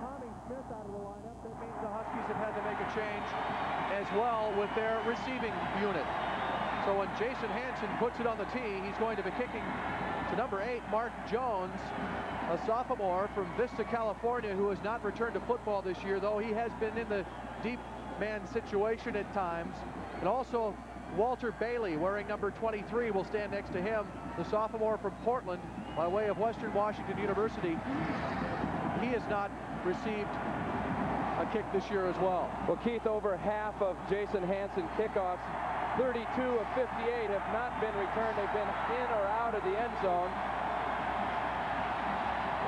Tommy Smith out of the lineup, that means the Huskies have had to make a change as well with their receiving unit. So when Jason Hanson puts it on the tee, he's going to be kicking to number eight, Mark Jones, a sophomore from Vista, California, who has not returned to football this year, though he has been in the deep man situation at times. And also Walter Bailey, wearing number 23, will stand next to him, the sophomore from Portland by way of Western Washington University. He has not received a kick this year as well. Well, Keith, over half of Jason Hanson kickoffs, 32 of 58 have not been returned. They've been in or out of the end zone.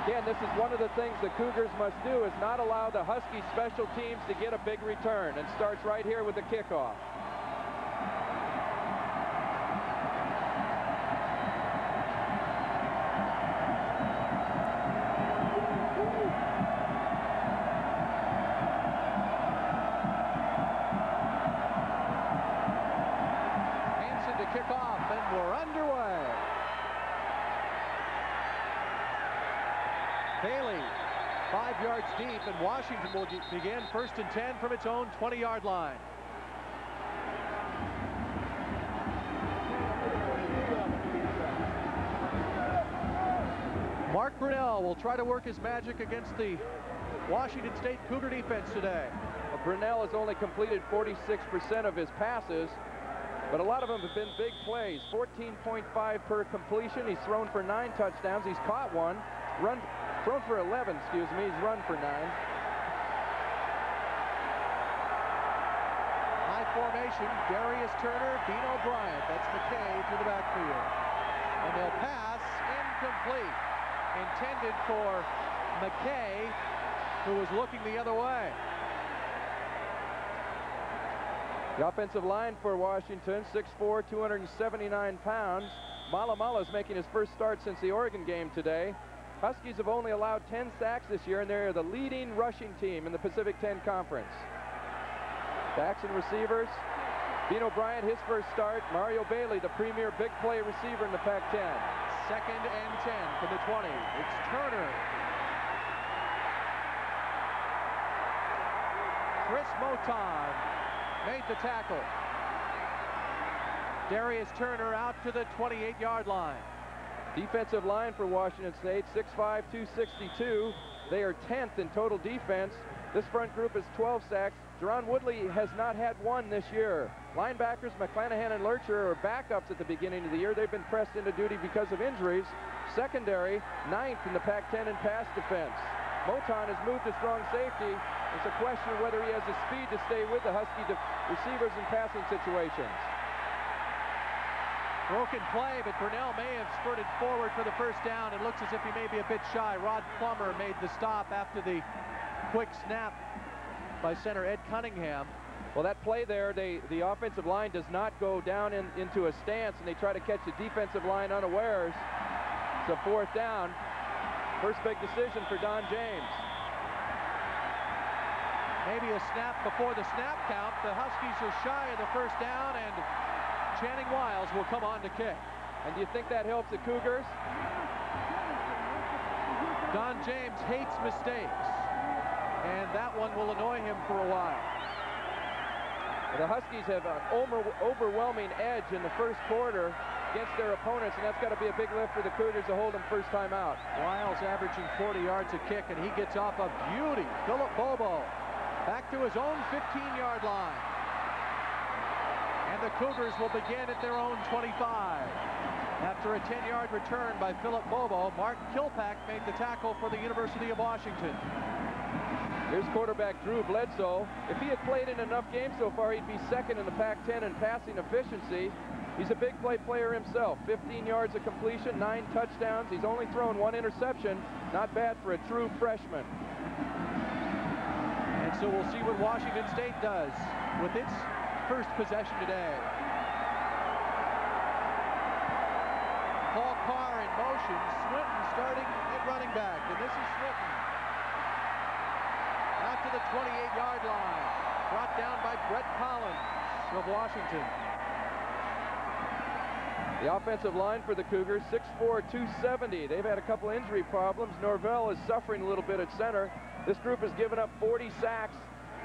Again, this is one of the things the Cougars must do is not allow the Husky special teams to get a big return and starts right here with the kickoff. And Washington will begin first and 10 from its own 20-yard line. Mark Brunell will try to work his magic against the Washington State Cougar defense today. Brunell has only completed 46% of his passes, but a lot of them have been big plays. 14.5 per completion. He's thrown for nine touchdowns. He's caught one, run Thrown for 11, excuse me. He's run for nine. High formation, Darius Turner, Dean O'Brien. That's McKay to the backfield. And they'll pass incomplete. Intended for McKay, who was looking the other way. The offensive line for Washington, 6'4", 279 pounds. Malamala is making his first start since the Oregon game today. Huskies have only allowed 10 sacks this year, and they're the leading rushing team in the Pacific 10 Conference. Backs and receivers. Dean O'Brien, his first start. Mario Bailey, the premier big play receiver in the Pac-10. Second and 10 from the 20. It's Turner. Chris Moton made the tackle. Darius Turner out to the 28-yard line. Defensive line for Washington State, 6'5", 262. They are 10th in total defense. This front group is 12 sacks. Jerron Woodley has not had one this year. Linebackers McClanahan and Loertscher are backups at the beginning of the year. They've been pressed into duty because of injuries. Secondary, ninth in the Pac-10 in pass defense. Moton has moved to strong safety. It's a question of whether he has the speed to stay with the Husky receivers in passing situations. Broken play, but Brunell may have spurted forward for the first down. It looks as if he may be a bit shy. Rod Plummer made the stop after the quick snap by center Ed Cunningham. Well, that play there, they, the offensive line does not go down in, into a stance, and they try to catch the defensive line unawares. It's a fourth down. First big decision for Don James. Maybe a snap before the snap count. The Huskies are shy of the first down, and Channing Wiles will come on to kick. And do you think that helps the Cougars? Don James hates mistakes, and that one will annoy him for a while. The Huskies have an over overwhelming edge in the first quarter against their opponents, and that's got to be a big lift for the Cougars to hold them first time out. Wiles averaging 40 yards a kick, and he gets off a beauty. Philip Bobo back to his own 15-yard line. And the Cougars will begin at their own 25. After a 10-yard return by Philip Bobo, Mark Kilpack made the tackle for the University of Washington. Here's quarterback Drew Bledsoe. If he had played in enough games so far, he'd be second in the Pac-10 in passing efficiency. He's a big play player himself. 15 yards of completion, nine touchdowns. He's only thrown one interception. Not bad for a true freshman. And so we'll see what Washington State does with its first possession today. Paul Carr in motion. Swinton starting at running back. And this is Swinton. Out to the 28-yard line. Brought down by Brett Collins of Washington. The offensive line for the Cougars, 6'4", 270. They've had a couple injury problems. Norvell is suffering a little bit at center. This group has given up 40 sacks,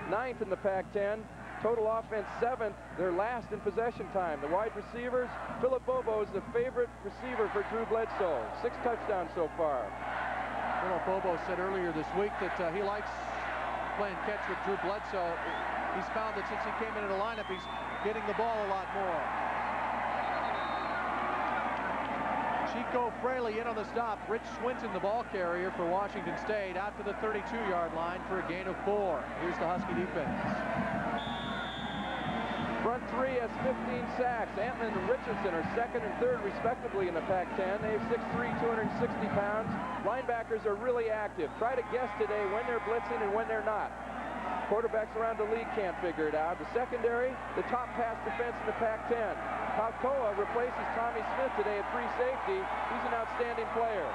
ninth in the Pac-10. Total offense seventh. They're last in possession time. The wide receivers, Philip Bobo is the favorite receiver for Drew Bledsoe. Six touchdowns so far. Phillip Bobo said earlier this week that uh, he likes playing catch with Drew Bledsoe. He's found that since he came into the lineup, he's getting the ball a lot more. Chico Fraley in on the stop. Rich Swinton, the ball carrier for Washington State, out to the 32-yard line for a gain of four. Here's the Husky defense. Front three has 15 sacks. Emtman and Richardson are second and third, respectively, in the Pac-10. They have 6'3", 260 pounds. Linebackers are really active. Try to guess today when they're blitzing and when they're not. Quarterbacks around the league can't figure it out. The secondary, the top pass defense in the Pac-10. Pahukoa replaces Tommy Smith today at free safety. He's an outstanding player.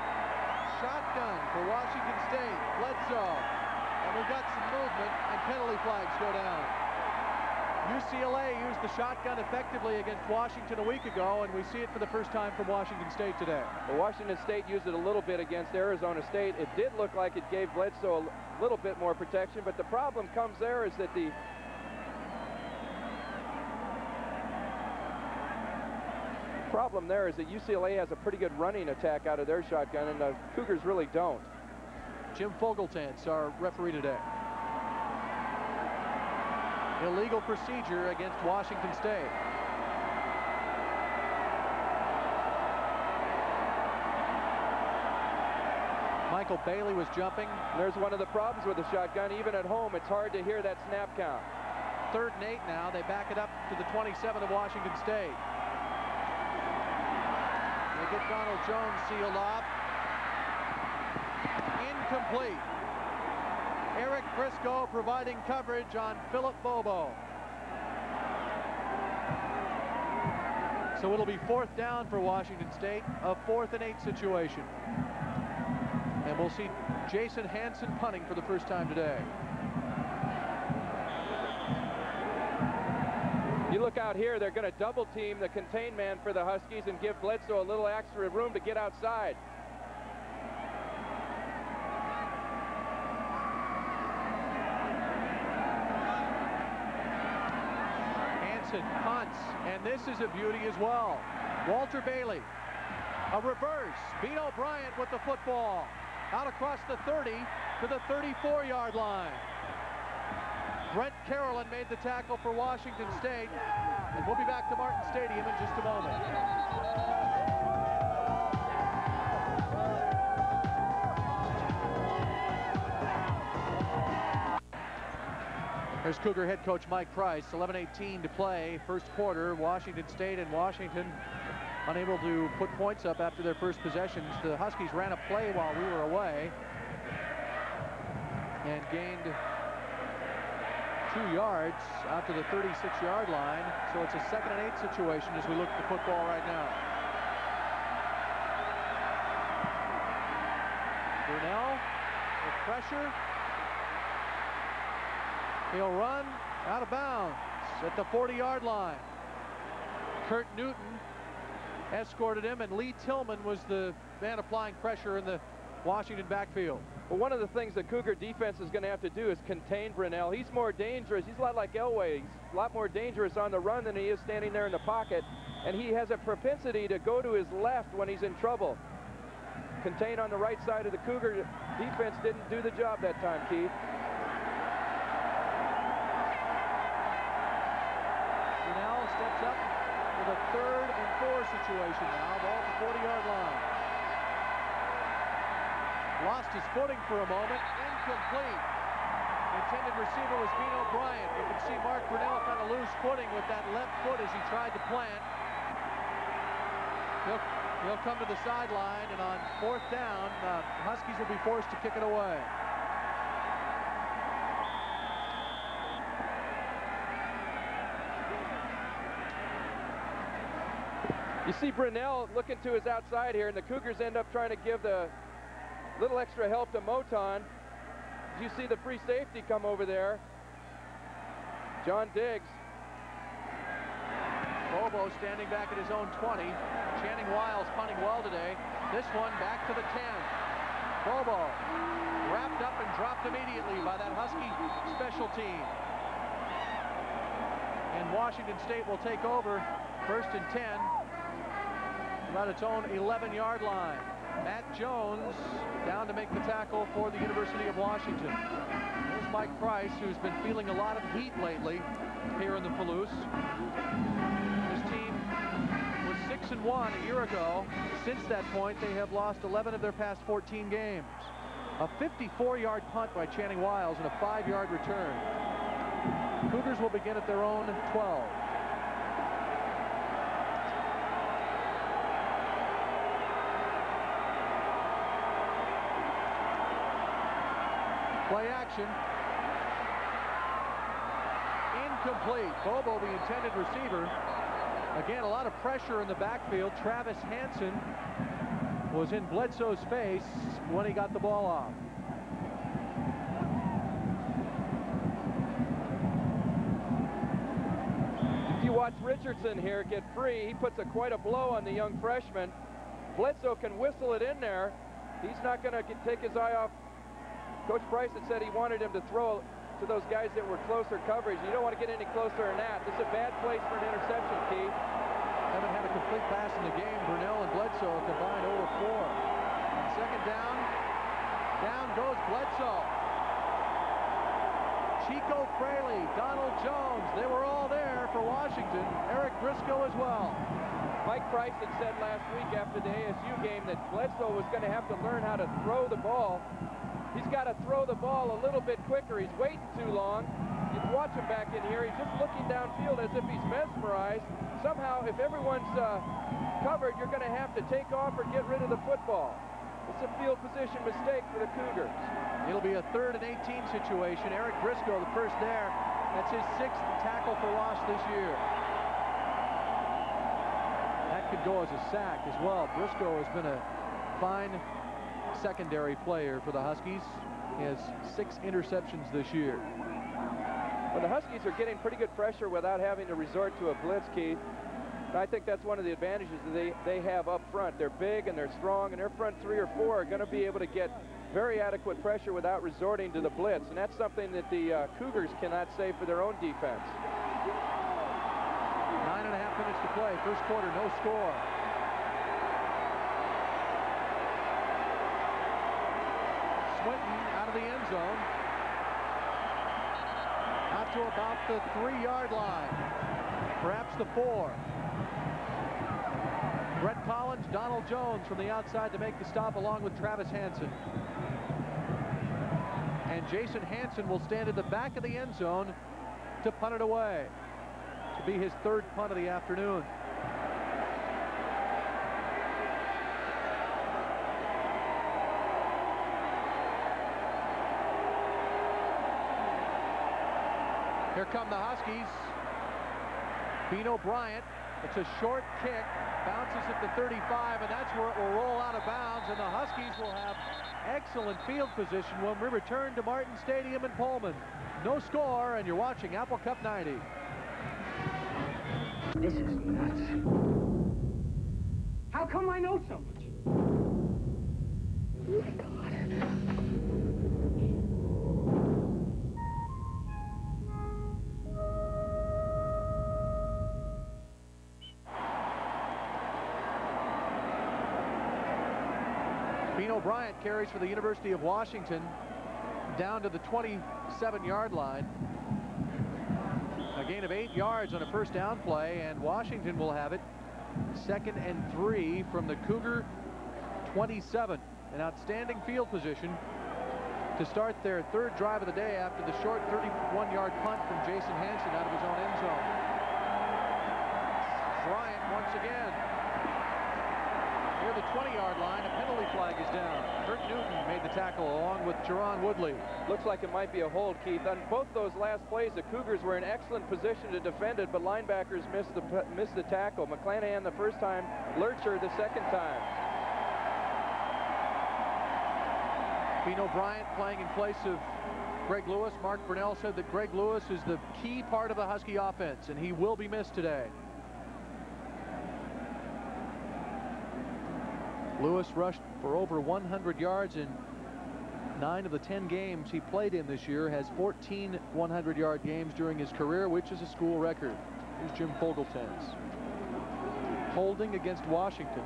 Shotgun for Washington State. Bledsoe. And we've got some movement, and penalty flags go down. UCLA used the shotgun effectively against Washington a week ago, and we see it for the first time from Washington State today. Well, Washington State used it a little bit against Arizona State. It did look like it gave Bledsoe a little bit more protection, but the problem comes there is that the problem there is that UCLA has a pretty good running attack out of their shotgun, and the Cougars really don't. Jim Fogeltantz, our referee today illegal procedure against Washington State. Michael Bailey was jumping. There's one of the problems with the shotgun. Even at home, it's hard to hear that snap count. Third and eight now. They back it up to the 27 of Washington State. They get Donald Jones sealed off. Incomplete. Eric Briscoe providing coverage on Philip Bobo. So it'll be fourth down for Washington State, a fourth and eight situation. And we'll see Jason Hanson punting for the first time today. You look out here, they're going to double team the contain man for the Huskies and give Bledsoe a little extra room to get outside. punts, and this is a beauty as well. Walter Bailey, a reverse. Beno Bryant with the football. Out across the 30 to the 34-yard line. Brent Carolyn made the tackle for Washington State, and we'll be back to Martin Stadium in just a moment. There's Cougar head coach Mike Price, 11-18 to play, first quarter. Washington State and Washington unable to put points up after their first possessions. The Huskies ran a play while we were away and gained two yards out to the 36-yard line. So it's a second and eight situation as we look at the football right now. Brunell with pressure He'll run out of bounds at the 40-yard line. Kurt Newton escorted him, and Lee Tillman was the man applying pressure in the Washington backfield. Well, one of the things the Cougar defense is going to have to do is contain Brunell. He's more dangerous. He's a lot like Elway. He's a lot more dangerous on the run than he is standing there in the pocket. And he has a propensity to go to his left when he's in trouble. Contain on the right side of the Cougar defense didn't do the job that time, Keith. with a third and four situation now. Ball at the 40-yard line. Lost his footing for a moment. Incomplete. Intended receiver was Beno Bryant. You can see Mark Brunell kind of lose footing with that left foot as he tried to plant. He'll, he'll come to the sideline, and on fourth down, the Huskies will be forced to kick it away. You see Brunell looking to his outside here, and the Cougars end up trying to give the little extra help to Moton. You see the free safety come over there. John Diggs. Bobo standing back at his own 20. Channing Wiles punting well today. This one back to the 10. Bobo wrapped up and dropped immediately by that Husky special team. And Washington State will take over first and 10 about its own 11-yard line. Matt Jones down to make the tackle for the University of Washington. There's Mike Price, who's been feeling a lot of heat lately here in the Palouse. His team was 6 and 1 a year ago. Since that point, they have lost 11 of their past 14 games. A 54-yard punt by Channing Wiles and a 5-yard return. Cougars will begin at their own 12. Play action. Incomplete. Bobo, the intended receiver. Again, a lot of pressure in the backfield. Travis Hanson was in Bledsoe's face when he got the ball off. If you watch Richardson here get free, he puts a quite a blow on the young freshman. Bledsoe can whistle it in there. He's not going to take his eye off Coach Price had said he wanted him to throw to those guys that were closer coverage. You don't want to get any closer than that. This is a bad place for an interception, Keith. Haven't had a complete pass in the game. Brunell and Bledsoe combined over four. Second down. Down goes Bledsoe. Chico Fraley, Donald Jones, they were all there for Washington. Eric Briscoe as well. Mike Price had said last week after the ASU game that Bledsoe was going to have to learn how to throw the ball He's got to throw the ball a little bit quicker. He's waiting too long. You watch him back in here. He's just looking downfield as if he's mesmerized. Somehow, if everyone's uh, covered, you're going to have to take off or get rid of the football. It's a field position mistake for the Cougars. It'll be a third and 18 situation. Eric Briscoe, the first there. That's his sixth tackle for loss this year. That could go as a sack as well. Briscoe has been a fine secondary player for the Huskies. He has six interceptions this year. Well, the Huskies are getting pretty good pressure without having to resort to a blitz, Keith. I think that's one of the advantages that they, they have up front. They're big and they're strong, and their front three or four are going to be able to get very adequate pressure without resorting to the blitz, and that's something that the uh, Cougars cannot say for their own defense. Nine and a half minutes to play. First quarter, no score. Swinton out of the end zone. Out to about the three-yard line. Perhaps the four. Brett Collins, Donald Jones from the outside to make the stop along with Travis Hanson. And Jason Hanson will stand at the back of the end zone to punt it away. To be his third punt of the afternoon. Here come the Huskies. Beno Bryant. It's a short kick. Bounces at the 35, and that's where it will roll out of bounds, and the Huskies will have excellent field position when we return to Martin Stadium in Pullman. No score, and you're watching Apple Cup 90. This is nuts. How come I know so much? Carries for the University of Washington down to the 27-yard line. A gain of eight yards on a first down play, and Washington will have it second and three from the Cougar 27. An outstanding field position to start their third drive of the day after the short 31-yard punt from Jason Hanson out of his own end zone. Bryant once again near the 20-yard line. A penalty flag is down. Kurt Newton made the tackle along with Jerron Woodley. Looks like it might be a hold, Keith. On both those last plays, the Cougars were in excellent position to defend it, but linebackers missed the, missed the tackle. McClanahan the first time, Loertscher the second time. Beno Bryant playing in place of Greg Lewis. Mark Brunell said that Greg Lewis is the key part of the Husky offense, and he will be missed today. Lewis rushed for over 100 yards in nine of the 10 games he played in this year, has 14 100-yard games during his career, which is a school record. Here's Jim Fogeltens. Holding against Washington,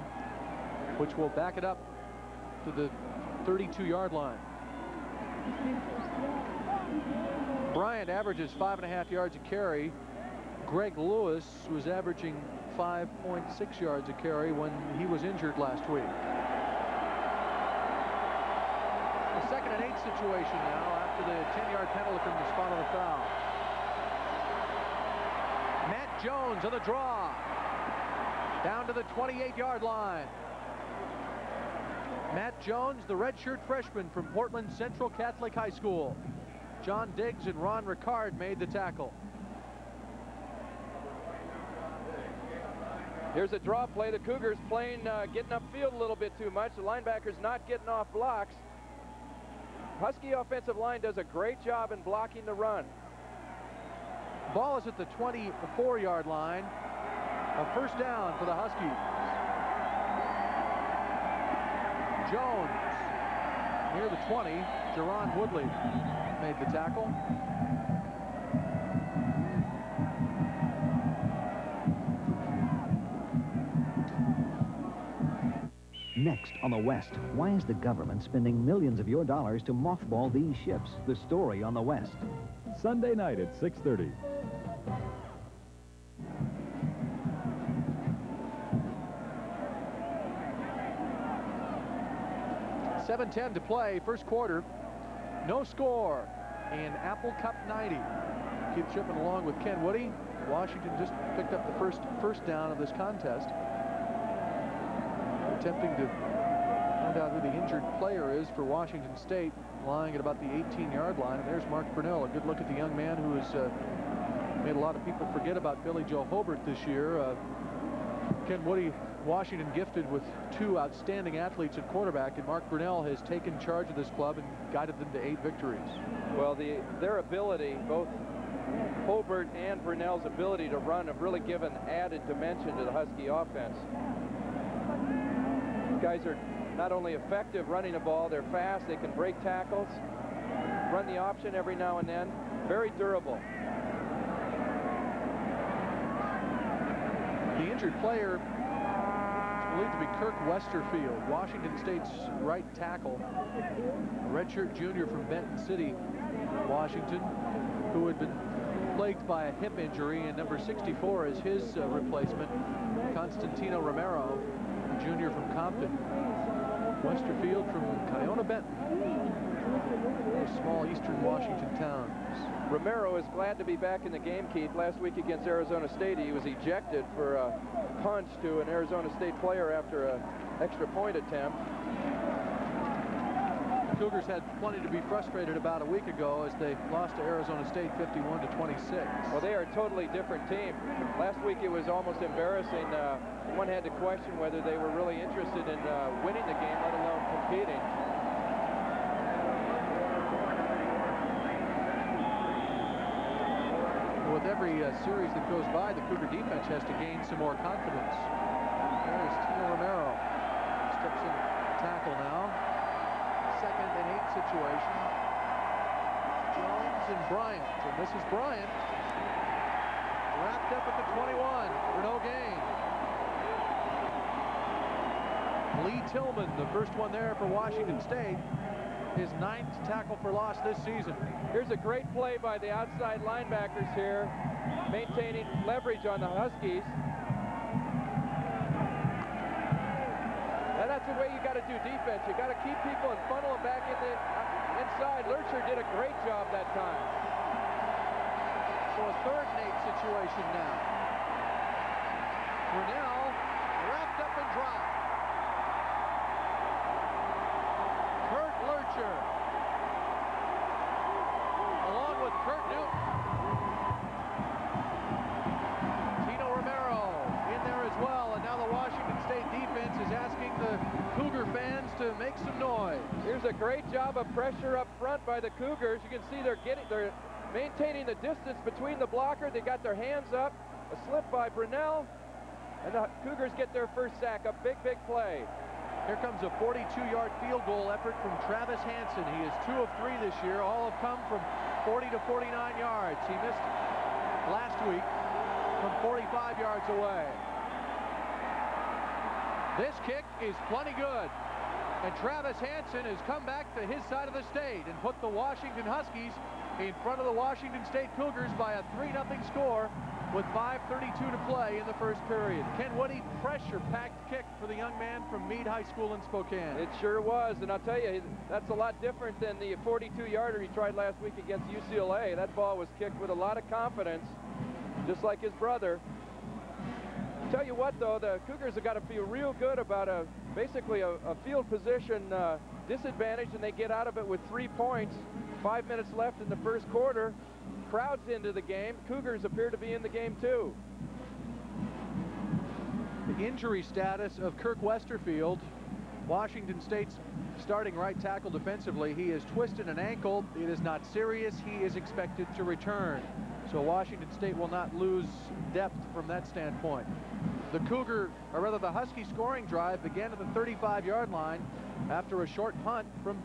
which will back it up to the 32-yard line. Bryant averages five and a half yards a carry. Greg Lewis was averaging 5.6 yards a carry when he was injured last week. A second and eight situation now after the 10-yard penalty from the spot on the foul. Matt Jones on the draw. Down to the 28-yard line. Matt Jones, the redshirt freshman from Portland Central Catholic High School. John Diggs and Ron Ricard made the tackle. Here's a draw play. The Cougars playing, uh, getting upfield a little bit too much. The linebacker's not getting off blocks. Husky offensive line does a great job in blocking the run. Ball is at the 24-yard line. A first down for the Huskies. Jones near the 20. Jerron Woodley made the tackle. Next on the West, why is the government spending millions of your dollars to mothball these ships? The story on the West. Sunday night at 6.30. 7-10 to play, first quarter. No score in Apple Cup 90. Keep chipping along with Ken Woody. Washington just picked up the first first down of this contest. Attempting to find out who the injured player is for Washington State, lying at about the 18-yard line. And there's Mark Brunell, a good look at the young man who has uh, made a lot of people forget about Billy Joe Hobert this year. Uh, Ken Woody Washington gifted with two outstanding athletes at quarterback, and Mark Brunell has taken charge of this club and guided them to eight victories. Well, the their ability, both Hobert and Brunell's ability to run have really given added dimension to the Husky offense. These guys are not only effective running the ball, they're fast, they can break tackles, run the option every now and then, very durable. The injured player is believed to be Kirk Westerfield, Washington State's right tackle, redshirt junior from Benton City, Washington, who had been plagued by a hip injury, and number 64 is his uh, replacement, Constantino Romero, junior from Compton. Westerfield from Kiona Benton, a small eastern Washington towns. Romero is glad to be back in the game, Keith. Last week against Arizona State, he was ejected for a punch to an Arizona State player after an extra point attempt. Cougars had plenty to be frustrated about a week ago as they lost to Arizona State 51 to 26. Well, they are a totally different team. Last week it was almost embarrassing. Uh, one had to question whether they were really interested in uh, winning the game, let alone competing. with every uh, series that goes by, the Cougar defense has to gain some more confidence. There's Tino Romero. Steps in tackle now. Second and eight situation. Jones and Bryant. And this is Bryant. Wrapped up at the 21 for no gain. Lee Tillman, the first one there for Washington State his ninth tackle for loss this season. Here's a great play by the outside linebackers here, maintaining leverage on the Huskies. Do defense. You got to keep people and funnel them back in the inside. Loertscher did a great job that time. So a third and eight situation now. Brunell wrapped up and dropped. Kurt Loertscher. Make some noise. Here's a great job of pressure up front by the Cougars. You can see they're getting, they're maintaining the distance between the blocker. They got their hands up. A slip by Brunell. And the Cougars get their first sack. A big, big play. Here comes a 42-yard field goal effort from Travis Hanson. He is two of three this year. All have come from 40 to 49 yards. He missed last week from 45 yards away. This kick is plenty good. And Travis Hanson has come back to his side of the state and put the Washington Huskies in front of the Washington State Cougars by a 3-0 score with 5.32 to play in the first period. Ken Woody, pressure-packed kick for the young man from Mead High School in Spokane. It sure was, and I'll tell you, that's a lot different than the 42-yarder he tried last week against UCLA. That ball was kicked with a lot of confidence, just like his brother. Tell you what, though, the Cougars have got to feel real good about a basically a, a field position uh, disadvantage, and they get out of it with three points. Five minutes left in the first quarter. Crowds into the game. Cougars appear to be in the game, too. The injury status of Kirk Westerfield, Washington State's starting right tackle defensively. He has twisted an ankle. It is not serious. He is expected to return. So Washington State will not lose depth from that standpoint. The Cougar, or rather the Husky scoring drive began at the 35-yard line after a short punt from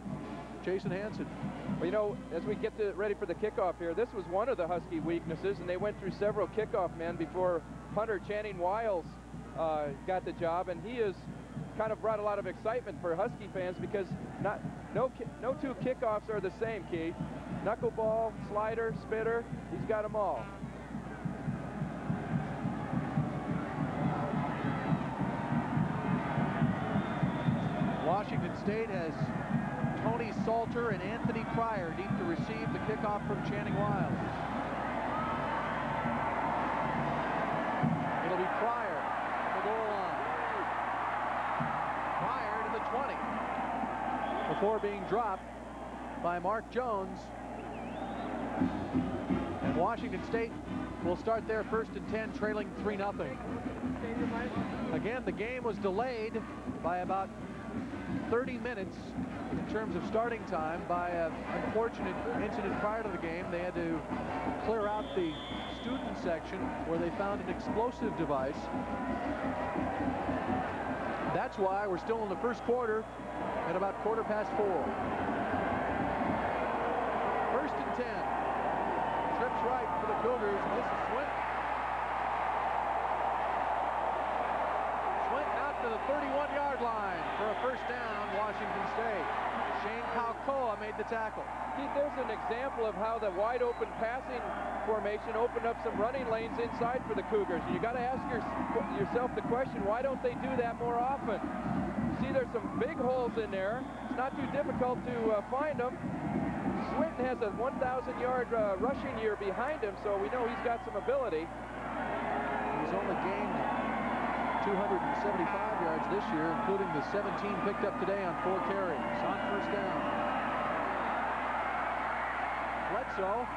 Jason Hanson. Well, you know, as we get ready for the kickoff here, this was one of the Husky weaknesses, and they went through several kickoff men before punter Channing Wiles uh, got the job, and he has kind of brought a lot of excitement for Husky fans because not no no two kickoffs are the same, Keith. Knuckleball, slider, spitter, he's got them all. Washington State has Tony Salter and Anthony Prior deep to receive the kickoff from Channing Wiles. It'll be Prior the goal line. Prior to the 20 before being dropped by Mark Jones. And Washington State will start their first and 10 trailing 3-0. Again, the game was delayed by about 30 minutes in terms of starting time by an unfortunate incident prior to the game. They had to clear out the student section where they found an explosive device. That's why we're still in the first quarter at about quarter past four. First and 10. Trips right for the Cougars. This is Swint. Swint out to the 31-yard line for a first down, Washington State. Shane Pahukoa made the tackle. Keith, there's an example of how the wide open passing formation opened up some running lanes inside for the Cougars. And you got to ask your, yourself the question, why don't they do that more often? You see there's some big holes in there. It's not too difficult to uh, find them. Swinton has a 1,000-yard uh, rushing year behind him, so we know he's got some ability. He's only gained 275 yards this year, including the 17 picked up today on four carries. On first down. Bledsoe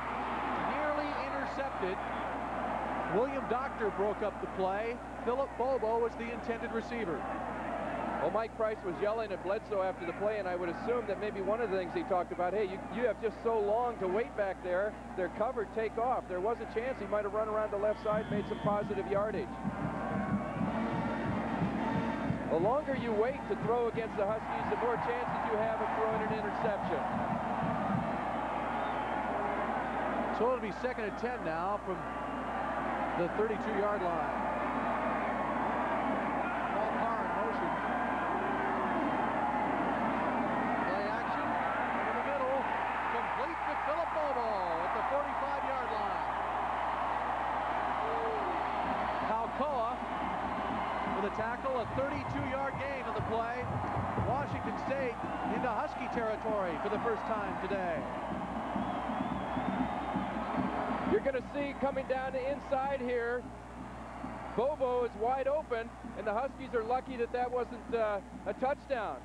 nearly intercepted. William Doctor broke up the play. Philip Bobo was the intended receiver. Well, Mike Price was yelling at Bledsoe after the play, and I would assume that maybe one of the things he talked about, hey, you, you have just so long to wait back there. They're covered, take off. There was a chance he might have run around the left side, made some positive yardage. The longer you wait to throw against the Huskies, the more chances you have of throwing an interception. So it'll be second and 10 now from the 32-yard line. Paul in motion. Play action in the middle. Complete to Philip Bobo at the 45-yard line. Pahukoa with a tackle, a 32-yard gain on the play. Washington State into Husky territory for the first time today. You're going to see coming down the inside here, Bobo is wide open, and the Huskies are lucky that that wasn't uh, a touchdown.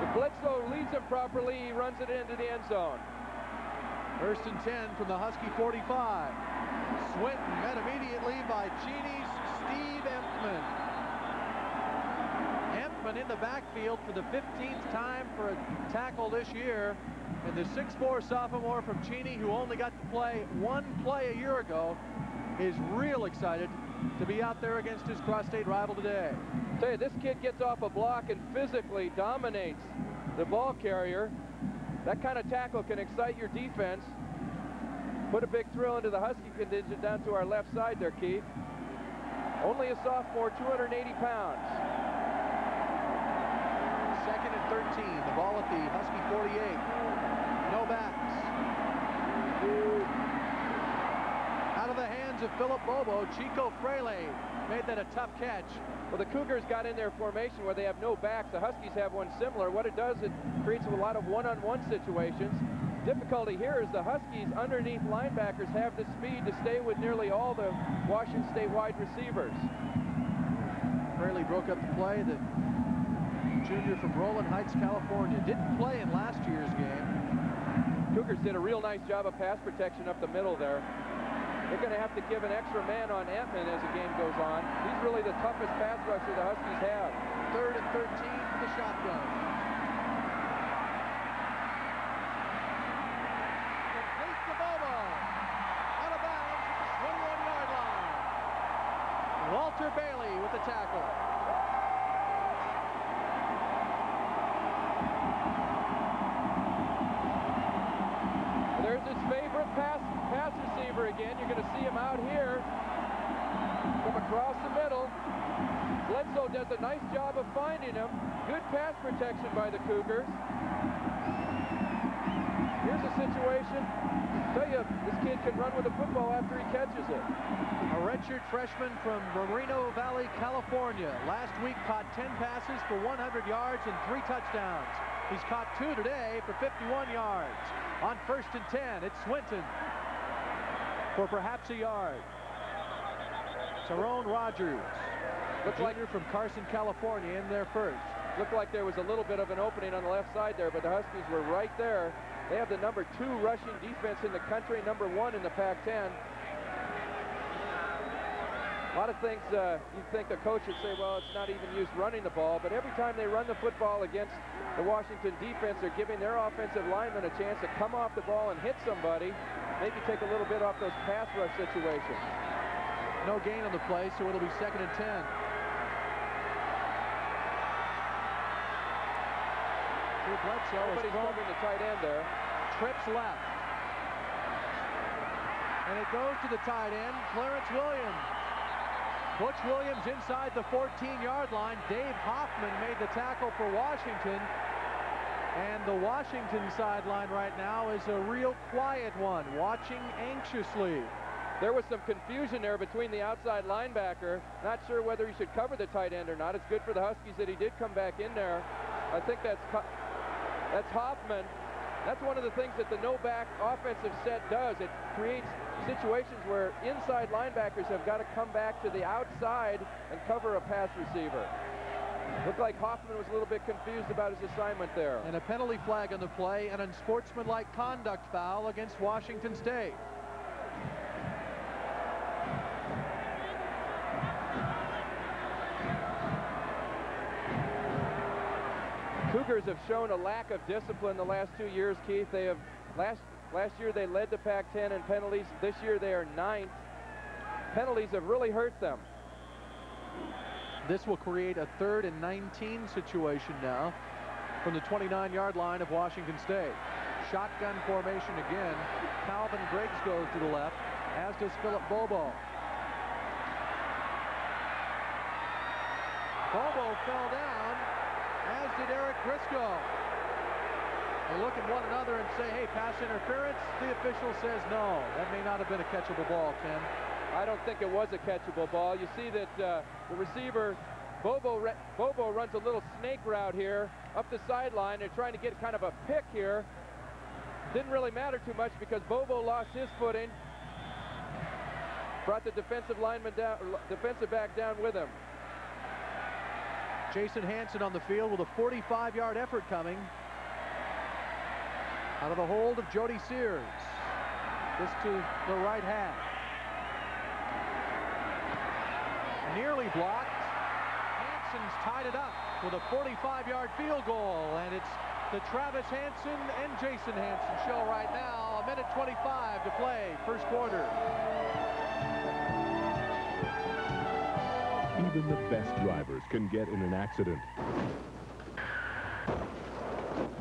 If Bledsoe leads him properly, he runs it into the end zone. First and 10 from the Husky 45. Swinton met immediately by Cheney's Steve Emtman. Emtman in the backfield for the 15th time for a tackle this year. And the 6'4 sophomore from Cheney, who only got to play one play a year ago, is real excited to be out there against his cross-state rival today. Tell you, this kid gets off a block and physically dominates the ball carrier. That kind of tackle can excite your defense. Put a big thrill into the Husky contingent down to our left side there, Keith. Only a sophomore, 280 pounds. Second and 13. The ball at the Husky 48. No backs. Out of the hands of Philip Bobo, Chico Fraley made that a tough catch. Well, the Cougars got in their formation where they have no backs. The Huskies have one similar. What it does, it creates a lot of one-on-one -on -one situations. Difficulty here is the Huskies underneath linebackers have the speed to stay with nearly all the Washington State wide receivers. Fraley broke up the play. The junior from Rowland Heights, California. Didn't play in last year's game. Cougars did a real nice job of pass protection up the middle there. They're going to have to give an extra man on Emtman as the game goes on. He's really the toughest pass rusher the Huskies have. Third and 13 the shotgun. Complete to Bobo. Out of bounds at the 21-yard line. Walter Bailey with the tackle. There's his favorite pass, pass receiver again. You're going to see him out here from across the middle. Bledsoe does a nice job of finding him. Good pass protection by the Cougars. Here's a situation. tell you, this kid can run with the football after he catches it. A redshirt freshman from Moreno Valley, California. Last week caught 10 passes for 100 yards and three touchdowns. He's caught two today for 51 yards. On first and 10, it's Swinton for perhaps a yard. Tyrone Rodgers, Looks like from Carson, California, in there first. Looked like there was a little bit of an opening on the left side there, but the Huskies were right there. They have the number two rushing defense in the country, number one in the Pac-10. A lot of things uh, you'd think a coach would say, well, it's not even used running the ball, but every time they run the football against the Washington defense, they're giving their offensive linemen a chance to come off the ball and hit somebody, maybe take a little bit off those pass rush situations. No gain on the play, so it'll be second and 10. Drew oh, Bledsoe is Nobody's thrown covering the tight end there. trips left. And it goes to the tight end, Clarence Williams. Butch Williams inside the 14-yard line. Dave Hoffman made the tackle for Washington. And the Washington sideline right now is a real quiet one, watching anxiously. There was some confusion there between the outside linebacker. Not sure whether he should cover the tight end or not. It's good for the Huskies that he did come back in there. I think that's that's Hoffman. That's one of the things that the no-back offensive set does. It creates situations where inside linebackers have got to come back to the outside and cover a pass receiver. Looked like Hoffman was a little bit confused about his assignment there. And a penalty flag on the play, an unsportsmanlike conduct foul against Washington State. Cougars have shown a lack of discipline the last two years, Keith. They have last last year they led the Pac-10 in penalties. This year they are ninth. Penalties have really hurt them. This will create a third and 19 situation now from the 29-yard line of Washington State. Shotgun formation again. Calvin Briggs goes to the left, as does Philip Bobo. Bobo fell down, did Eric Briscoe. They look at one another and say, hey, pass interference. The official says no. That may not have been a catchable ball, Ken. I don't think it was a catchable ball. You see that uh, the receiver, Bobo, Bobo runs a little snake route here up the sideline. They're trying to get kind of a pick here. Didn't really matter too much because Bobo lost his footing. Brought the defensive lineman down, defensive back down with him. Jason Hanson on the field with a 45-yard effort coming. Out of the hold of Jody Sears. This to the right half. Nearly blocked. Hanson's tied it up with a 45-yard field goal, and it's the Travis Hanson and Jason Hanson show right now. A minute 25 to play, first quarter. Even the best drivers can get in an accident.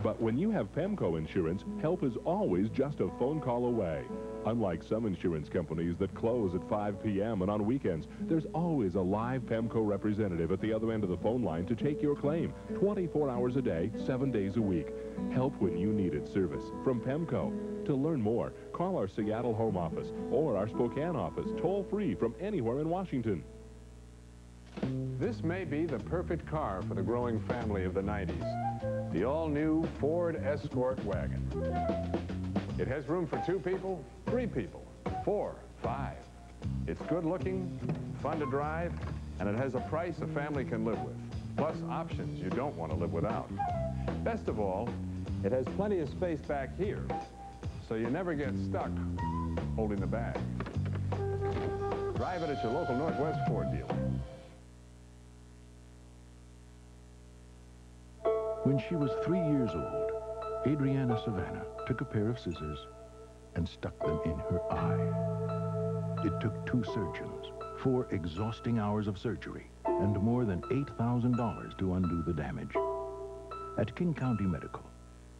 But when you have PEMCO insurance, help is always just a phone call away. Unlike some insurance companies that close at 5 p.m. and on weekends, there's always a live PEMCO representative at the other end of the phone line to take your claim 24 hours a day, 7 days a week. Help when you need it service from PEMCO. To learn more, call our Seattle home office or our Spokane office toll free from anywhere in Washington. This may be the perfect car for the growing family of the 90s. The all-new Ford Escort wagon. It has room for two people, three people, four, five. It's good looking, fun to drive, and it has a price a family can live with. Plus options you don't want to live without. Best of all, it has plenty of space back here, so you never get stuck holding the bag. Drive it at your local Northwest Ford dealer. When she was three years old, Adriana Savannah took a pair of scissors and stuck them in her eye. It took two surgeons, four exhausting hours of surgery, and more than $8,000 to undo the damage. At King County Medical,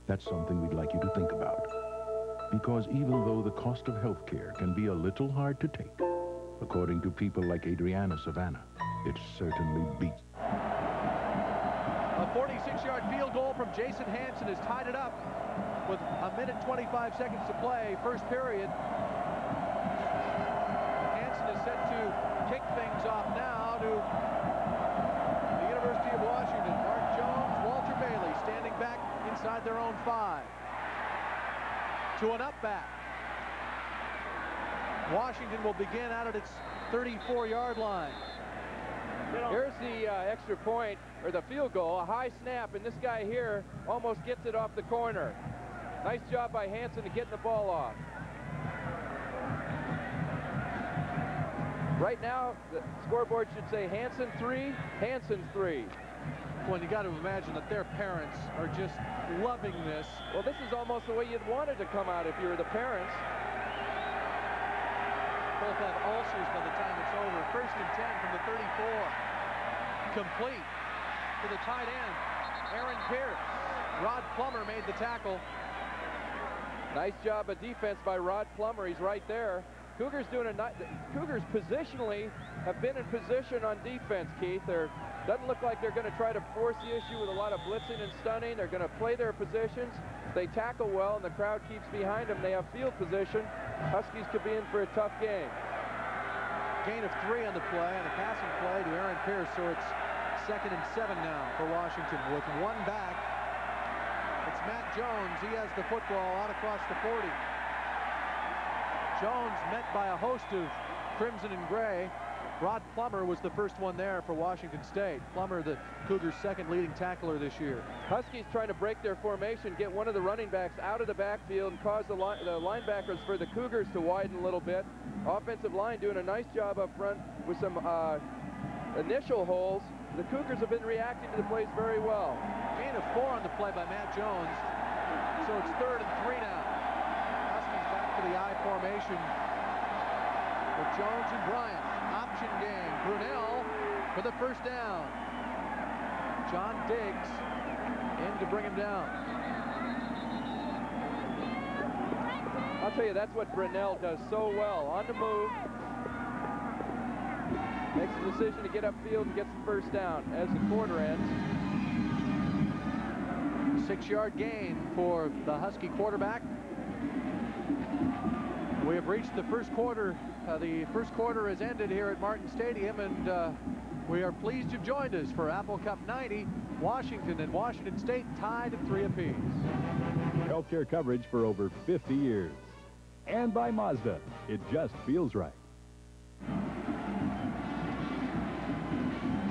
that's something we'd like you to think about. Because even though the cost of health care can be a little hard to take, according to people like Adriana Savannah, it certainly beats. A 46-yard field goal from Jason Hanson has tied it up with a minute 25 seconds to play, first period. Hanson is set to kick things off now to the University of Washington. Mark Jones, Walter Bailey standing back inside their own five. To an up back. Washington will begin out at its 34-yard line. Here's the uh, extra point, or the field goal, a high snap, and this guy here almost gets it off the corner. Nice job by Hanson to getting the ball off. Right now, the scoreboard should say Hanson 3, Hanson 3. Well, you got to imagine that their parents are just loving this. Well, this is almost the way you'd want it to come out if you were the parents. Both have ulcers by the time over. First and 10 from the 34. Complete to the tight end, Aaron Pierce. Rod Plummer made the tackle. Nice job of defense by Rod Plummer. He's right there. Cougars doing a nice. Cougars positionally have been in position on defense, Keith. They're doesn't look like they're going to try to force the issue with a lot of blitzing and stunning. They're going to play their positions. They tackle well, and the crowd keeps behind them. They have field position. Huskies could be in for a tough game. Gain of three on the play, and a passing play to Aaron Pierce, so it's second and seven now for Washington with one back. It's Matt Jones. He has the football out across the 40. Jones met by a host of crimson and gray. Rod Plummer was the first one there for Washington State. Plummer, the Cougars' second leading tackler this year. Huskies trying to break their formation, get one of the running backs out of the backfield and cause the, the linebackers for the Cougars to widen a little bit. Offensive line doing a nice job up front with some uh, initial holes. The Cougars have been reacting to the plays very well. Gain of four on the play by Matt Jones. So it's third and three now. Huskies back to the I formation with Jones and Bryant. Brunell for the first down. John Diggs in to bring him down. I'll tell you, that's what Brunell does so well. On the move. Makes the decision to get upfield and gets the first down as the quarter ends. Six-yard gain for the Husky quarterback. We have reached the first quarter. Uh, the first quarter has ended here at Martin Stadium, and uh, we are pleased you've joined us for Apple Cup 90. Washington and Washington State tied at three apiece. Healthcare coverage for over 50 years. And by Mazda. It just feels right.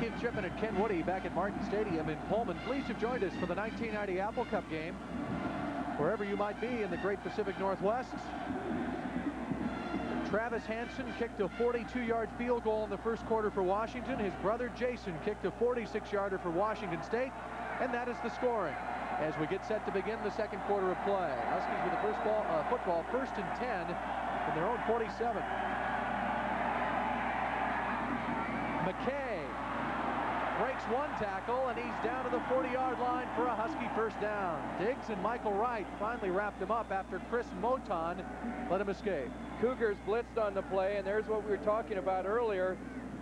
Keith Shipman and Ken Woody back at Martin Stadium in Pullman. Pleased you've joined us for the 1990 Apple Cup game. Wherever you might be in the great Pacific Northwest. Travis Hanson kicked a 42-yard field goal in the first quarter for Washington. His brother Jason kicked a 46-yarder for Washington State. And that is the scoring as we get set to begin the second quarter of play. Huskies with the first ball, uh, football, first and 10 from their own 47. McKay breaks one tackle, and he's down to the 40-yard line for a Husky first down. Diggs and Michael Wright finally wrapped him up after Chris Moton let him escape. Cougars blitzed on the play, and there's what we were talking about earlier.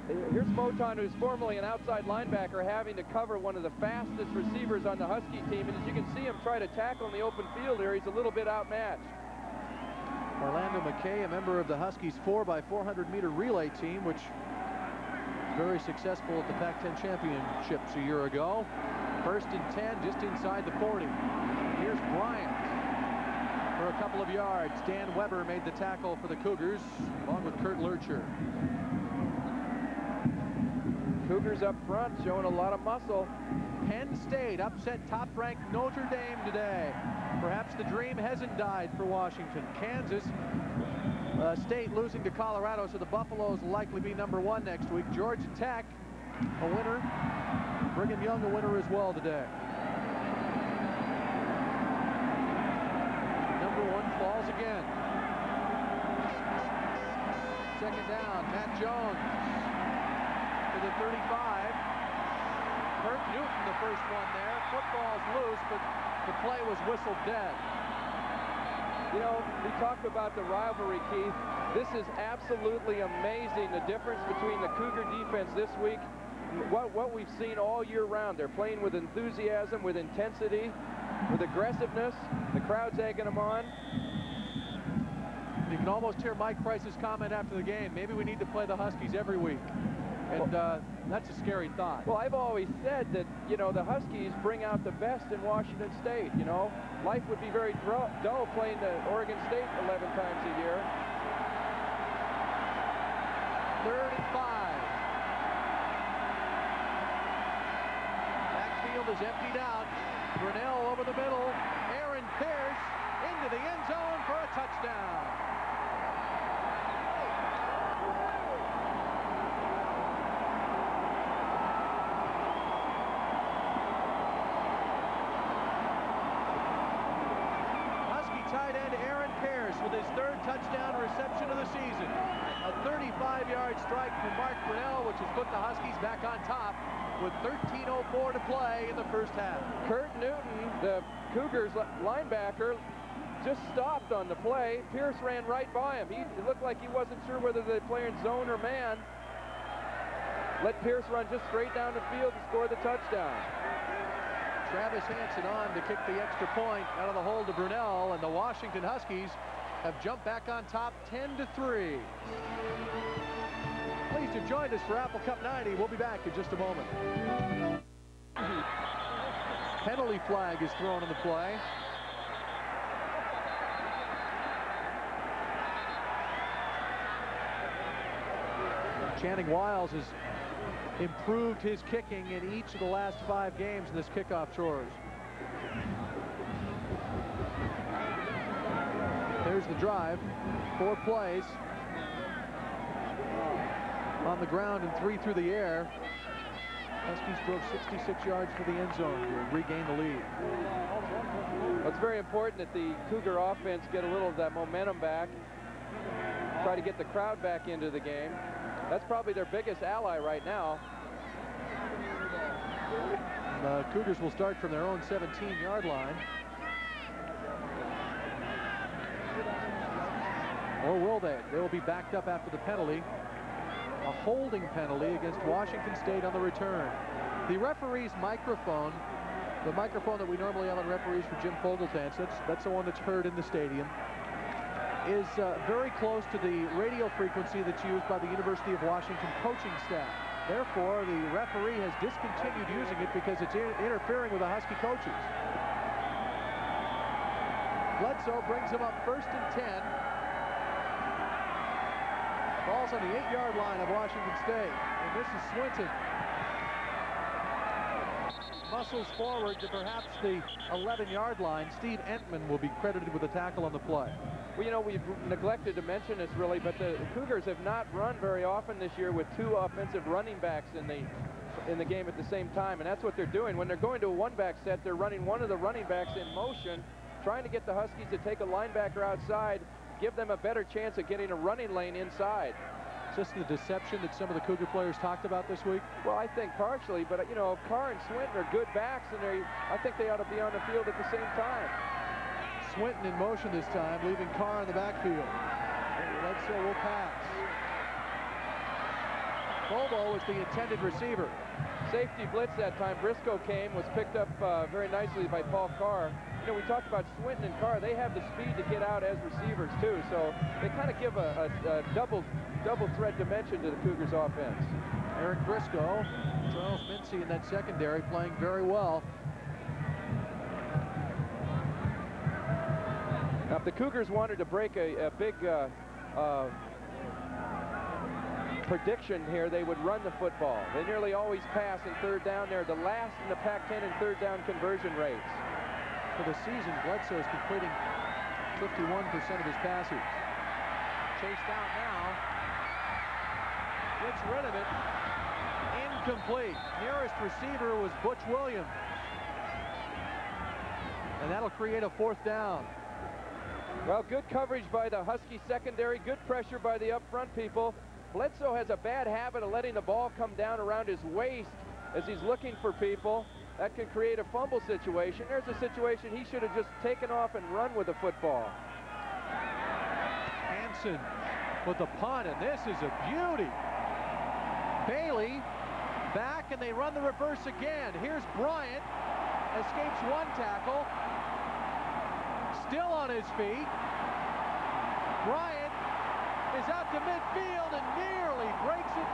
Here's Moton, who's formerly an outside linebacker, having to cover one of the fastest receivers on the Husky team. And as you can see him try to tackle in the open field here, he's a little bit outmatched. Orlando McKay, a member of the Huskies 4x400 meter relay team, which was very successful at the Pac-10 championships a year ago. First and 10, just inside the 40. Here's Bryant for a couple of yards. Dan Weber made the tackle for the Cougars, along with Kurt Loertscher. Cougars up front showing a lot of muscle. Penn State upset top-ranked Notre Dame today. Perhaps the dream hasn't died for Washington. Kansas uh, State losing to Colorado, so the Buffaloes likely be number one next week. Georgia Tech, a winner. Brigham Young, a winner as well today. Number one falls again. Second down, Matt Jones to the 35. Kurt Newton, the first one there. Football's loose, but the play was whistled dead. You know, we talked about the rivalry, Keith. This is absolutely amazing, the difference between the Cougar defense this week what, what we've seen all year round. They're playing with enthusiasm, with intensity, with aggressiveness. The crowd's egging them on. You can almost hear Mike Price's comment after the game. Maybe we need to play the Huskies every week. And uh, that's a scary thought. Well, I've always said that, you know, the Huskies bring out the best in Washington State, you know. Life would be very dull playing the Oregon State 11 times a year. Third and five. Backfield is emptied out. Brunell over the middle. Aaron Pierce into the end zone for a touchdown. With his third touchdown reception of the season. A 35-yard strike from Mark Brunell, which has put the Huskies back on top with 13.04 to play in the first half. Kurt Newton, the Cougars linebacker, just stopped on the play. Pierce ran right by him. He, looked like he wasn't sure whether they play in zone or man. Let Pierce run just straight down the field to score the touchdown. Travis Hanson on to kick the extra point out of the hole to Brunell, and the Washington Huskies have jumped back on top 10 to 3. Pleased you joined us for Apple Cup 90. We'll be back in just a moment. Penalty flag is thrown in the play. Channing Wiles has improved his kicking in each of the last five games in this kickoff chores. There's the drive. Four plays. On the ground and three through the air. Huskies drove 66 yards to the end zone to regain the lead. Well, it's very important that the Cougar offense get a little of that momentum back. Try to get the crowd back into the game. That's probably their biggest ally right now. The uh, Cougars will start from their own 17-yard line. Or will they? They will be backed up after the penalty. A holding penalty against Washington State on the return. The referee's microphone, the microphone that we normally have on referees for Jim Fogeltans, that's, that's the one that's heard in the stadium, is uh, very close to the radio frequency that's used by the University of Washington coaching staff. Therefore, the referee has discontinued using it because it's interfering with the Husky coaches. Bledsoe brings him up first and 10. Ball's on the eight-yard line of Washington State. And this is Swinton. Muscles forward to perhaps the 11-yard line. Steve Emtman will be credited with a tackle on the play. Well, you know, we've neglected to mention this really, but the Cougars have not run very often this year with two offensive running backs in the in the game at the same time, and that's what they're doing. When they're going to a one-back set, they're running one of the running backs in motion, trying to get the Huskies to take a linebacker outside give them a better chance of getting a running lane inside. This the deception that some of the Cougar players talked about this week? Well, I think partially, but, you know, Carr and Swinton are good backs, and they I think they ought to be on the field at the same time. Swinton in motion this time, leaving Carr in the backfield. Bledsoe will pass. Bobo was the intended receiver. Safety blitz that time. Briscoe came, was picked up uh, very nicely by Paul Carr. You know, we talked about Swinton and Carr. They have the speed to get out as receivers, too. So they kind of give a, a, a double double threat dimension to the Cougars offense. Eric Briscoe, Charles Mincy in that secondary playing very well. Now, if the Cougars wanted to break a, a big uh, uh, prediction here, they would run the football. They nearly always pass in third down. They're the last in the Pac-10 in third down conversion rates. For the season, Bledsoe is completing 51% of his passes. Chased out now. Gets rid of it. Incomplete. Nearest receiver was Butch Williams. And that'll create a fourth down. Well, good coverage by the Husky secondary. Good pressure by the up front people. Bledsoe has a bad habit of letting the ball come down around his waist as he's looking for people. That can create a fumble situation. There's a situation he should have just taken off and run with the football. Hanson with the punt, and this is a beauty. Bailey back, and they run the reverse again. Here's Bryant, escapes one tackle, still on his feet. Bryant is out to midfield and nearly breaks it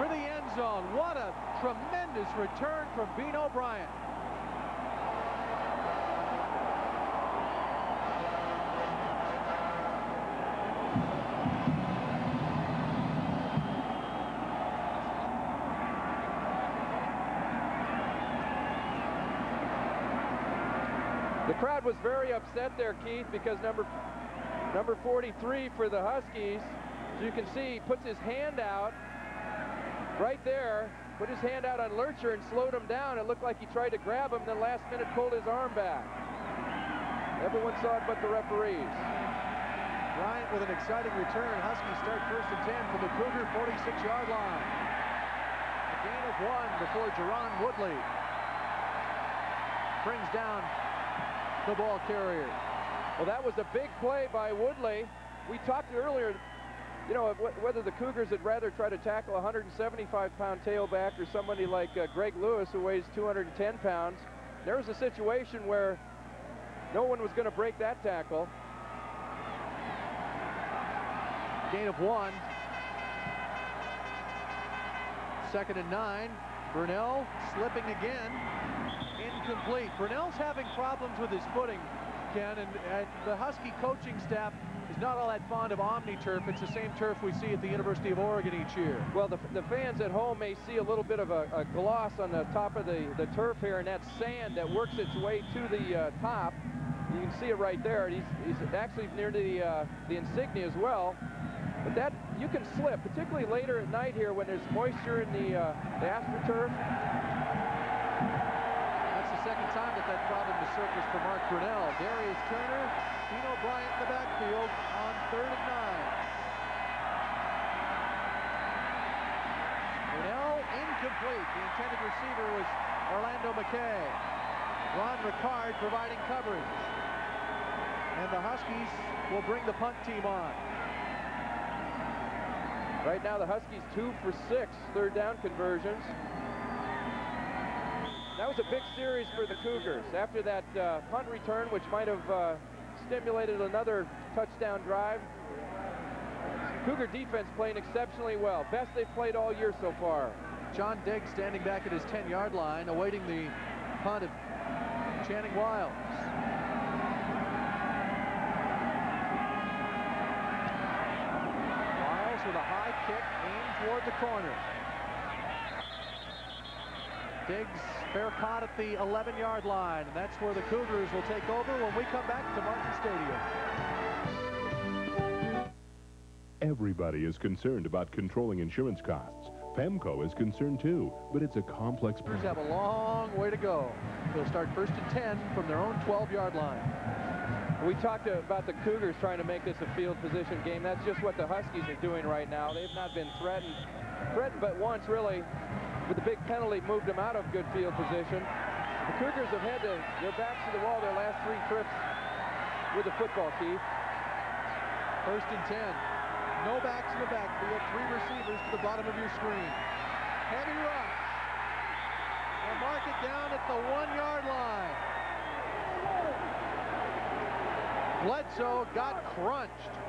for the end zone. What a tremendous return from Beno Bryant. The crowd was very upset there, Keith, because number number 43 for the Huskies, as you can see, puts his hand out right there, put his hand out on Loertscher and slowed him down. It looked like he tried to grab him, then last minute pulled his arm back. Everyone saw it but the referees. Bryant with an exciting return. Huskies start first and 10 from the Cougar 46-yard line. A gain of one before Jerron Woodley brings down the ball carrier. Well, that was a big play by Woodley. We talked earlier, you know, whether the Cougars would rather try to tackle a 175-pound tailback or somebody like uh, Greg Lewis, who weighs 210 pounds. There was a situation where no one was going to break that tackle. Gain of one. Second and nine. Brunell slipping again. Incomplete. Brunell's having problems with his footing, Ken, and, and the Husky coaching staff is not all that fond of OmniTurf. It's the same turf we see at the University of Oregon each year. Well, the, the fans at home may see a little bit of a, a, gloss on the top of the, the turf here, and that's sand that works its way to the uh, top. You can see it right there. He's, he's actually near the, uh, the insignia as well. But that, you can slip, particularly later at night here when there's moisture in the, uh, the AstroTurf. That's the second time that that problem has surfaced for Mark Brunell. Darius Turner, Beno Bryant in the backfield on third and nine. Brunell incomplete. The intended receiver was Orlando McKay. Ron Ricard providing coverage. And the Huskies will bring the punt team on. Right now, the Huskies two for six third down conversions. That was a big series for the Cougars. After that uh, punt return, which might have uh, stimulated another touchdown drive, Cougar defense playing exceptionally well. Best they've played all year so far. John Diggs standing back at his 10-yard line, awaiting the punt of Channing Wiles. Wiles with a high kick aimed toward the corner. Diggs fair caught at the 11-yard line, and that's where the Cougars will take over when we come back to Martin Stadium. Everybody is concerned about controlling insurance costs. PEMCO is concerned too, but it's a complex Cougars have a long way to go. They'll start first and 10 from their own 12-yard line. We talked about the Cougars trying to make this a field position game. That's just what the Huskies are doing right now. They've not been threatened, threatened but once really, with the big penalty moved them out of good field position. The Cougars have had to, their backs to the wall their last three trips with the football, Keith. First and 10. No backs in the backfield. Three receivers to the bottom of your screen. Heavy rush. They'll mark it down at the one-yard line. Bledsoe got crunched.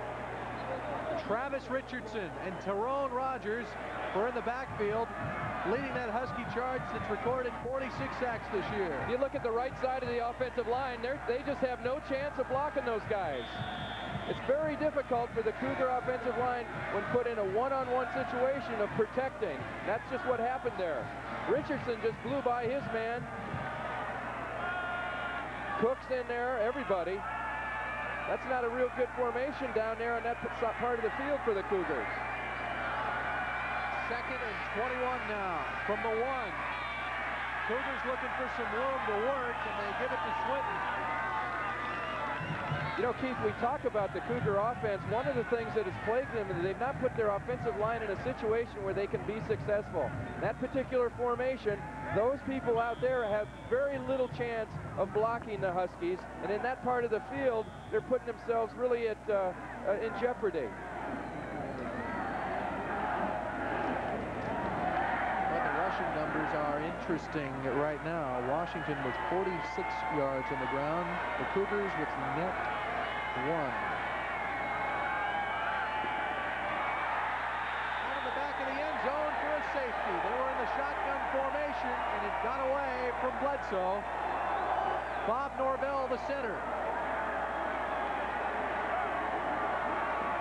Travis Richardson and Tyrone Rodgers were in the backfield, leading that Husky charge that's recorded 46 sacks this year. You look at the right side of the offensive line, they just have no chance of blocking those guys. It's very difficult for the Cougar offensive line when put in a one-on-one -on -one situation of protecting. That's just what happened there. Richardson just blew by his man. Cook's in there, everybody. That's not a real good formation down there on that part of the field for the Cougars. Second and 21 now from the one. Cougars looking for some room to work, and they give it to Swinton. You know, Keith, we talk about the Cougar offense. One of the things that has plagued them is they've not put their offensive line in a situation where they can be successful. That particular formation, those people out there have very little chance of blocking the Huskies, and in that part of the field, they're putting themselves really at uh, uh, in jeopardy. The rushing numbers are interesting right now. Washington with 46 yards on the ground. The Cougars with net one. Out of the back of the end zone for a safety. They were in the shotgun formation, and it got away from Bledsoe. Bob Norvell, the center.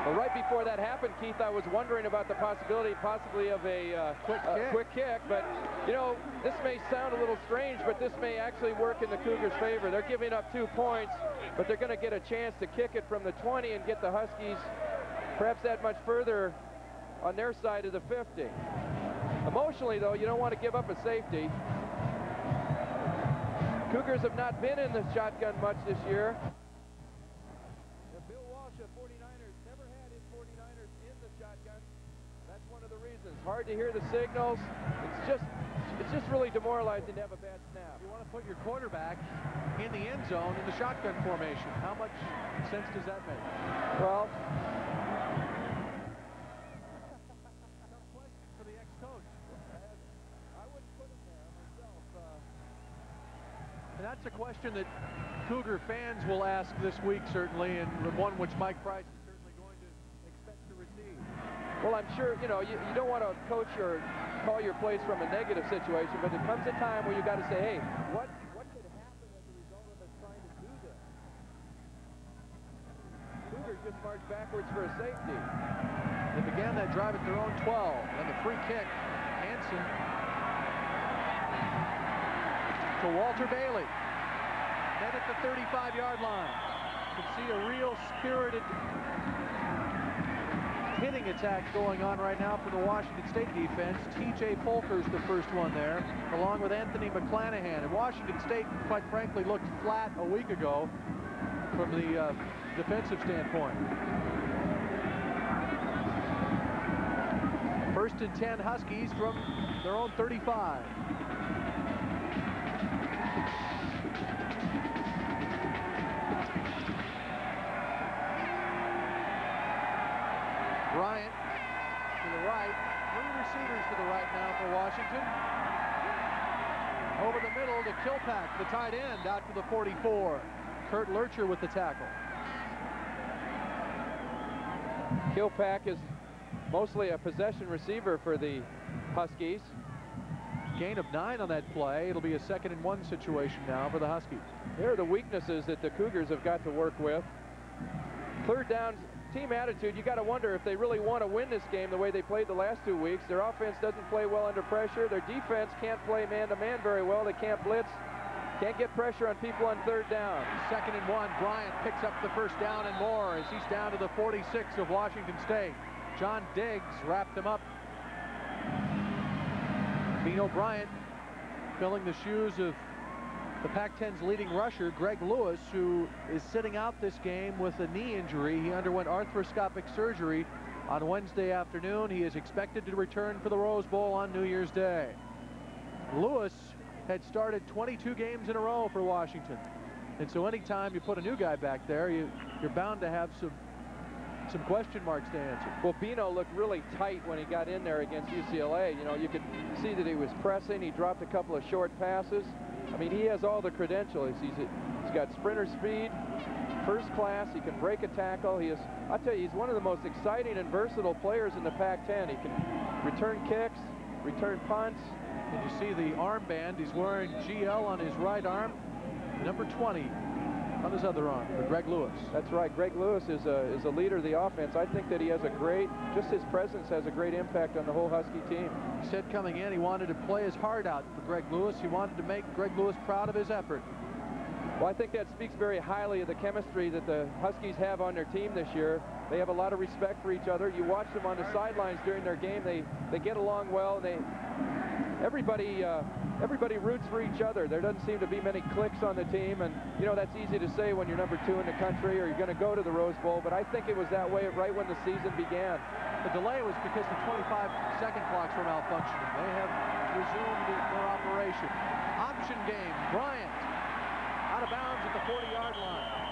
Well, right before that happened, Keith, I was wondering about the possibility possibly of a uh, quick, uh, kick. quick kick. But, you know, this may sound a little strange, but this may actually work in the Cougars' favor. They're giving up two points, but they're going to get a chance to kick it from the 20 and get the Huskies perhaps that much further on their side of the 50. Emotionally, though, you don't want to give up a safety. Cougars have not been in the shotgun much this year. Bill Walsh of 49ers never had his 49ers in the shotgun. That's one of the reasons. Hard to hear the signals. It's just it's just really demoralizing to have a bad snap. You want to put your quarterback in the end zone in the shotgun formation. How much sense does that make? Well, for the ex-coach. I wouldn't put him there myself. And that's a question that Cougar fans will ask this week, certainly, and one which Mike Price is certainly going to expect to receive. Well, I'm sure, you know, you, you don't want to coach or call your plays from a negative situation, but there comes a time where you got to say, hey, what, what could happen as a result of us trying to do this? Cougars just marched backwards for a safety. They began that drive at their own 12, and the free kick, Hanson to Walter Bailey. Then at the 35-yard line. You can see a real spirited hitting attack going on right now for the Washington State defense. T.J. Folker's the first one there, along with Anthony McClanahan. And Washington State, quite frankly, looked flat a week ago from the uh, defensive standpoint. First and 10 Huskies from their own 35. Middle the tight end, out to the 44. Kurt Loertscher with the tackle. Kilpack is mostly a possession receiver for the Huskies. Gain of nine on that play. It'll be a second and one situation now for the Huskies. Here are the weaknesses that the Cougars have got to work with. Third downs, team attitude, you got to wonder if they really want to win this game the way they played the last two weeks. Their offense doesn't play well under pressure. Their defense can't play man-to-man -man very well. They can't blitz. Can't get pressure on people on third down. Second and one. Bryant picks up the first down and more as he's down to the 46 of Washington State. John Diggs wrapped him up. Beno Bryant filling the shoes of the Pac-10's leading rusher, Greg Lewis, who is sitting out this game with a knee injury. He underwent arthroscopic surgery on Wednesday afternoon. He is expected to return for the Rose Bowl on New Year's Day. Lewis had started 22 games in a row for Washington. And so anytime you put a new guy back there, you, you're bound to have some some question marks to answer. Well, Beno looked really tight when he got in there against UCLA. You know, you could see that he was pressing. He dropped a couple of short passes. I mean, he has all the credentials. He's, he's got sprinter speed, first class. He can break a tackle. He is, I tell you, he's one of the most exciting and versatile players in the Pac-10. He can return kicks, return punts. And you see the armband. He's wearing GL on his right arm, number 20 on his other arm for Greg Lewis. That's right. Greg Lewis is a, is a leader of the offense. I think that he has a great, just his presence has a great impact on the whole Husky team. He said coming in he wanted to play his heart out for Greg Lewis. He wanted to make Greg Lewis proud of his effort. Well, I think that speaks very highly of the chemistry that the Huskies have on their team this year. They have a lot of respect for each other. You watch them on the sidelines during their game. They they get along well. They everybody uh, everybody roots for each other. There doesn't seem to be many cliques on the team, and you know that's easy to say when you're number two in the country or you're going to go to the Rose Bowl. But I think it was that way right when the season began. The delay was because the 25-second clocks were malfunctioning. They have resumed their operation. Option game. Bryant out of bounds at the 40-yard line.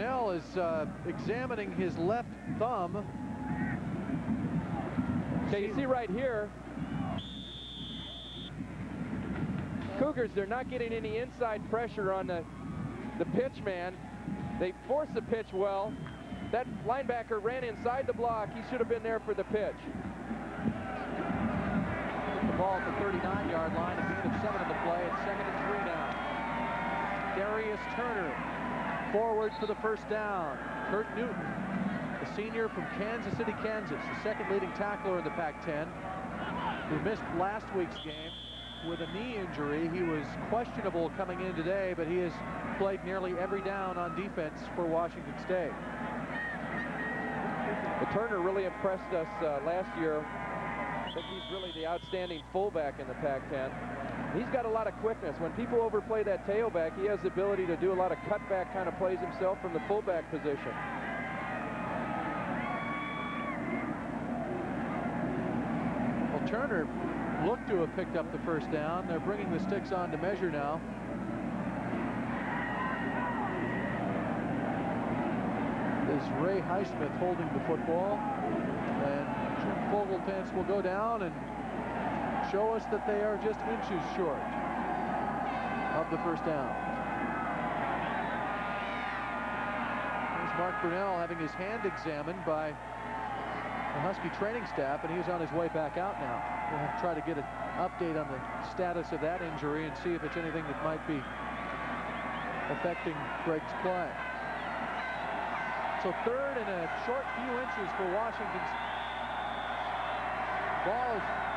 And Brunell is uh, examining his left thumb. Okay, you see right here, Cougars, they're not getting any inside pressure on the, the pitch man. They force the pitch well. That linebacker ran inside the block. He should have been there for the pitch. The ball at the 39-yard line, a gain of seven in the play. It's second and three now. Darius Turner forward for the first down. Kurt Newton, the senior from Kansas City, Kansas, the second leading tackler in the Pac-10, who missed last week's game with a knee injury. He was questionable coming in today, but he has played nearly every down on defense for Washington State. But Turner really impressed us uh, last year. I think he's really the outstanding fullback in the Pac-10. He's got a lot of quickness. When people overplay that tailback, he has the ability to do a lot of cutback kind of plays himself from the fullback position. Well, Turner looked to have picked up the first down. They're bringing the sticks on to measure now. Is Ray Highsmith holding the football. And Jim Fogelpants will go down and show us that they are just inches short of the first down. There's Mark Brunell having his hand examined by the Husky training staff, and he's on his way back out now. We'll try to get an update on the status of that injury and see if it's anything that might be affecting Greg's play. So third and a short few inches for Washington's Ball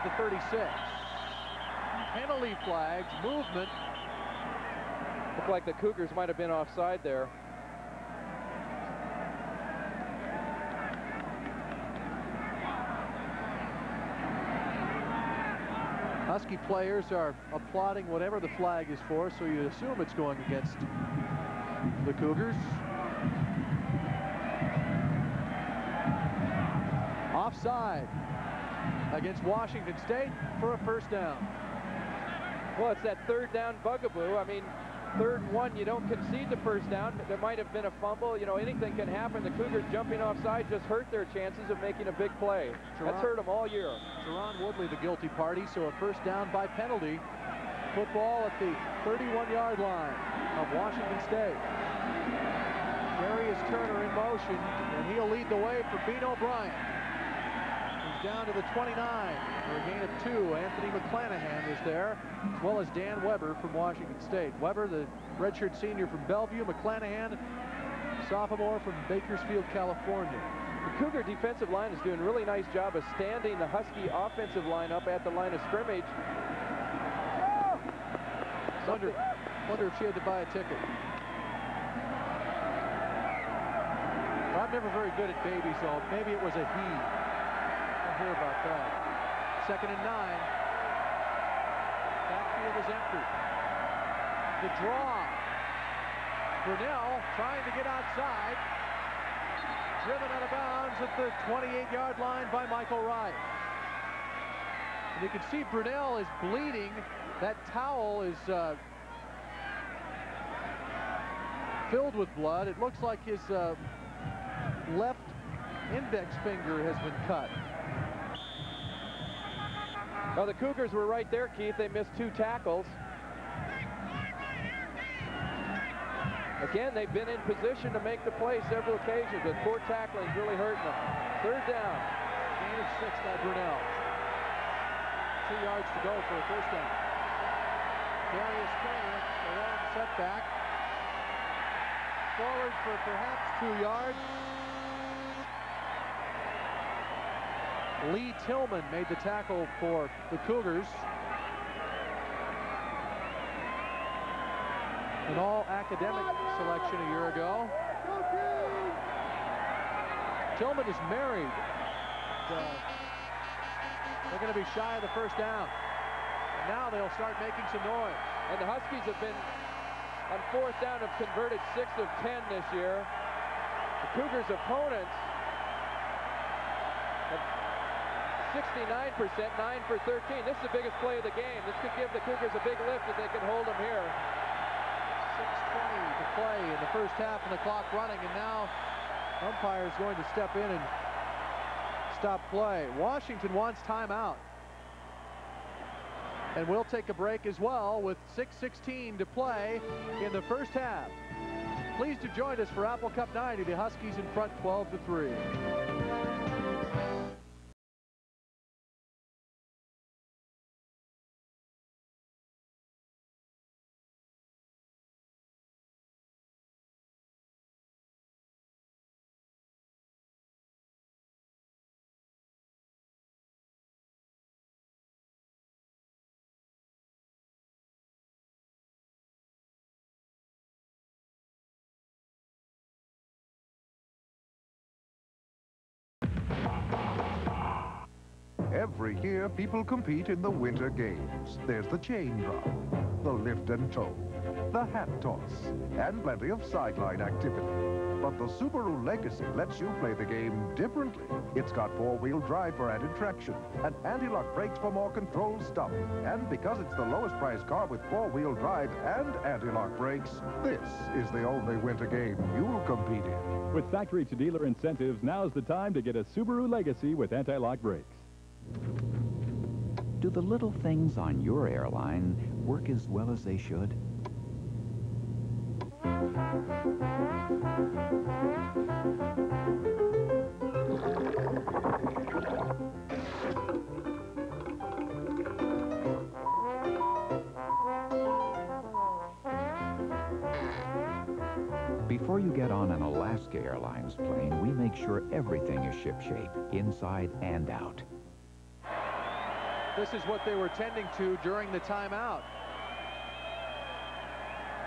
outside the 36. Penalty flags, movement. Looked like the Cougars might have been offside there. Husky players are applauding whatever the flag is for, so you assume it's going against the Cougars. Offside against Washington State for a first down. Well, it's that third down bugaboo. I mean, third and one, you don't concede the first down. There might have been a fumble. You know, anything can happen. The Cougars jumping offside just hurt their chances of making a big play. That's hurt them all year. Jerron Woodley, the guilty party, so a first down by penalty. Football at the 31-yard line of Washington State. Darius Turner in motion, and he'll lead the way for Beno Bryant. Down to the 29 for a gain of two. Anthony McClanahan is there, as well as Dan Weber from Washington State. Weber, the redshirt senior from Bellevue. McClanahan, sophomore from Bakersfield, California. The Cougar defensive line is doing a really nice job of standing the Husky offensive line up at the line of scrimmage. Wonder, wonder if she had to buy a ticket. I'm never very good at babies, so maybe it was a he. About that. Second and nine. Backfield is empty. The draw. Brunell trying to get outside. Driven out of bounds at the 28-yard line by Michael Wright. And you can see Brunell is bleeding. That towel is uh, filled with blood. It looks like his uh, left index finger has been cut. Well, the Cougars were right there, Keith. They missed two tackles. Again, they've been in position to make the play several occasions, but poor tackling really hurting them. Third down. Gain of six by Brunell. Two yards to go for a first down. Darius Turner, a long setback. Forward for perhaps two yards. Lee Tillman made the tackle for the Cougars. An all-academic selection a year ago. Tillman is married. Uh, they're going to be shy of the first down. And now they'll start making some noise. And the Huskies have been, on fourth down, have converted six of 10 this year. The Cougars' opponents 69%, 9 for 13. This is the biggest play of the game. This could give the Cougars a big lift if they can hold them here. 6.20 to play in the first half and the clock running, and now umpire is going to step in and stop play. Washington wants timeout. And we'll take a break as well with 6.16 to play in the first half. Pleased to join us for Apple Cup 90. The Huskies in front 12 to 3. Every year, people compete in the Winter Games. There's the chain drop, the lift and tow, the hat toss, and plenty of sideline activity. But the Subaru Legacy lets you play the game differently. It's got four-wheel drive for added traction and anti-lock brakes for more controlled stop. And because it's the lowest priced car with four-wheel drive and anti-lock brakes, this is the only winter game you'll compete in. With factory-to-dealer incentives, now's the time to get a Subaru Legacy with anti-lock brakes. Do the little things on your airline work as well as they should? Before you get on an Alaska Airlines plane, we make sure everything is shipshape, inside and out. This is what they were tending to during the timeout.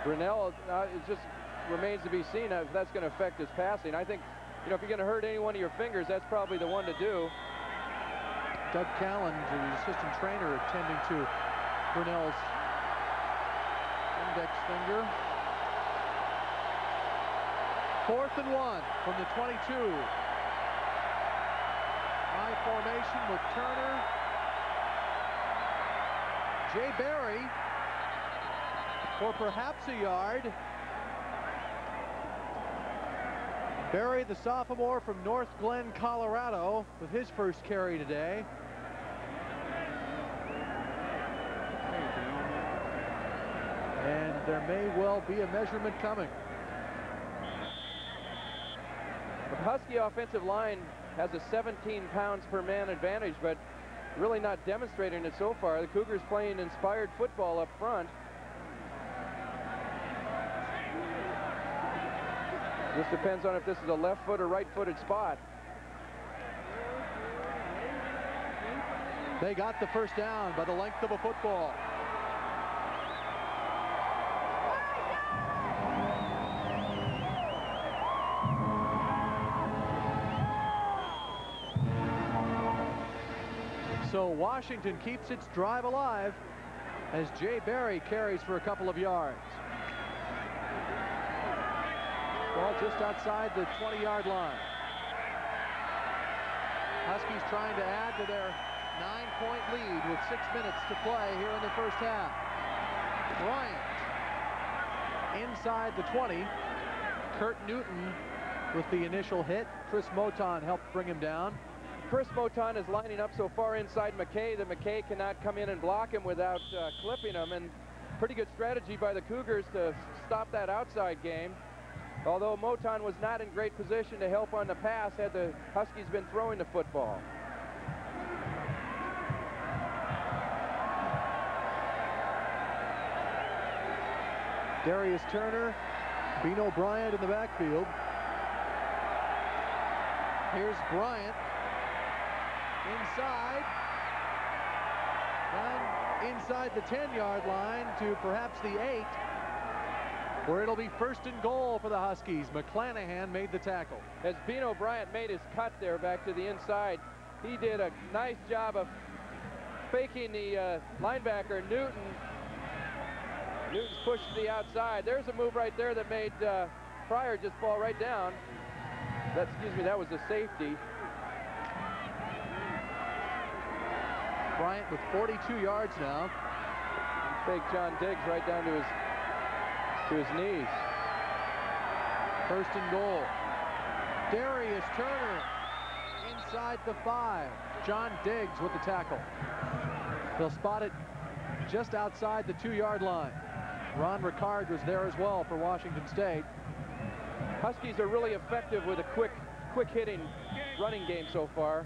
Brunell, uh, it just remains to be seen if that's going to affect his passing. I think, you know, if you're going to hurt any one of your fingers, that's probably the one to do. Doug Callan, the assistant trainer, attending to Brunell's index finger. Fourth and one from the 22. I formation with Turner. Jay Barry for perhaps a yard. Barry, the sophomore from North Glen, Colorado, with his first carry today. And there may well be a measurement coming. The Husky offensive line has a 17 pounds per man advantage, but really not demonstrating it so far. The Cougars playing inspired football up front. This depends on if this is a left foot or right footed spot. They got the first down by the length of a football. Washington keeps its drive alive as Jay Barry carries for a couple of yards. Ball just outside the 20-yard line. Huskies trying to add to their nine-point lead with six minutes to play here in the first half. Bryant inside the 20. Kurt Newton with the initial hit. Chris Moton helped bring him down. Chris Moton is lining up so far inside McKay that McKay cannot come in and block him without uh, clipping him. And pretty good strategy by the Cougars to stop that outside game. Although Moton was not in great position to help on the pass had the Huskies been throwing the football. Darius Turner, Beno Bryant in the backfield. Here's Bryant inside and inside the 10-yard line to perhaps the 8 where it'll be first and goal for the Huskies. McClanahan made the tackle. As Beno Bryant made his cut there back to the inside, he did a nice job of faking the uh, linebacker, Newton. Newton's pushed to the outside. There's a move right there that made uh, Prior just fall right down. That, excuse me, that was a safety. Bryant with 42 yards now. Fake John Diggs right down to his to his knees. First and goal. Darius Turner inside the five. John Diggs with the tackle. They'll spot it just outside the two-yard line. Ron Ricard was there as well for Washington State. Huskies are really effective with a quick, quick hitting running game so far.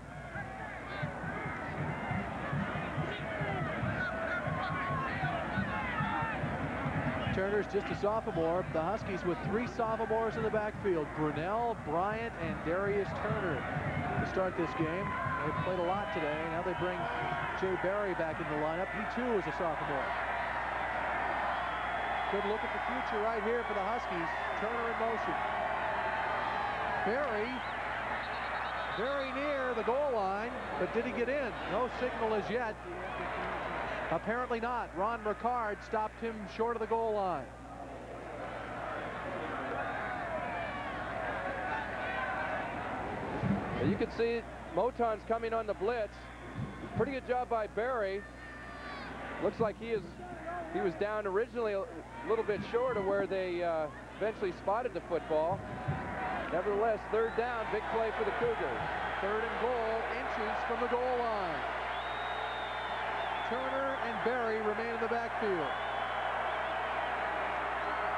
Turner's just a sophomore. The Huskies with three sophomores in the backfield. Brunell, Bryant, and Darius Turner to start this game. They've played a lot today. Now they bring Jay Barry back in the lineup. He too is a sophomore. Good look at the future right here for the Huskies. Turner in motion. Barry very near the goal line, but did he get in? No signal as yet. Apparently not. Ron Ricard stopped him short of the goal line. You can see Moton's coming on the blitz. Pretty good job by Barry. Looks like he is he was down originally a little bit short of where they uh, eventually spotted the football. Nevertheless, third down, big play for the Cougars. Third and goal, inches from the goal line. Turner and Barry remain in the backfield.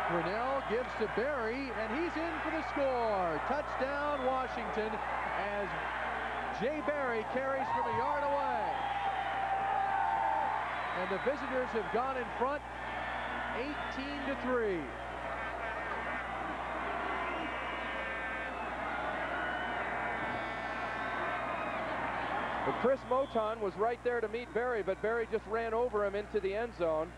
Brunell gives to Barry, and he's in for the score. Touchdown, Washington, as Jay Barry carries from a yard away. And the visitors have gone in front 18 to 3. But Chris Moton was right there to meet Barry, but Barry just ran over him into the end zone.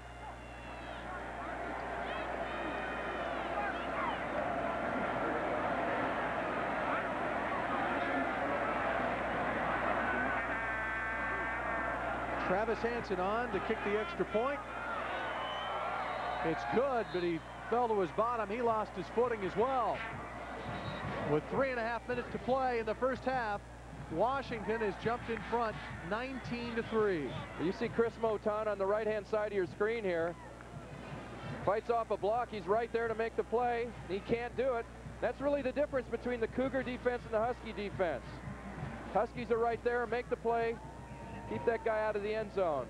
Travis Hanson on to kick the extra point. It's good, but he fell to his bottom. He lost his footing as well. With three and a half minutes to play in the first half, Washington has jumped in front 19 to 3. You see Chris Moton on the right-hand side of your screen here. Fights off a block. He's right there to make the play. He can't do it. That's really the difference between the Cougar defense and the Husky defense. Huskies are right there, make the play, keep that guy out of the end zone.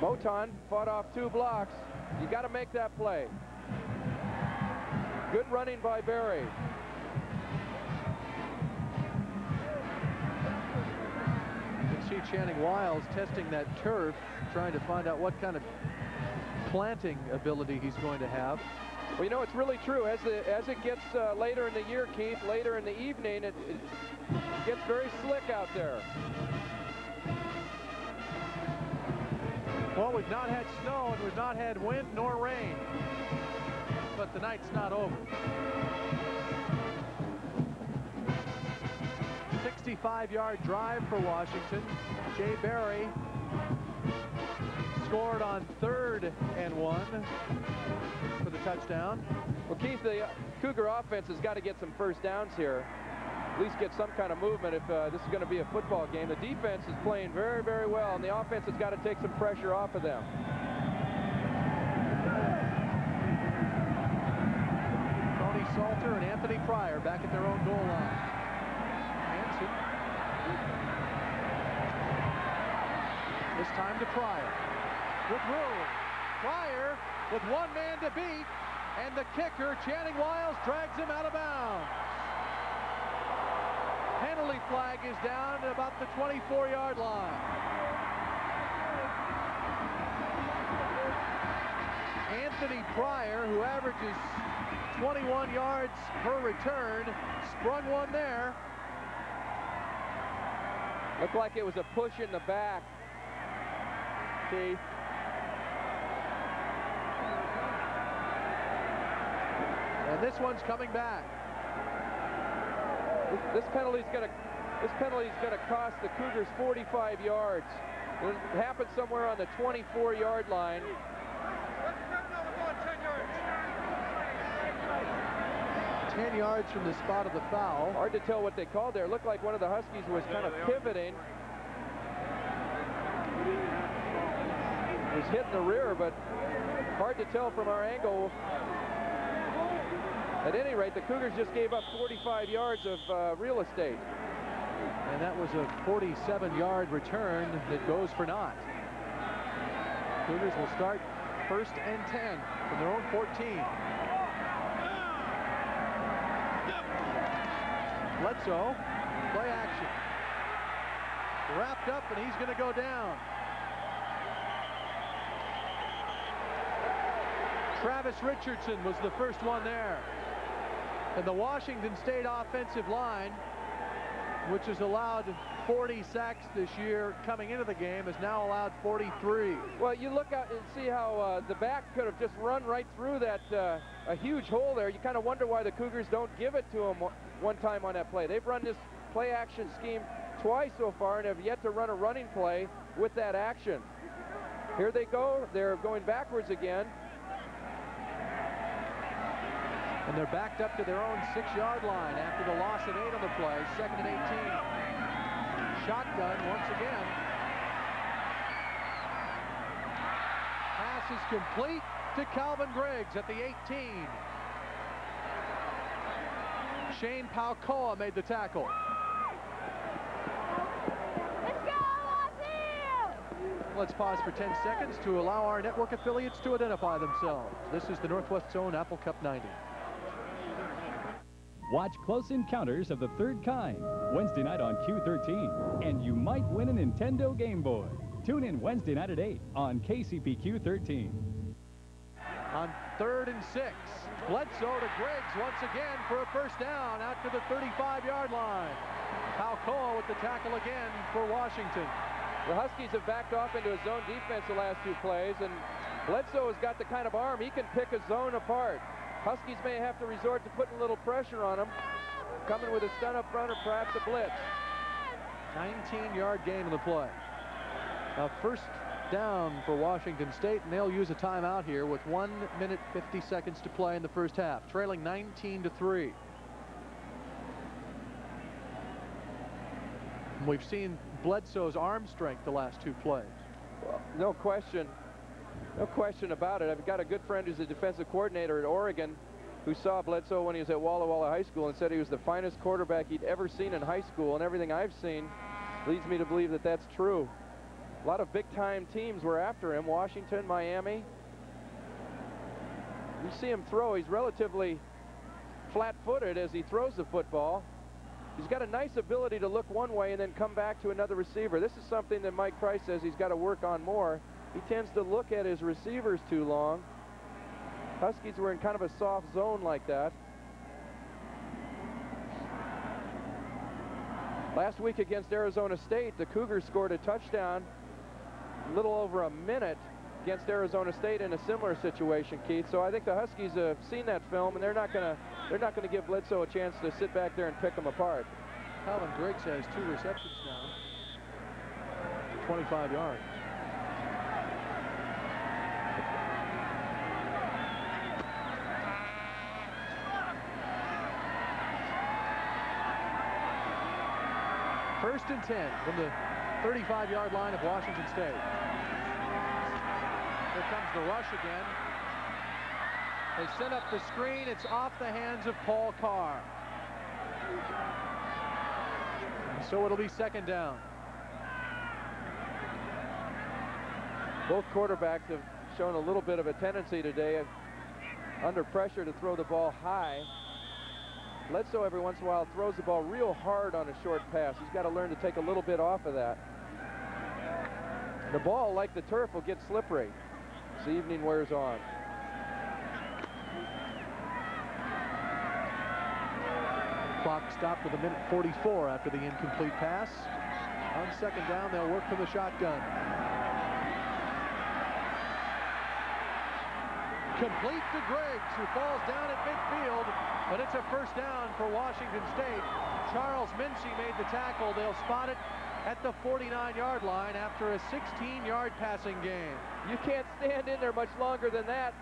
Moton fought off two blocks. You got to make that play. Good running by Barry. See Channing Wiles testing that turf, trying to find out what kind of planting ability he's going to have. Well, you know, it's really true. As, the, as it gets uh, later in the year, Keith, later in the evening, it, it gets very slick out there. Well, we've not had snow and we've not had wind nor rain. But the night's not over. 65-yard drive for Washington. Jay Barry scored on third and one for the touchdown. Well, Keith, the Cougar offense has got to get some first downs here. At least get some kind of movement if uh, this is going to be a football game. The defense is playing very, very well, and the offense has got to take some pressure off of them. Tony Salter and Anthony Prior back at their own goal line. Hanson. This time to Prior. With room. Prior with one man to beat. And the kicker, Channing Wiles, drags him out of bounds. Penalty flag is down at about the 24-yard line. Anthony Prior, who averages 21 yards per return, sprung one there. Looked like it was a push in the back. And this one's coming back. This, penalty's gonna this penalty's gonna cost the Cougars 45 yards. It happened somewhere on the 24-yard line. 10 yards from the spot of the foul. Hard to tell what they called there. It looked like one of the Huskies was kind of pivoting. Was hit in the rear, but hard to tell from our angle. At any rate, the Cougars just gave up 45 yards of uh, real estate. And that was a 47-yard return that goes for naught. Cougars will start first and 10 from their own 14. Bledsoe, play action. Wrapped up, and he's going to go down. Travis Richardson was the first one there. And the Washington State offensive line, which has allowed 40 sacks this year coming into the game, has now allowed 43. Well, you look out and see how uh, the back could have just run right through that uh, a huge hole there. You kind of wonder why the Cougars don't give it to him one time on that play. They've run this play action scheme twice so far and have yet to run a running play with that action. Here they go. They're going backwards again. And they're backed up to their own six-yard line after the loss of eight on the play. Second and 18. Shotgun once again. Pass is complete to Calvin Griggs at the 18. Shane Pahukoa made the tackle. Let's pause for 10 seconds to allow our network affiliates to identify themselves. This is the Northwest Zone Apple Cup 90. Watch Close Encounters of the Third Kind, Wednesday night on Q13, and you might win a Nintendo Game Boy. Tune in Wednesday night at 8 on KCPQ 13. On third and six, Bledsoe to Griggs once again for a first down out to the 35-yard line. Pahukoa with the tackle again for Washington. The Huskies have backed off into a zone defense the last two plays, and Bledsoe has got the kind of arm he can pick a zone apart. Huskies may have to resort to putting a little pressure on him, coming with a stun up front or perhaps a blitz. 19-yard gain of the play. A first down for Washington State, and they'll use a timeout here with 1 minute 50 seconds to play in the first half, trailing 19 to 3. We've seen Bledsoe's arm strength the last two plays. Well, no question. No question about it. I've got a good friend who's a defensive coordinator at Oregon who saw Bledsoe when he was at Walla Walla High School and said he was the finest quarterback he'd ever seen in high school. And everything I've seen leads me to believe that that's true. A lot of big-time teams were after him. Washington, Miami. You see him throw. He's relatively flat-footed as he throws the football. He's got a nice ability to look one way and then come back to another receiver. This is something that Mike Price says he's got to work on more. He tends to look at his receivers too long. Huskies were in kind of a soft zone like that. Last week against Arizona State, the Cougars scored a touchdown a little over a minute against Arizona State in a similar situation, Keith. So I think the Huskies have seen that film, and they're not going to they're not going to give Bledsoe a chance to sit back there and pick them apart. Calvin Griggs has two receptions now. 25 yards. First and 10 from the 35-yard line of Washington State. Here comes the rush again. They set up the screen. It's off the hands of Paul Carr. So it'll be second down. Both quarterbacks have shown a little bit of a tendency today under pressure to throw the ball high. Bledsoe every once in a while throws the ball real hard on a short pass. He's got to learn to take a little bit off of that. The ball, like the turf, will get slippery as the evening wears on. Clock stopped with a minute 44 after the incomplete pass. On second down, they'll work from the shotgun. Complete to Griggs, who falls down at midfield, but it's a first down for Washington State. Charles Mincy made the tackle. They'll spot it at the 49-yard line after a 16-yard passing game. You can't stand in there much longer than that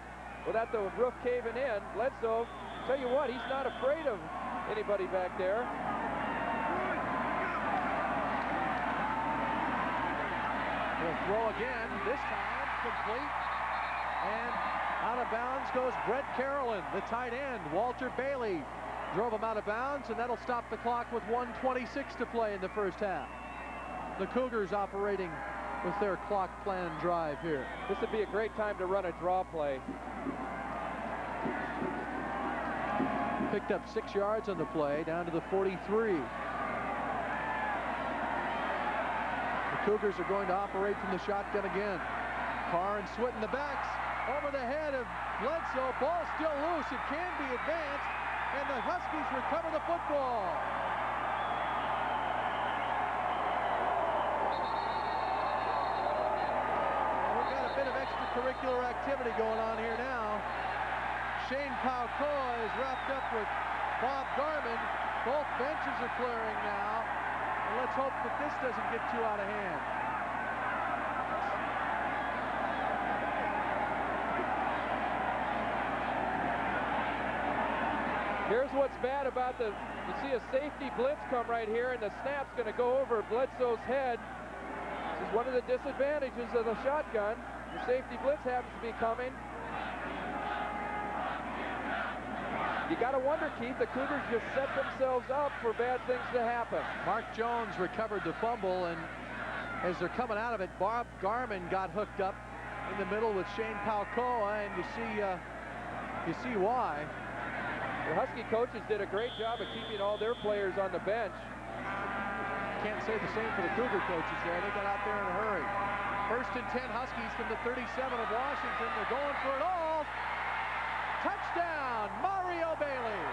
without the roof caving in. Bledsoe, tell you what, he's not afraid of anybody back there. He'll throw again, this time complete. And of bounds goes Brett Carolan, the tight end. Walter Bailey drove him out of bounds, and that'll stop the clock with 126 to play in the first half. The Cougars operating with their clock plan drive here. This would be a great time to run a draw play. Picked up six yards on the play, down to the 43. The Cougars are going to operate from the shotgun again. Carr and Swit in the backs over the head of Bledsoe. Ball still loose. It can be advanced, and the Huskies recover the football. We've got a bit of extracurricular activity going on here now. Shane Pahukoa is wrapped up with Bob Garman. Both benches are clearing now. And let's hope that this doesn't get too out of hand. Here's what's bad about the, you see a safety blitz come right here, and the snap's going to go over Bledsoe's head. This is one of the disadvantages of the shotgun. The safety blitz happens to be coming. You got to wonder, Keith, the Cougars just set themselves up for bad things to happen. Mark Jones recovered the fumble, and as they're coming out of it, Bob Garman got hooked up in the middle with Shane Pahukoa, and you see, uh, you see why. The Husky coaches did a great job of keeping all their players on the bench. Can't say the same for the Cougar coaches there. They got out there in a hurry. First and 10 Huskies from the 37 of Washington. They're going for it all. Touchdown, Mario Bailey.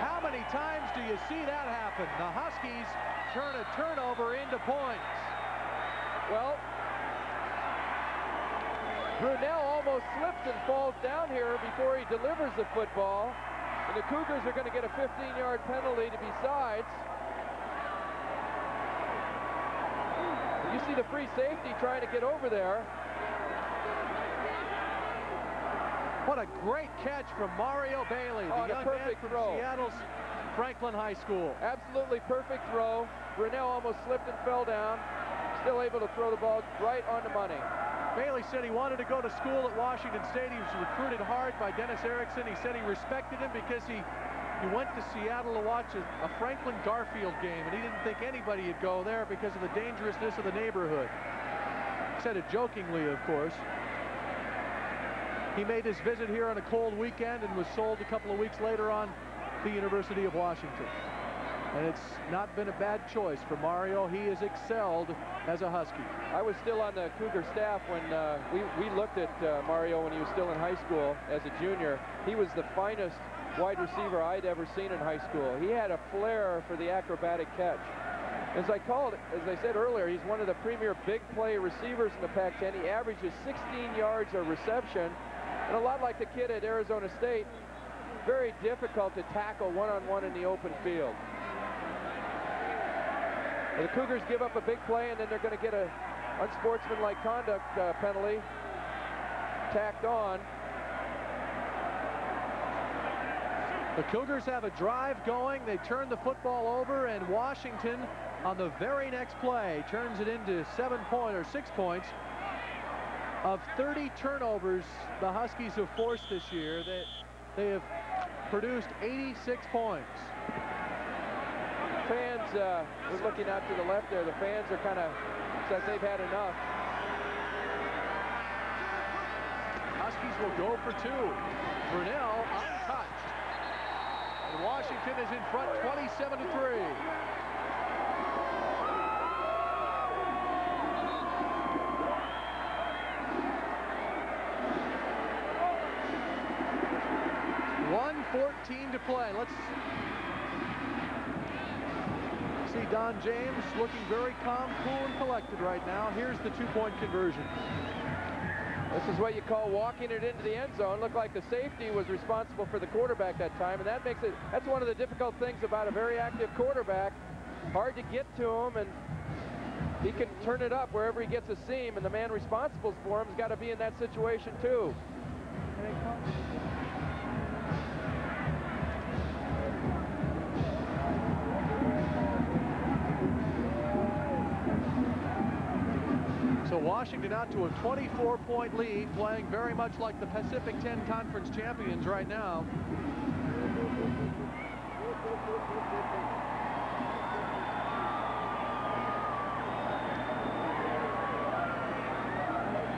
How many times do you see that happen? The Huskies turn a turnover into points. Well, Brunell almost slips and falls down here before he delivers the football. And the Cougars are going to get a 15-yard penalty to be sides. You see the free safety trying to get over there. What a great catch from Mario Bailey, the Oh, a young perfect man from throw. Seattle's Franklin High School. Absolutely perfect throw. Brunell almost slipped and fell down. Still able to throw the ball right on the money. Bailey said he wanted to go to school at Washington State. He was recruited hard by Dennis Erickson. He said he respected him because he, he went to Seattle to watch a, a Franklin Garfield game, and he didn't think anybody would go there because of the dangerousness of the neighborhood. He said it jokingly, of course. He made his visit here on a cold weekend and was sold a couple of weeks later on the University of Washington. And it's not been a bad choice for Mario. He has excelled as a Husky. I was still on the Cougar staff when uh, we, we looked at uh, Mario when he was still in high school as a junior. He was the finest wide receiver I'd ever seen in high school. He had a flair for the acrobatic catch. As I called, as I said earlier, he's one of the premier big play receivers in the Pac-10. He averages 16 yards a reception, and a lot like the kid at Arizona State, very difficult to tackle one-on-one -on -one in the open field. And the Cougars give up a big play, and then they're going to get a unsportsmanlike conduct uh, penalty tacked on. The Cougars have a drive going. They turn the football over, and Washington, on the very next play, turns it into seven point or six points. Of 30 turnovers the Huskies have forced this year, they, they have produced 86 points. Fans, uh, we're looking out to the left there. The fans are kind of, says they've had enough. Huskies will go for two. Brunell untouched. And Washington is in front 27 to 3. One fourteen to play. Let's see Don James looking very calm, cool, and collected right now. Here's the two-point conversion. This is what you call walking it into the end zone. Looked like the safety was responsible for the quarterback that time, and that makes it, that's one of the difficult things about a very active quarterback. Hard to get to him, and he can turn it up wherever he gets a seam, and the man responsible for him has got to be in that situation too. Washington out to a 24-point lead, playing very much like the Pacific 10 Conference champions right now.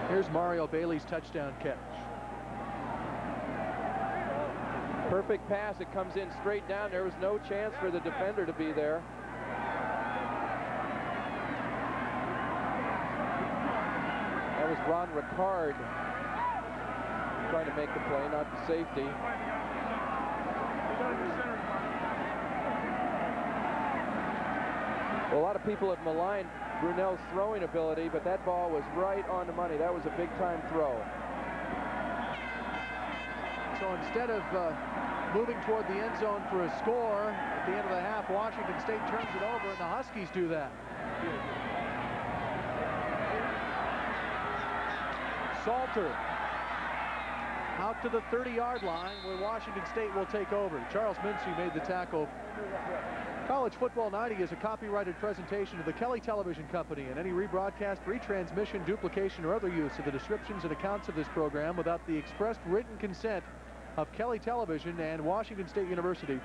Here's Mario Bailey's touchdown catch. Perfect pass. It comes in straight down. There was no chance for the defender to be there. Was Ron Ricard trying to make the play, not the safety. Well, a lot of people have maligned Brunell's throwing ability, but that ball was right on the money. That was a big-time throw. So instead of uh, moving toward the end zone for a score at the end of the half, Washington State turns it over, and the Huskies do that. Salter out to the 30-yard line where Washington State will take over. Charles Mincy made the tackle. College Football 90 is a copyrighted presentation of the Kelly Television Company, and any rebroadcast, retransmission, duplication, or other use of the descriptions and accounts of this program without the expressed written consent of Kelly Television and Washington State University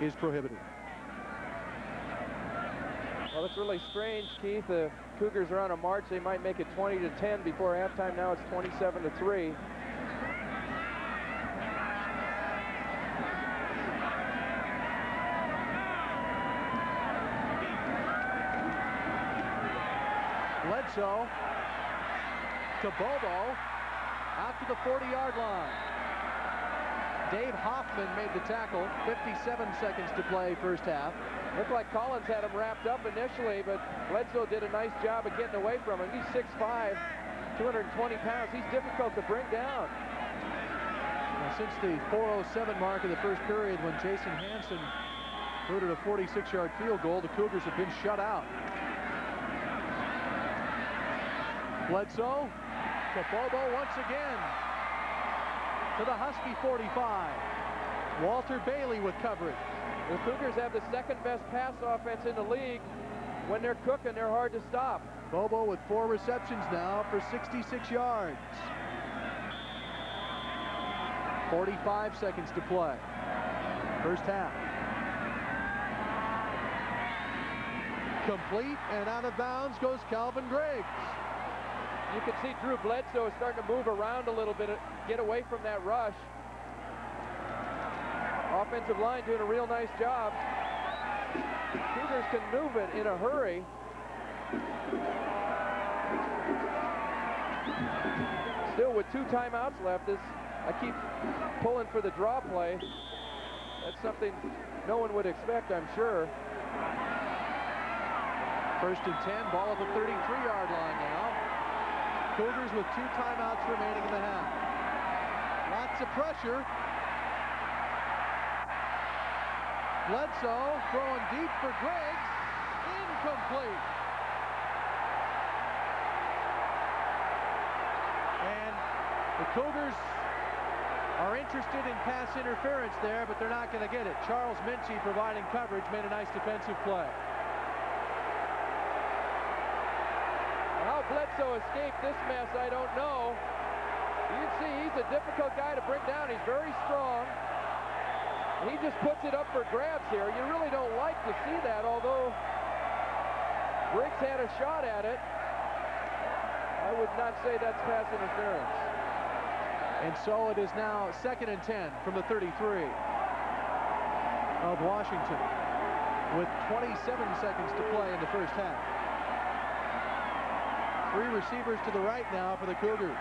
is prohibited. Well, it's really strange, Keith. The Cougars are on a march. They might make it 20 to 10 before halftime. Now it's 27 to 3. Bledsoe to Bobo out to the 40-yard line. Dave Hoffman made the tackle. 57 seconds to play first half. Looked like Collins had him wrapped up initially, but Bledsoe did a nice job of getting away from him. He's 6'5", 220 pounds. He's difficult to bring down. Now, since the 407 mark of the first period when Jason Hanson booted a 46-yard field goal, the Cougars have been shut out. Bledsoe to Bobo once again to the Husky 45. Walter Bailey with coverage. The Cougars have the second best pass offense in the league. When they're cooking, they're hard to stop. Bobo with four receptions now for 66 yards. 45 seconds to play. First half. Complete and out of bounds goes Calvin Griggs. You can see Drew Bledsoe is starting to move around a little bit, uh, get away from that rush. Offensive line doing a real nice job. Cougars can move it in a hurry. Still with two timeouts left, this I keep pulling for the draw play. That's something no one would expect, I'm sure. First and 10, ball at the 33-yard line now. Cougars with two timeouts remaining in the half. Lots of pressure. Bledsoe throwing deep for Griggs. Incomplete. And the Cougars are interested in pass interference there, but they're not going to get it. Charles Mincy providing coverage made a nice defensive play. How Bledsoe escaped this mess, I don't know. You can see he's a difficult guy to bring down. He's very strong. He just puts it up for grabs here. You really don't like to see that, although Griggs had a shot at it. I would not say that's pass interference. And so it is now second and 10 from the 33 of Washington with 27 seconds to play in the first half. Three receivers to the right now for the Cougars.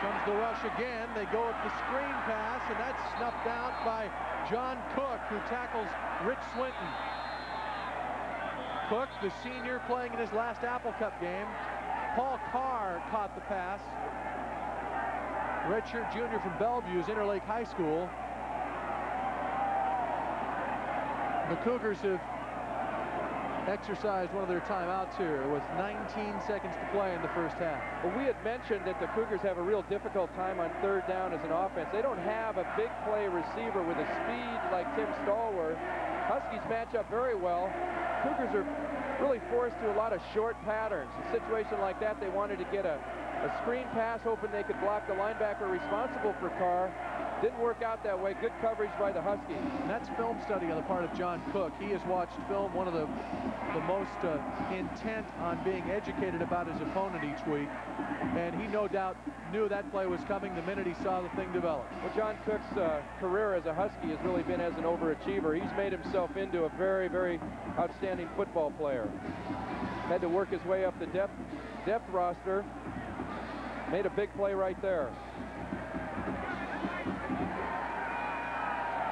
Comes the rush again. They go with the screen pass, and that's snuffed out by John Cook, who tackles Rich Swinton. Cook, the senior playing in his last Apple Cup game. Paul Carr caught the pass. Redshirt junior from Bellevue's Interlake High School. The Cougars have exercised one of their timeouts here with 19 seconds to play in the first half. Well, we had mentioned that the Cougars have a real difficult time on third down as an offense. They don't have a big play receiver with a speed like Tim Stallworth. Huskies match up very well. Cougars are really forced to a lot of short patterns. A situation like that, they wanted to get a, a screen pass, hoping they could block the linebacker responsible for Carr. Didn't work out that way. Good coverage by the Huskies. And that's film study on the part of John Cook. He has watched film, one of the, the most uh, intent on being educated about his opponent each week. And he no doubt knew that play was coming the minute he saw the thing develop. Well, John Cook's uh, career as a Husky has really been as an overachiever. He's made himself into a very, very outstanding football player. Had to work his way up the depth, depth roster. Made a big play right there.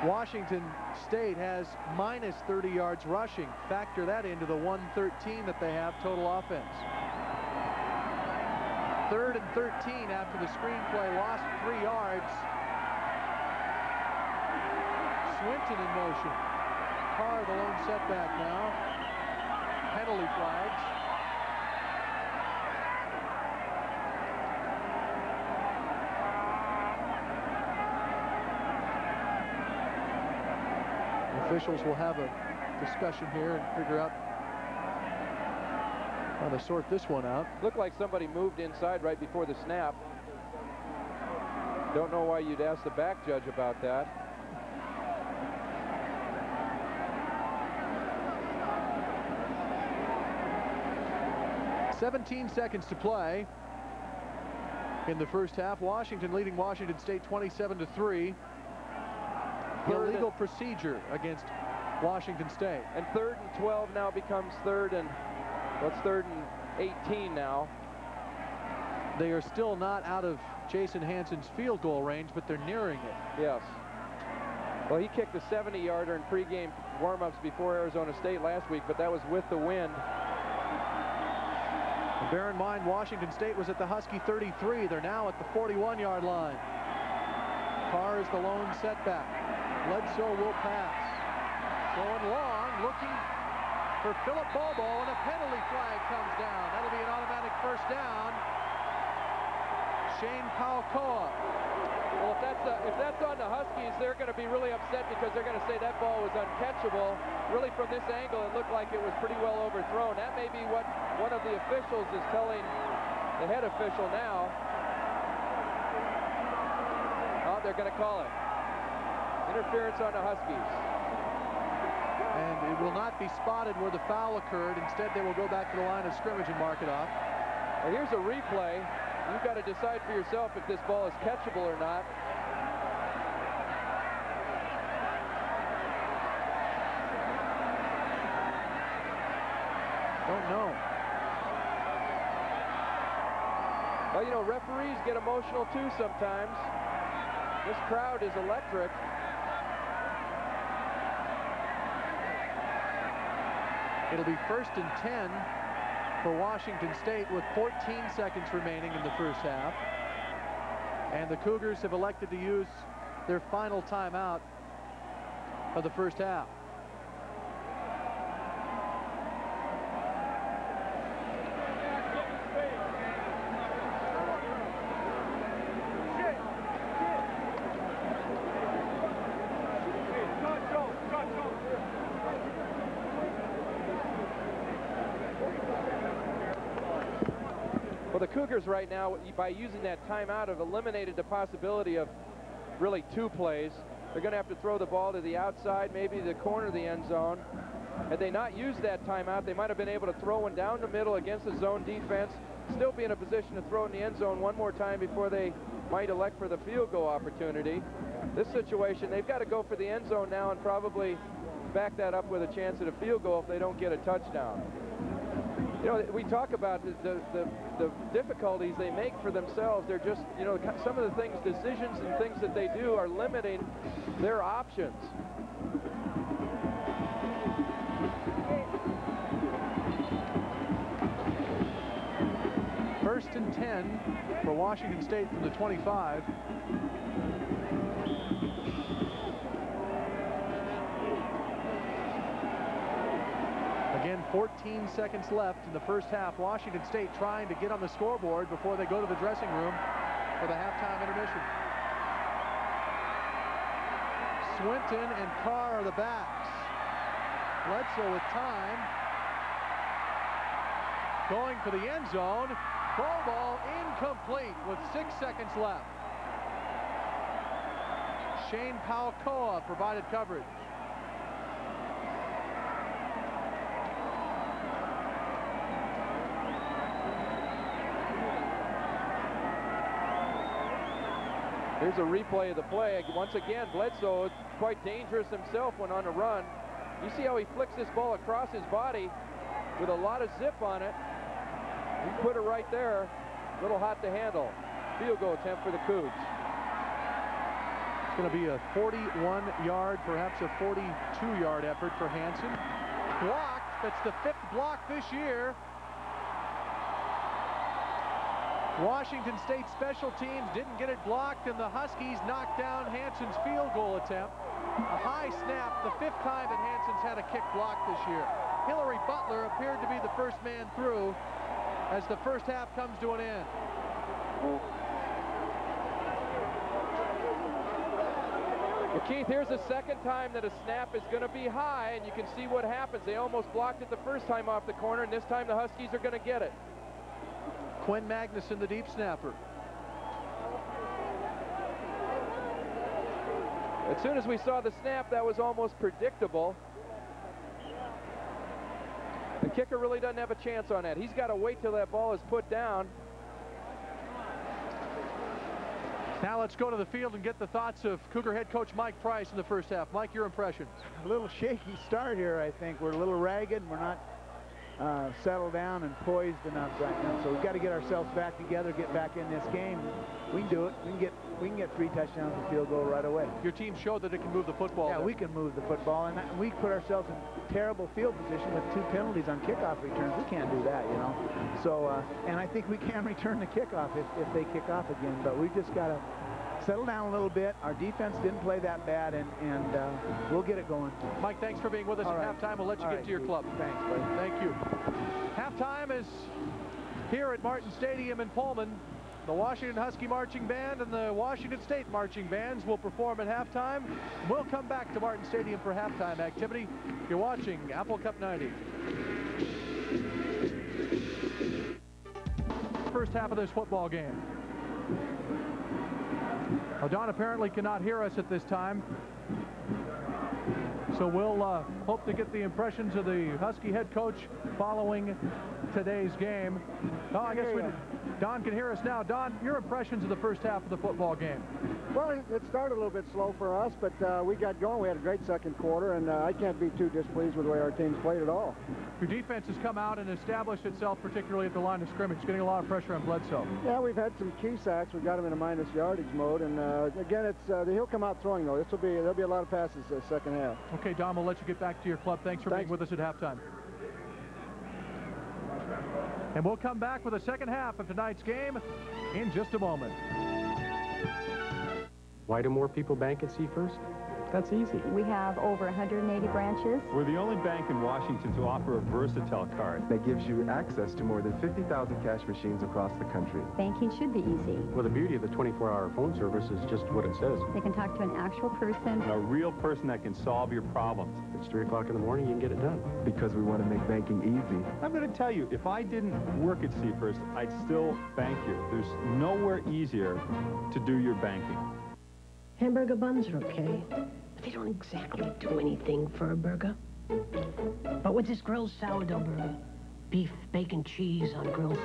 Washington State has minus 30 yards rushing. Factor that into the 113 that they have total offense. Third and 13 after the screenplay lost three yards. Swinton in motion. Carr the lone setback now. Penalty flags. Officials will have a discussion here and figure out how to sort this one out. Looked like somebody moved inside right before the snap. Don't know why you'd ask the back judge about that. Seventeen seconds to play in the first half. Washington leading Washington State 27 to 3 illegal procedure against Washington State. And third and 12 now becomes third and, what's third and 18 now? They are still not out of Jason Hanson's field goal range, but they're nearing it. Yes. Well, he kicked a 70-yarder in pregame warm-ups before Arizona State last week, but that was with the wind. And bear in mind, Washington State was at the Husky 33. They're now at the 41-yard line. Carr is the lone setback. Bledsoe will pass. Going long, looking for Philip Bobo, and a penalty flag comes down. That'll be an automatic first down. Shane Pahukoa. Well, if that's, uh, if that's on the Huskies, they're going to be really upset because they're going to say that ball was uncatchable. Really, from this angle, it looked like it was pretty well overthrown. That may be what one of the officials is telling the head official now. Oh, they're going to call it. Interference on the Huskies. And it will not be spotted where the foul occurred. Instead, they will go back to the line of scrimmage and mark it off. Well, here's a replay. You've got to decide for yourself if this ball is catchable or not. Don't know. Well, you know, referees get emotional too sometimes. This crowd is electric. It'll be first and 10 for Washington State with 14 seconds remaining in the first half. And the Cougars have elected to use their final timeout of the first half. Cougars right now, by using that timeout, have eliminated the possibility of really two plays. They're going to have to throw the ball to the outside, maybe the corner of the end zone. Had they not used that timeout, they might have been able to throw one down the middle against the zone defense, still be in a position to throw in the end zone one more time before they might elect for the field goal opportunity. This situation, they've got to go for the end zone now and probably back that up with a chance at a field goal if they don't get a touchdown. You know, we talk about the, the, the, the, difficulties they make for themselves. They're just, you know, some of the things, decisions and things that they do are limiting their options. First and 10 for Washington State from the 25. Again, 14 seconds left in the first half. Washington State trying to get on the scoreboard before they go to the dressing room for the halftime intermission. Swinton and Carr are the backs. Bledsoe with time. Going for the end zone. Throw ball incomplete with six seconds left. Shane Pahukoa provided coverage. Here's a replay of the play. Once again, Bledsoe, quite dangerous himself when on a run. You see how he flicks this ball across his body with a lot of zip on it. He put it right there. A little hot to handle. Field goal attempt for the Cougs. It's going to be a 41-yard, perhaps a 42-yard effort for Hanson. Blocked. That's the fifth block this year. Washington State special teams didn't get it blocked, and the Huskies knocked down Hanson's field goal attempt. A high snap, the fifth time that Hanson's had a kick blocked this year. Hillary Butler appeared to be the first man through as the first half comes to an end. Well, Keith, here's the second time that a snap is going to be high, and you can see what happens. They almost blocked it the first time off the corner, and this time the Huskies are going to get it. Quinn Magnuson, the deep snapper. As soon as we saw the snap, that was almost predictable. The kicker really doesn't have a chance on that. He's got to wait till that ball is put down. Now let's go to the field and get the thoughts of Cougar head coach Mike Price in the first half. Mike, your impressions? A little shaky start here, I think. We're a little ragged. We're not uh, settled down and poised enough right now. So we've got to get ourselves back together, get back in this game. We can do it. We can get we can get three touchdowns and field goal right away. Your team showed that it can move the football. Yeah, there. we can move the football, and we put ourselves in terrible field position with two penalties on kickoff returns. We can't do that, you know. So, uh, and I think we can return the kickoff if, if they kick off again, but we just got to settle down a little bit. Our defense didn't play that bad, and, and uh, we'll get it going. Mike, thanks for being with us All at right. halftime. We'll let you All get right, to your club. Thanks, buddy. Thank you. Halftime is here at Martin Stadium in Pullman. The Washington Husky Marching Band and the Washington State Marching Bands will perform at halftime. We'll come back to Martin Stadium for halftime activity. You're watching Apple Cup 90. First half of this football game. Now, Don apparently cannot hear us at this time. So we'll uh, hope to get the impressions of the Husky head coach following today's game. Oh, I guess we, Don can hear us now. Don, your impressions of the first half of the football game. Well, it- started a little bit slow for us, but uh, we got going. We had a great second quarter, and uh, I can't be too displeased with the way our teams played at all. Your defense has come out and established itself, particularly at the line of scrimmage, getting a lot of pressure on Bledsoe. Yeah, we've had some key sacks. We've got him in a minus yardage mode, and uh, again, it's uh, he'll come out throwing though. This will be there'll be a lot of passes the second half. Okay, Okay, Don, we'll let you get back to your club. Thanks for Thanks. being with us at halftime. And we'll come back with the second half of tonight's game in just a moment. Why do more people bank at Seafirst? That's easy. We have over 180 branches. We're the only bank in Washington to offer a Versatile card. That gives you access to more than 50,000 cash machines across the country. Banking should be easy. Well, the beauty of the 24-hour phone service is just what it says. They can talk to an actual person. A real person that can solve your problems. It's 3 o'clock in the morning, you can get it done. Because we want to make banking easy. I'm going to tell you, if I didn't work at Seafirst, I'd still bank you. There's nowhere easier to do your banking. Hamburger buns are okay. They don't exactly do anything for a burger. But with this grilled sourdough burger, beef, bacon, cheese on grilled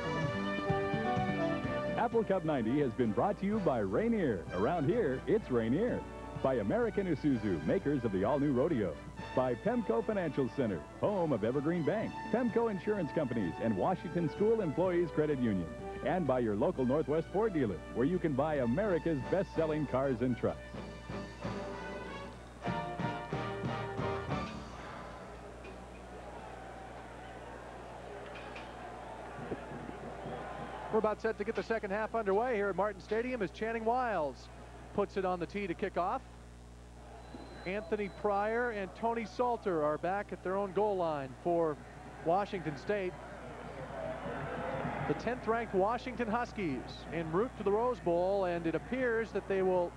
Apple Cup 90 has been brought to you by Rainier. Around here, it's Rainier. By American Isuzu, makers of the all-new Rodeo. By Pemco Financial Center, home of Evergreen Bank, Pemco Insurance Companies, and Washington School Employees Credit Union. And by your local Northwest Ford dealer, where you can buy America's best-selling cars and trucks. About set to get the second half underway here at Martin Stadium as Channing Wiles puts it on the tee to kick off. Anthony Prior and Tony Salter are back at their own goal line for Washington State. The 10th ranked Washington Huskies en route to the Rose Bowl and it appears that they will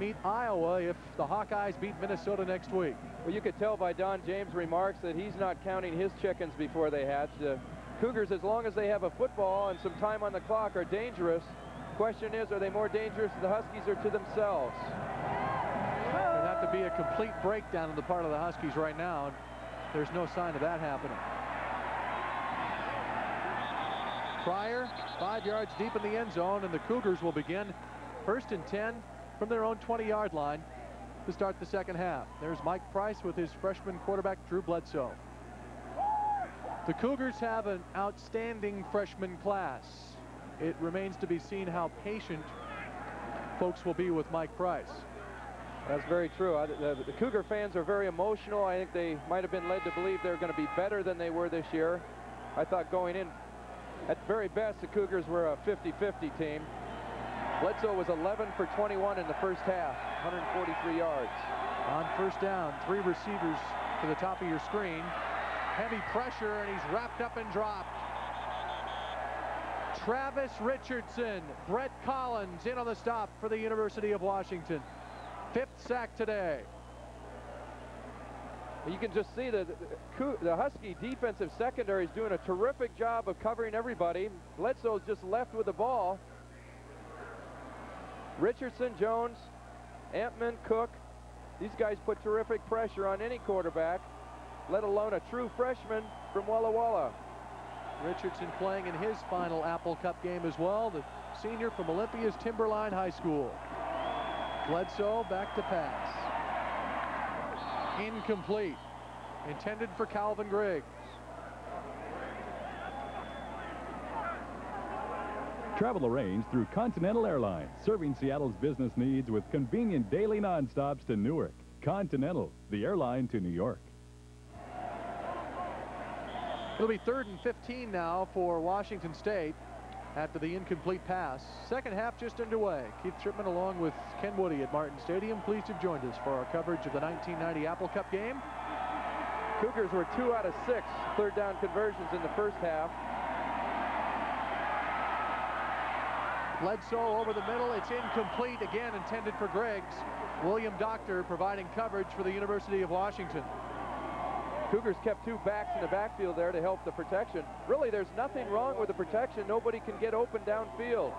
meet Iowa if the Hawkeyes beat Minnesota next week. Well, you could tell by Don James' remarks that he's not counting his chickens before they hatch. The Cougars, as long as they have a football and some time on the clock, are dangerous. Question is, are they more dangerous to the Huskies or to themselves? There'd have to be a complete breakdown on the part of the Huskies right now. There's no sign of that happening. Prior, five yards deep in the end zone, and the Cougars will begin first and 10 from their own 20-yard line to start the second half. There's Mike Price with his freshman quarterback, Drew Bledsoe. The Cougars have an outstanding freshman class. It remains to be seen how patient folks will be with Mike Price. That's very true. I, the, the, Cougar fans are very emotional. I think they might have been led to believe they're going to be better than they were this year. I thought going in, at very best, the Cougars were a 50-50 team. Bledsoe was 11 for 21 in the first half, 143 yards. On first down, three receivers to the top of your screen. Heavy pressure, and he's wrapped up and dropped. Travis Richardson, Brett Collins in on the stop for the University of Washington. Fifth sack today. You can just see the, the Husky defensive secondary is doing a terrific job of covering everybody. Bledsoe's just left with the ball. Richardson, Jones, Emtman, Cook, these guys put terrific pressure on any quarterback, let alone a true freshman from Walla Walla. Richardson playing in his final Apple Cup game as well, the senior from Olympia's Timberline High School. Bledsoe back to pass. Incomplete. Intended for Calvin Griggs. Travel arranged through Continental Airlines, serving Seattle's business needs with convenient daily nonstops to Newark. Continental, the airline to New York. It'll be third and 15 now for Washington State after the incomplete pass. Second half just underway. Keith Shipman along with Ken Woody at Martin Stadium. Pleased to have joined us for our coverage of the 1990 Apple Cup game. Cougars were two out of six third down conversions in the first half. Bledsoe over the middle. It's incomplete again, intended for Griggs. William Doctor providing coverage for the University of Washington. Cougars kept two backs in the backfield there to help the protection. Really, there's nothing wrong with the protection. Nobody can get open downfield.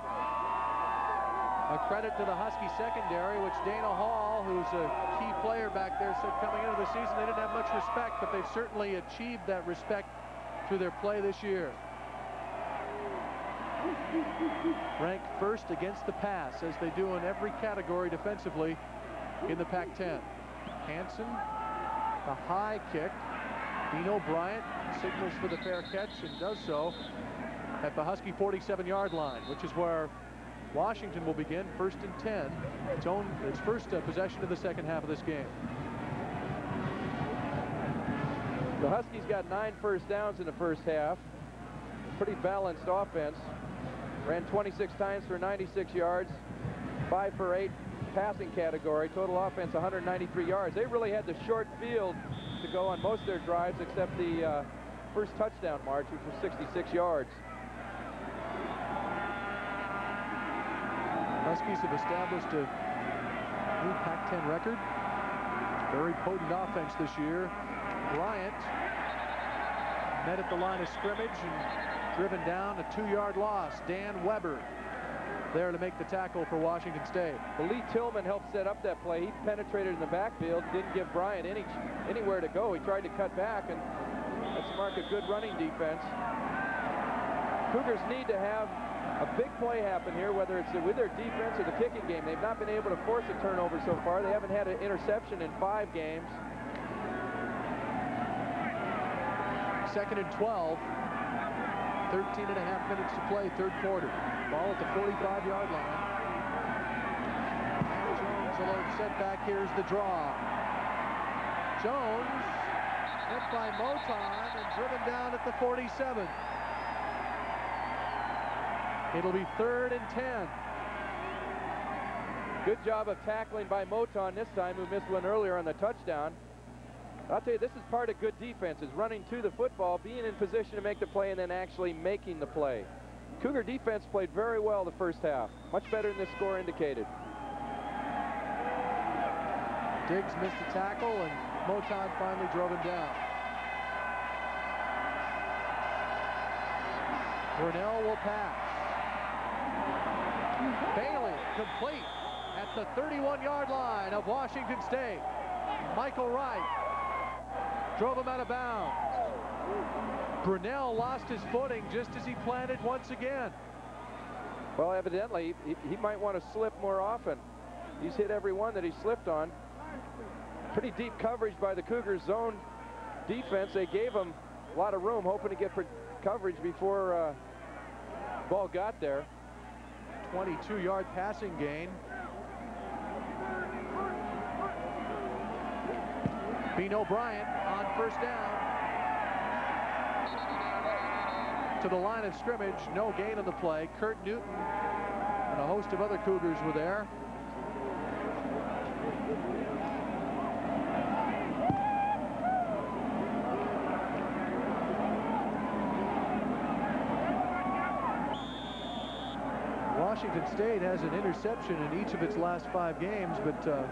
A credit to the Husky secondary, which Dana Hall, who's a key player back there, said coming into the season they didn't have much respect, but they've certainly achieved that respect through their play this year. Ranked first against the pass, as they do in every category defensively in the Pac-10. Hanson, the high kick. Beno Bryant signals for the fair catch and does so at the Husky 47-yard line, which is where Washington will begin first and 10. Its own its first uh, possession of the second half of this game. The Huskies got nine first downs in the first half. pretty balanced offense. Ran 26 times for 96 yards, 5 for 8 passing category. Total offense 193 yards. They really had the short field to go on most of their drives except the uh, first touchdown march, which was 66 yards. Huskies have established a new Pac-10 record. Very potent offense this year. Bryant met at the line of scrimmage and driven down a two-yard loss. Dan Weber there to make the tackle for Washington State. Well, Lee Tillman helped set up that play. He penetrated in the backfield, didn't give Bryant any anywhere to go. He tried to cut back, and that's a mark a good running defense. Cougars need to have a big play happen here, whether it's with their defense or the kicking game. They've not been able to force a turnover so far. They haven't had an interception in five games. Second and 12. 13 and a half minutes to play, third quarter. Ball at the 45-yard line. Jones alone setback. Here's the draw. Jones hit by Moton and driven down at the 47. It'll be third and 10. Good job of tackling by Moton this time, who missed one earlier on the touchdown. I'll tell you, this is part of good defense, is running to the football, being in position to make the play, and then actually making the play. Cougar defense played very well the first half. Much better than the score indicated. Diggs missed a tackle, and Moton finally drove him down. Brunell will pass. Bailey complete at the 31-yard line of Washington State. Michael Wright drove him out of bounds. Brunell lost his footing just as he planted once again. Well, evidently, he, he might want to slip more often. He's hit every one that he slipped on. Pretty deep coverage by the Cougars zone defense. They gave him a lot of room, hoping to get coverage before uh, ball got there. 22-yard passing gain. Beno Bryant on first down. To the line of scrimmage, no gain on the play. Kurt Newton and a host of other Cougars were there. Washington State has an interception in each of its last five games, but uh,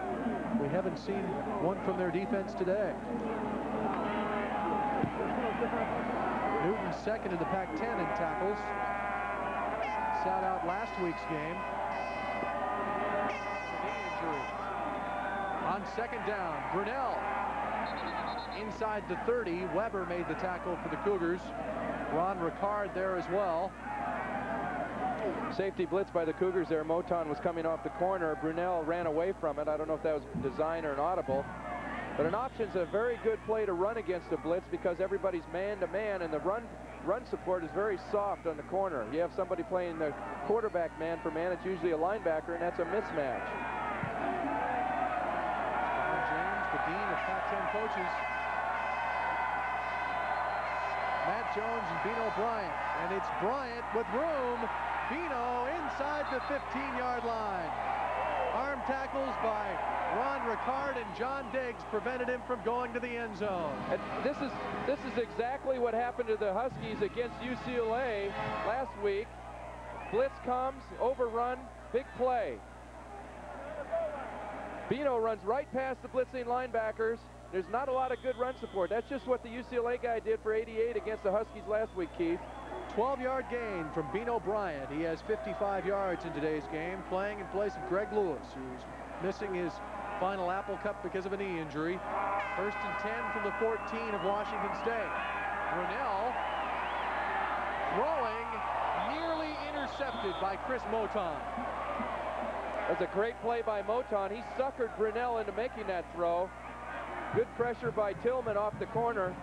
we haven't seen one from their defense today. Newton second in the Pac-10 in tackles. Sat out last week's game. On second down, Brunell inside the 30. Weber made the tackle for the Cougars. Ron Ricard there as well. Safety blitz by the Cougars there. Moton was coming off the corner. Brunell ran away from it. I don't know if that was design or an audible. But an option's a very good play to run against a blitz because everybody's man-to-man, -man, and the run run support is very soft on the corner. You have somebody playing the quarterback man for man. It's usually a linebacker, and that's a mismatch. James, the dean of Pac-10 coaches. Matt Jones and Beno Bryant. And it's Bryant with room Beno inside the 15-yard line. Arm tackles by Ron Ricard and John Diggs prevented him from going to the end zone. And this is this is exactly what happened to the Huskies against UCLA last week. Blitz comes, overrun, big play. Beno runs right past the blitzing linebackers. There's not a lot of good run support. That's just what the UCLA guy did for 88 against the Huskies last week, Keith. 12-yard gain from Beno Bryant. He has 55 yards in today's game, playing in place of Greg Lewis, who's missing his final Apple Cup because of a knee injury. First and 10 from the 14 of Washington State. Brunell throwing nearly intercepted by Chris Moton. That's a great play by Moton. He suckered Brunell into making that throw. Good pressure by Tillman off the corner.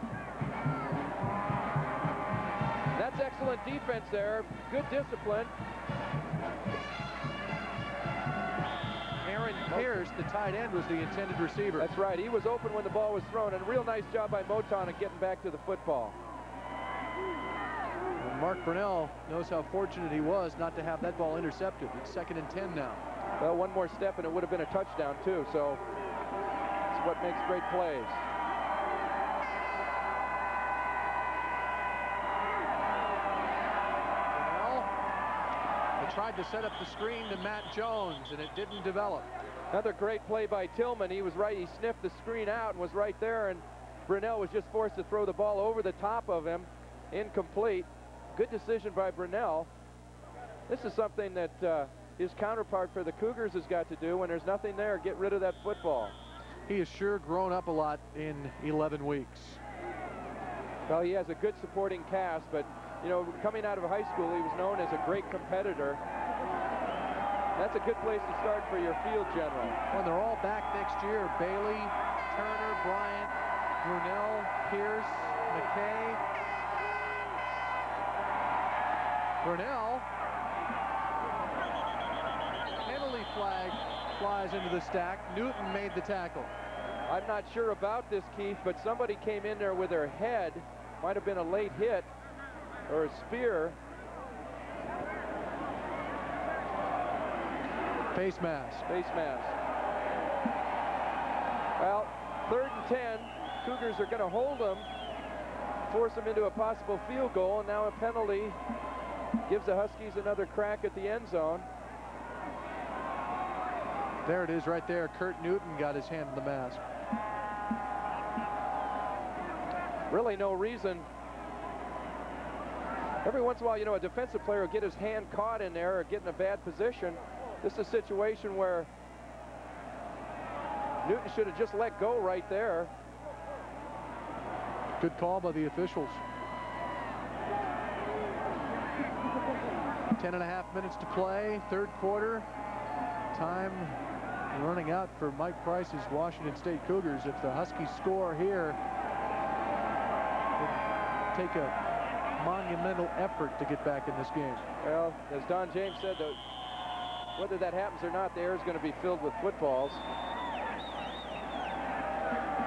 That's excellent defense there. Good discipline. Aaron Pierce, the tight end, was the intended receiver. That's right. He was open when the ball was thrown, and a real nice job by Moton of getting back to the football. Mark Brunell knows how fortunate he was not to have that ball intercepted. It's second and 10 now. Well, one more step and it would have been a touchdown too, so it's what makes great plays. Brunell, they tried to set up the screen to Matt Jones, and it didn't develop. Another great play by Tillman. He was right, he sniffed the screen out and was right there, and Brunell was just forced to throw the ball over the top of him. Incomplete. Good decision by Brunell. This is something that uh, his counterpart for the Cougars has got to do. When there's nothing there, get rid of that football. He has sure grown up a lot in 11 weeks. Well, he has a good supporting cast, but, you know, coming out of high school, he was known as a great competitor. That's a good place to start for your field general. When they're all back next year, Bailey, Turner, Bryant, Brunell, Pierce, McKay. Brunell. Penalty flag flies into the stack. Newton made the tackle. I'm not sure about this, Keith, but somebody came in there with their head. Might have been a late hit or a spear. Face mask. Face mask. Well, third and 10. Cougars are going to hold them, force them into a possible field goal, and now a penalty gives the Huskies another crack at the end zone. There it is right there. Kurt Newton got his hand in the mask. Really no reason. Every once in a while, you know, a defensive player will get his hand caught in there or get in a bad position. This is a situation where Newton should have just let go right there. Good call by the officials. Ten and a half minutes to play, third quarter. Time running out for Mike Price's Washington State Cougars. If the Huskies score here, take a monumental effort to get back in this game. Well, as Don James said, the, whether that happens or not, the air is going to be filled with footballs.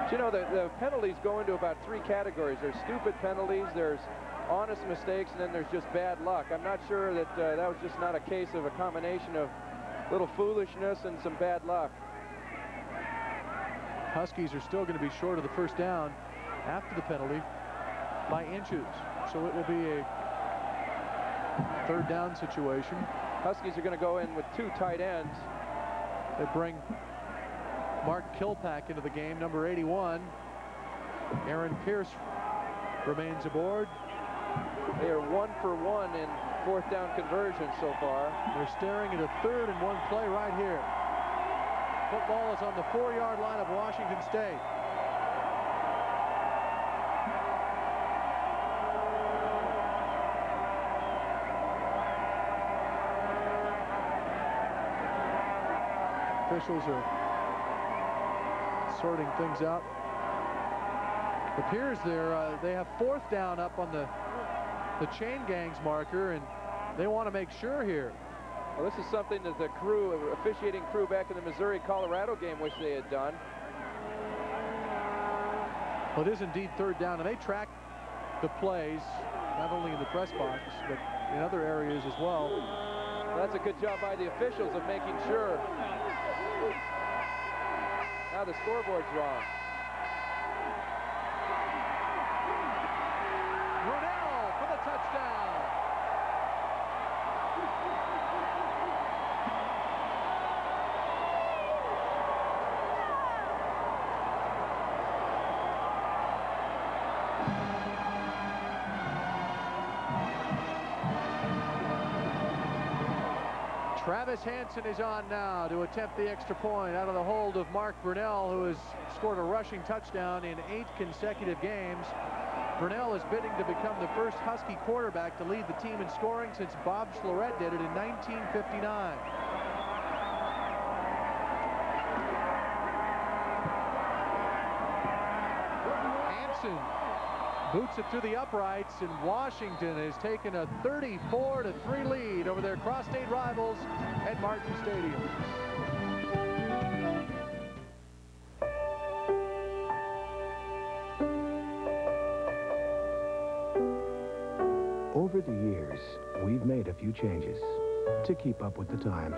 But, you know, the, the penalties go into about three categories. There's stupid penalties, there's honest mistakes, and then there's just bad luck. I'm not sure that uh, that was just not a case of a combination of little foolishness and some bad luck. Huskies are still going to be short of the first down after the penalty by inches. So it will be a third down situation. Huskies are going to go in with two tight ends. They bring Mark Kilpack into the game, number 81. Aaron Pierce remains aboard. They are one for one in fourth down conversion so far. They're staring at a third and one play right here. Football is on the four-yard line of Washington State. Officials are sorting things out. Appears they're, uh, they have fourth down up on the, the chain gangs marker, and they want to make sure here. Well, this is something that the crew, officiating crew back in the Missouri-Colorado game wish they had done. Well, it is indeed third down, and they track the plays, not only in the press box, but in other areas as well. That's a good job by the officials of making sure. Now the scoreboard's wrong. Travis Hanson is on now to attempt the extra point out of the hold of Mark Brunell, who has scored a rushing touchdown in eight consecutive games. Brunell is bidding to become the first Husky quarterback to lead the team in scoring since Bob Schloredt did it in 1959. Boots it to the uprights, and Washington has taken a 34-3 lead over their cross-state rivals at Martin Stadium. Over the years, we've made a few changes to keep up with the times.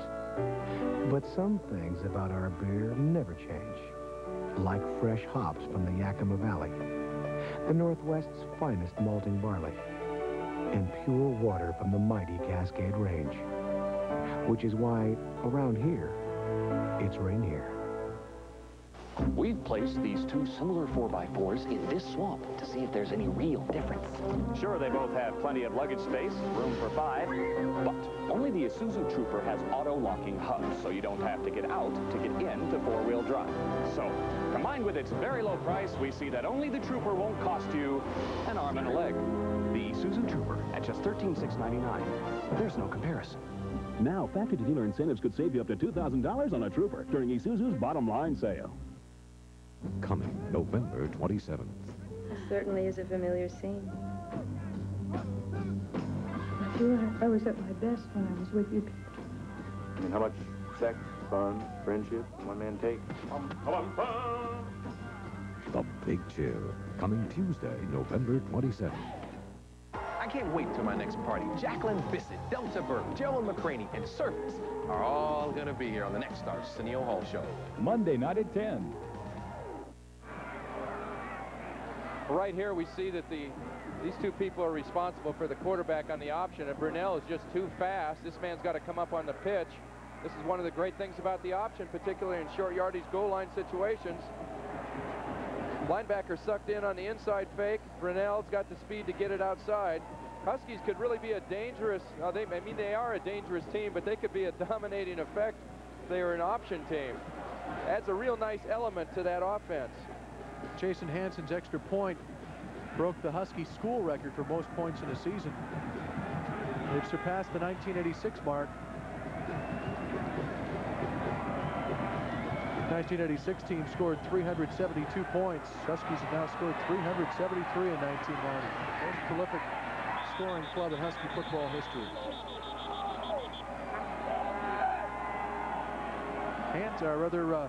But some things about our beer never change. Like fresh hops from the Yakima Valley, the Northwest's finest malting barley, and pure water from the mighty Cascade Range. Which is why, around here, it's Rainier. We've placed these two similar 4x4s in this swamp to see if there's any real difference. Sure, they both have plenty of luggage space, room for five, but only the Isuzu Trooper has auto-locking hubs, so you don't have to get out to get into four-wheel drive. So, combined with its very low price, we see that only the Trooper won't cost you an arm and a leg. The Isuzu Trooper at just 13,699. There's no comparison. Now, factory-to-dealer incentives could save you up to $2,000 on a Trooper during Isuzu's bottom line sale. Coming November 27th. certainly is a familiar scene. I feel I was at my best when I was with you people. I mean, how much sex, fun, friendship one man take? The Big Chill. Coming Tuesday, November 27th. I can't wait till my next party. Jacqueline Bisset, Delta Burke, Joe and McCraney, and Surface are all going to be here on the next Star Arsenio Hall show. Monday night at 10. Right here we see that the these two people are responsible for the quarterback on the option. And Brunell is just too fast. This man's got to come up on the pitch. This is one of the great things about the option, particularly in short yardage goal line situations. Linebacker sucked in on the inside fake. Brunell's got the speed to get it outside. Huskies could really be a dangerous, uh, they, I mean, they are a dangerous team, but they could be a dominating effect if they were an option team. Adds a real nice element to that offense. Jason Hanson's extra point broke the Husky school record for most points in a season. They've surpassed the 1986 mark. 1986 team scored 372 points. Huskies have now scored 373 in 1990. Most prolific scoring club in Husky football history. And uh, rather uh,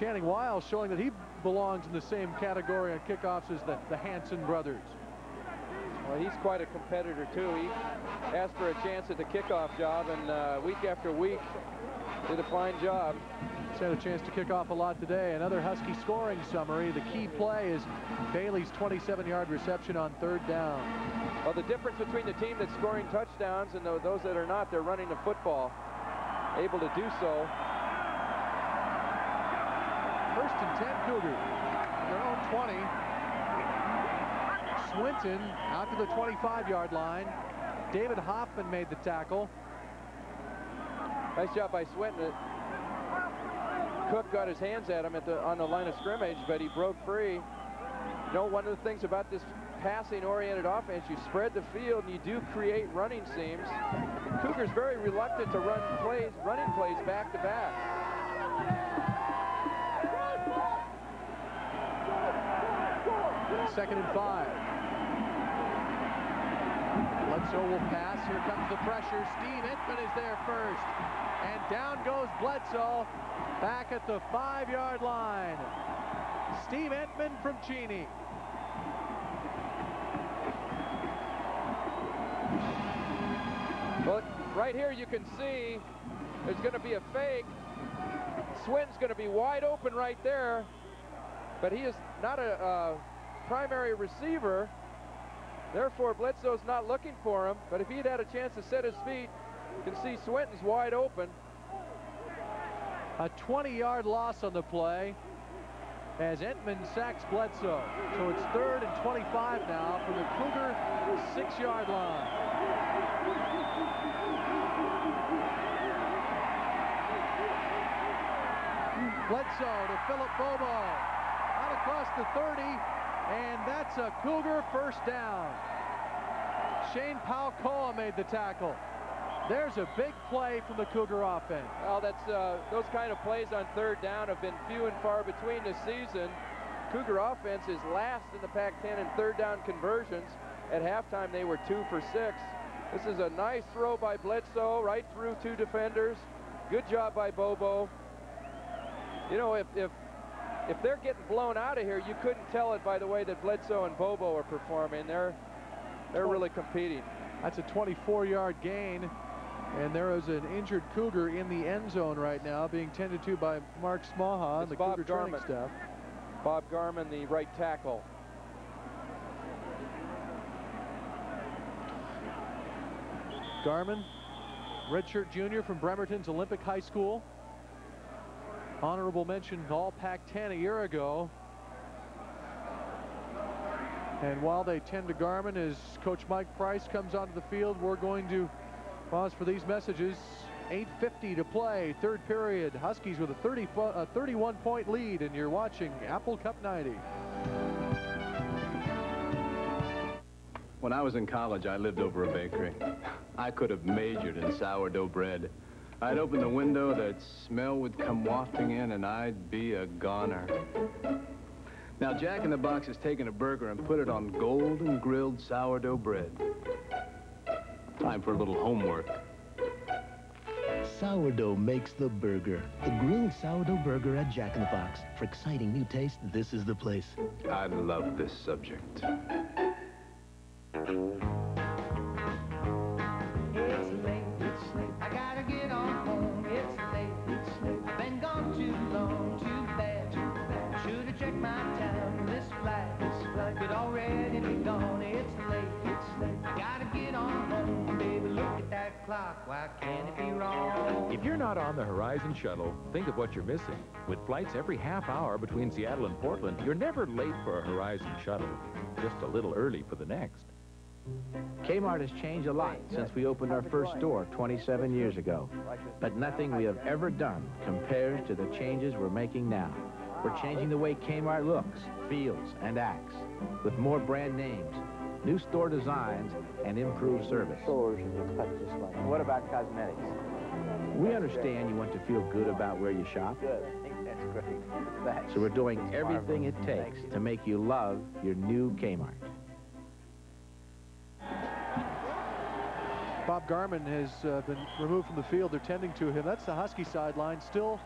Channing Wiles showing that he belongs in the same category on kickoffs as the, the Hanson brothers. Well, he's quite a competitor, too. He asked for a chance at the kickoff job, and uh, week after week did a fine job. He's had a chance to kick off a lot today. Another Husky scoring summary. The key play is Bailey's 27-yard reception on third down. Well, the difference between the team that's scoring touchdowns and those that are not, they're running the football, able to do so. First and 10 Cougars. Their own 20. Swinton out to the 25-yard line. David Hoffman made the tackle. Nice job by Swinton. Cook got his hands at him at the, on the line of scrimmage, but he broke free. You know, one of the things about this passing-oriented offense, you spread the field and you do create running seams. Cougars very reluctant to run plays, running plays back to back. Second and five. Bledsoe will pass. Here comes the pressure. Steve Emtman is there first. And down goes Bledsoe back at the five-yard line. Steve Emtman from Cheney. Well, right here you can see there's going to be a fake. Swinton's going to be wide open right there, but he is not a primary receiver. Therefore, Bledsoe's not looking for him, but if he'd had a chance to set his feet, you can see Swinton's wide open. A 20-yard loss on the play as Emtman sacks Bledsoe. So it's third and 25 now from the Cougar six-yard line. Bledsoe to Philip Bobo. Out across the 30, and that's a Cougar first down. Shane Pahukoa made the tackle. There's a big play from the Cougar offense. Well, that's uh, those kind of plays on third down have been few and far between this season. Cougar offense is last in the Pac-10 in third down conversions. At halftime, they were two for six. This is a nice throw by Bledsoe right through two defenders. Good job by Bobo. You know, if, if, if they're getting blown out of here, you couldn't tell it by the way that Bledsoe and Bobo are performing. They're, they're really competing. That's a 24-yard gain. And there is an injured Cougar in the end zone right now being tended to by Mark Smaha and the Bob Cougar Garman. training staff. Bob Garman, the right tackle. Garman, redshirt junior from Bremerton's Olympic High School. Honorable mention All Pac-10 a year ago. And while they tend to Garman as Coach Mike Price comes onto the field, we're going to pause for these messages. 8.50 to play, third period. Huskies with a 30, 31-point lead, and you're watching Apple Cup 90. When I was in college, I lived over a bakery. I could have majored in sourdough bread. I'd open the window, that smell would come wafting in, and I'd be a goner. Now, Jack in the Box has taken a burger and put it on golden grilled sourdough bread. Time for a little homework. Sourdough makes the burger. The grilled sourdough burger at Jack in the Box. For exciting new taste, this is the place. I love this subject. That clock. Why can't it be wrong? If you're not on the Horizon Shuttle, think of what you're missing. With flights every half hour between Seattle and Portland, you're never late for a Horizon Shuttle. Just a little early for the next. Kmart has changed a lot since we opened our first store 27 years ago. But nothing we have ever done compares to the changes we're making now. We're changing the way Kmart looks, feels, and acts, with more brand names, new store designs, and improved service. What about cosmetics? We understand you want to feel good about where you shop, Good. I think that's great. Thanks. so we're doing everything it takes to make you love your new Kmart. Bob Garman has uh, been removed from the field. They're tending to him. That's the Husky sideline. Still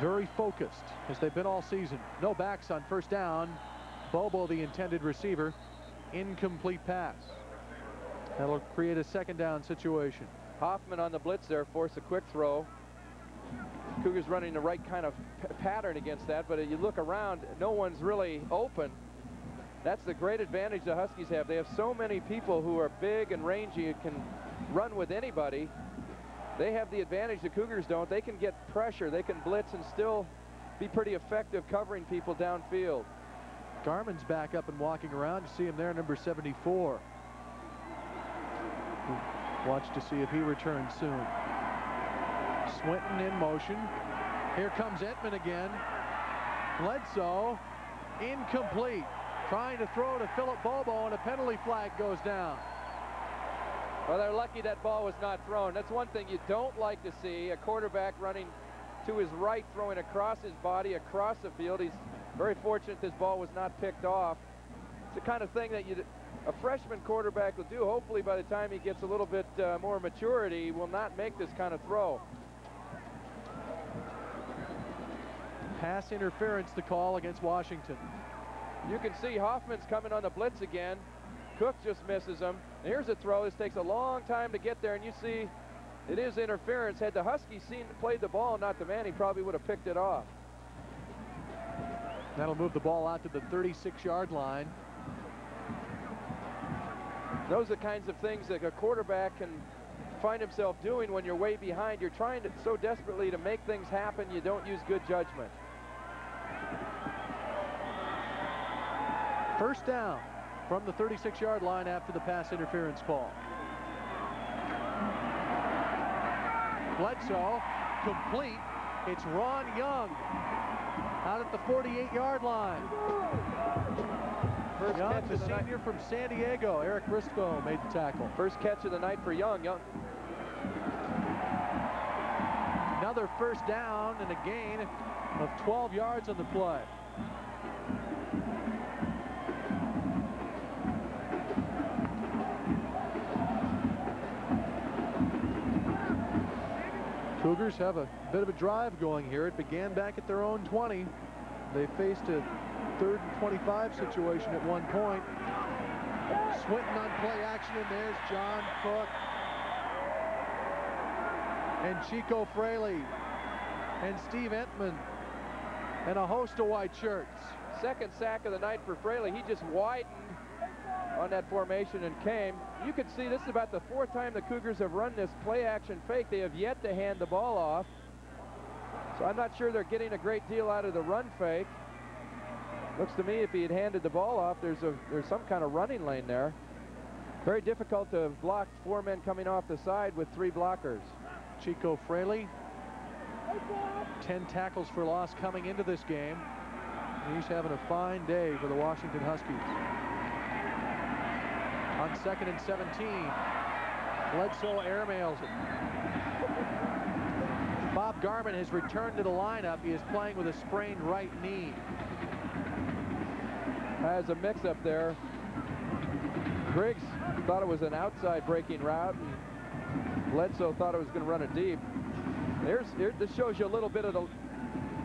very focused, as they've been all season. No backs on first down. Bobo, the intended receiver. Incomplete pass. That'll create a second down situation. Hoffman on the blitz there, force a quick throw. Cougars running the right kind of pattern against that, but you look around, no one's really open. That's the great advantage the Huskies have. They have so many people who are big and rangy and can run with anybody. They have the advantage the Cougars don't. They can get pressure, they can blitz and still be pretty effective covering people downfield. Garman's back up and walking around. You see him there, number 74. Watch to see if he returns soon. Swinton in motion. Here comes Emtman again. Bledsoe, incomplete. Trying to throw to Philip Bobo, and a penalty flag goes down. Well, they're lucky that ball was not thrown. That's one thing you don't like to see, a quarterback running to his right, throwing across his body, across the field. He's very fortunate this ball was not picked off. It's the kind of thing that you, a freshman quarterback will do. Hopefully by the time he gets a little bit uh, more maturity, will not make this kind of throw. Pass interference the call against Washington. You can see Hoffman's coming on the blitz again. Cook just misses him. And here's a throw. This takes a long time to get there, and you see it is interference. Had the Huskies seen played the ball, not the man, he probably would have picked it off. That'll move the ball out to the 36-yard line. Those are the kinds of things that a quarterback can find himself doing when you're way behind. You're trying to so desperately to make things happen, you don't use good judgment. First down from the 36-yard line after the pass interference call. Bledsoe, complete. It's Ron Young out at the 48-yard line. First Young, catch the of the night. senior from San Diego. Eric Briscoe made the tackle. First catch of the night for Young. Young Another first down and a gain of 12 yards on the play. Cougars have a bit of a drive going here. It began back at their own 20. They faced a third and 25 situation at one point. Swinton on play action, and there's John Cook. And Chico Fraley. And Steve Emtman. And a host of white shirts. Second sack of the night for Fraley. He just widened on that formation and came. You can see this is about the fourth time the Cougars have run this play action fake. They have yet to hand the ball off. So I'm not sure they're getting a great deal out of the run fake. Looks to me if he had handed the ball off, there's a there's some kind of running lane there. Very difficult to block four men coming off the side with three blockers. Chico Fraley, 10 tackles for loss coming into this game. He's having a fine day for the Washington Huskies. On second and 17, Bledsoe airmails it. Bob Garman has returned to the lineup. He is playing with a sprained right knee. Has a mix-up there. Griggs thought it was an outside breaking route, and Bledsoe thought it was going to run it deep. There's, here, this shows you a little bit of the,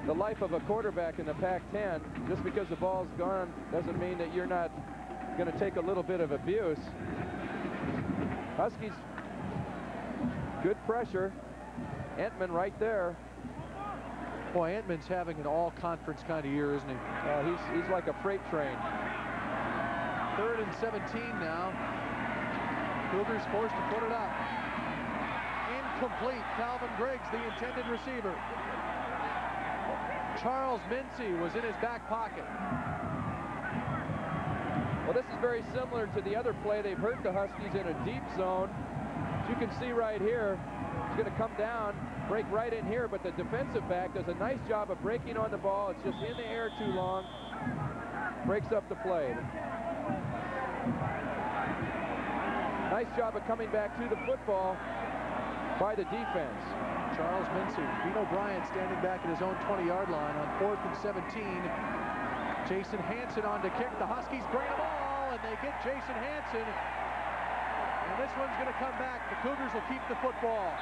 the life of a quarterback in the Pac-10. Just because the ball's gone doesn't mean that you're not going to take a little bit of abuse. Huskies, good pressure. Emtman right there. Boy, Emtman's having an all-conference kind of year, isn't he? Uh, he's, he's like a freight train. Third and 17 now. Cougars forced to put it up. Incomplete. Calvin Griggs, the intended receiver. Charles Mincy was in his back pocket. Very similar to the other play. They've hurt the Huskies in a deep zone. As you can see right here, it's going to come down, break right in here, but the defensive back does a nice job of breaking on the ball. It's just in the air too long. Breaks up the play. Nice job of coming back to the football by the defense. Charles Mincy, Dean O'Brien standing back at his own 20-yard line on fourth and 17. Jason Hanson on to kick. The Huskies bring them all, and they get Jason Hanson. And this one's going to come back. The Cougars will keep the football.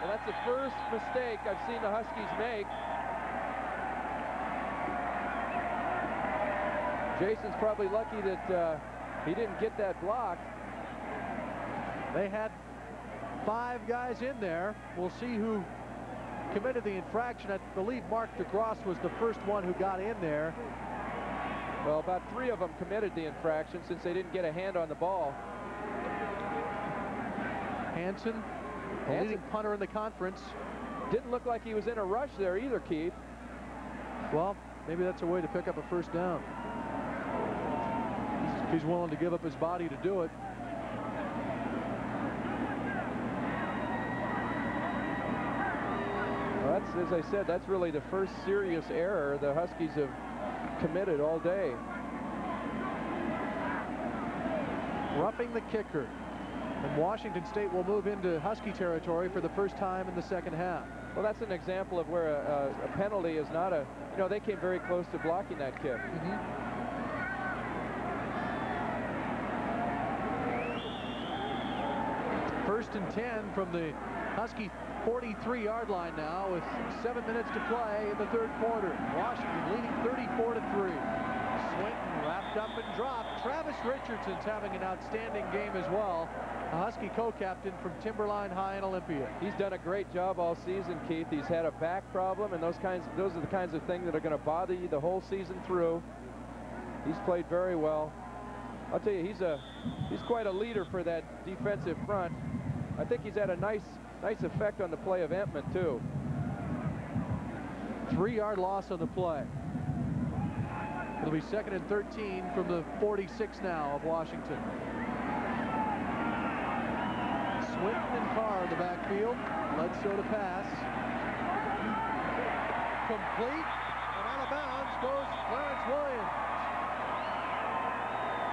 Well, that's the first mistake I've seen the Huskies make. Jason's probably lucky that uh, he didn't get that block. They had five guys in there. We'll see who committed the infraction. I believe Mark DeGrosse was the first one who got in there. Well, about three of them committed the infraction since they didn't get a hand on the ball. Hanson, the leading punter in the conference. Didn't look like he was in a rush there either, Keith. Well, maybe that's a way to pick up a first down. He's willing to give up his body to do it. Well, that's, as I said, that's really the first serious error the Huskies have committed all day. Roughing the kicker. And Washington State will move into Husky territory for the first time in the second half. Well, that's an example of where a, a, a penalty is not a, you know, they came very close to blocking that kick. Mm -hmm. First and 10 from the Husky 43-yard line now with seven minutes to play in the third quarter. Washington leading 34 to 3. Swinton wrapped up and dropped. Travis Richardson's having an outstanding game as well. A Husky co-captain from Timberline High in Olympia. He's done a great job all season, Keith. He's had a back problem, and those kinds, those are the kinds of things that are going to bother you the whole season through. He's played very well. I'll tell you, he's a he's quite a leader for that defensive front. I think he's had a nice nice effect on the play of Emtman too. Three-yard loss on the play. It'll be second and 13 from the 46 now of Washington. Swinton and Carr in the backfield. Bledsoe to pass. Complete. And out of bounds goes Clarence Williams.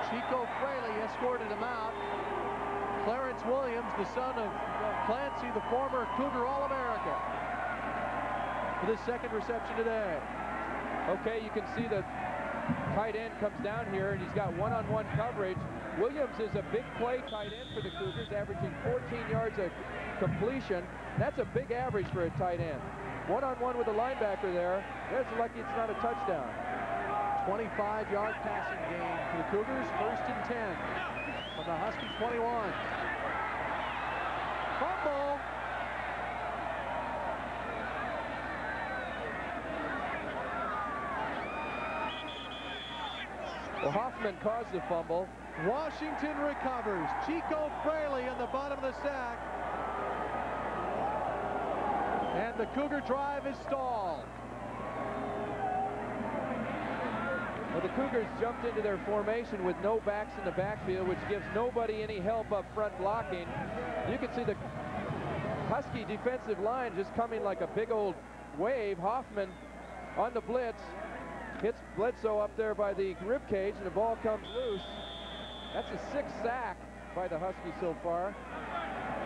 Chico Fraley escorted him out. Clarence Williams, the son of Clancy, the former Cougar All-America. For his second reception today. Okay, you can see the tight end comes down here, and he's got one-on-one -on -one coverage. Williams is a big play tight end for the Cougars, averaging 14 yards of completion. That's a big average for a tight end. One-on-one -on -one with a linebacker there. That's lucky it's not a touchdown. 25-yard passing game for the Cougars. First and 10 from the Husky 21. Fumble. Well, Hoffman caused the fumble. Washington recovers. Chico Fraley in the bottom of the sack. And the Cougar drive is stalled. Well, the Cougars jumped into their formation with no backs in the backfield, which gives nobody any help up front blocking. You can see the Husky defensive line just coming like a big old wave. Hoffman on the blitz hits Bledsoe up there by the rib cage, and the ball comes loose. That's a sixth sack by the Huskies so far.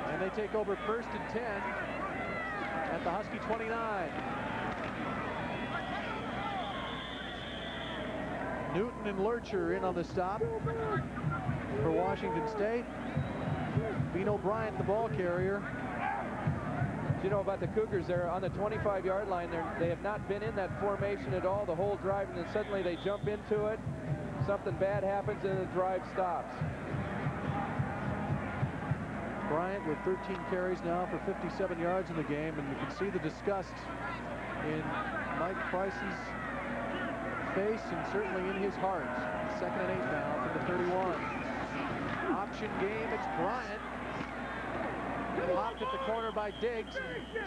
And they take over first and 10 at the Husky 29. Newton and Loertscher in on the stop for Washington State. Beno Bryant, the ball carrier. You know about the Cougars, they're on the 25-yard line. They're, they have not been in that formation at all the whole drive, and then suddenly they jump into it. Something bad happens, and the drive stops. Bryant with 13 carries now for 57 yards in the game, and you can see the disgust in Mike Price's face and certainly in his heart. Second and eight now from the 31. Option game, it's Bryant. Popped at the corner by Diggs.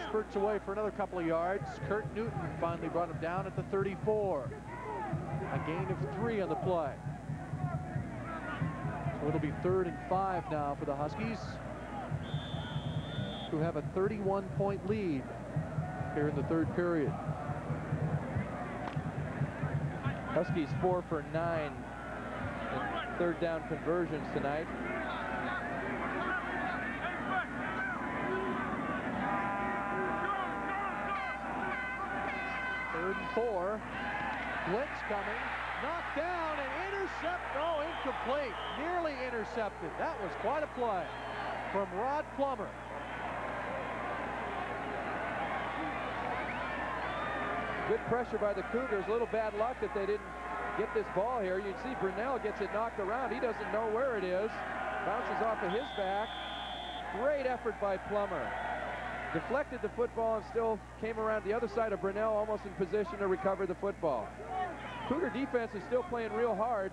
Spurts away for another couple of yards. Kurt Newton finally brought him down at the 34. A gain of three on the play. So it'll be third and five now for the Huskies, who have a 31-point lead here in the third period. Huskies four for nine in third down conversions tonight. Third and four. Blitz coming. Knocked down and intercept. Oh, incomplete. Nearly intercepted. That was quite a play from Rod Plummer. Good pressure by the Cougars. A little bad luck that they didn't get this ball here. You see Brunell gets it knocked around. He doesn't know where it is. Bounces off of his back. Great effort by Plummer. Deflected the football and still came around the other side of Brunell, almost in position to recover the football. Cougar defense is still playing real hard.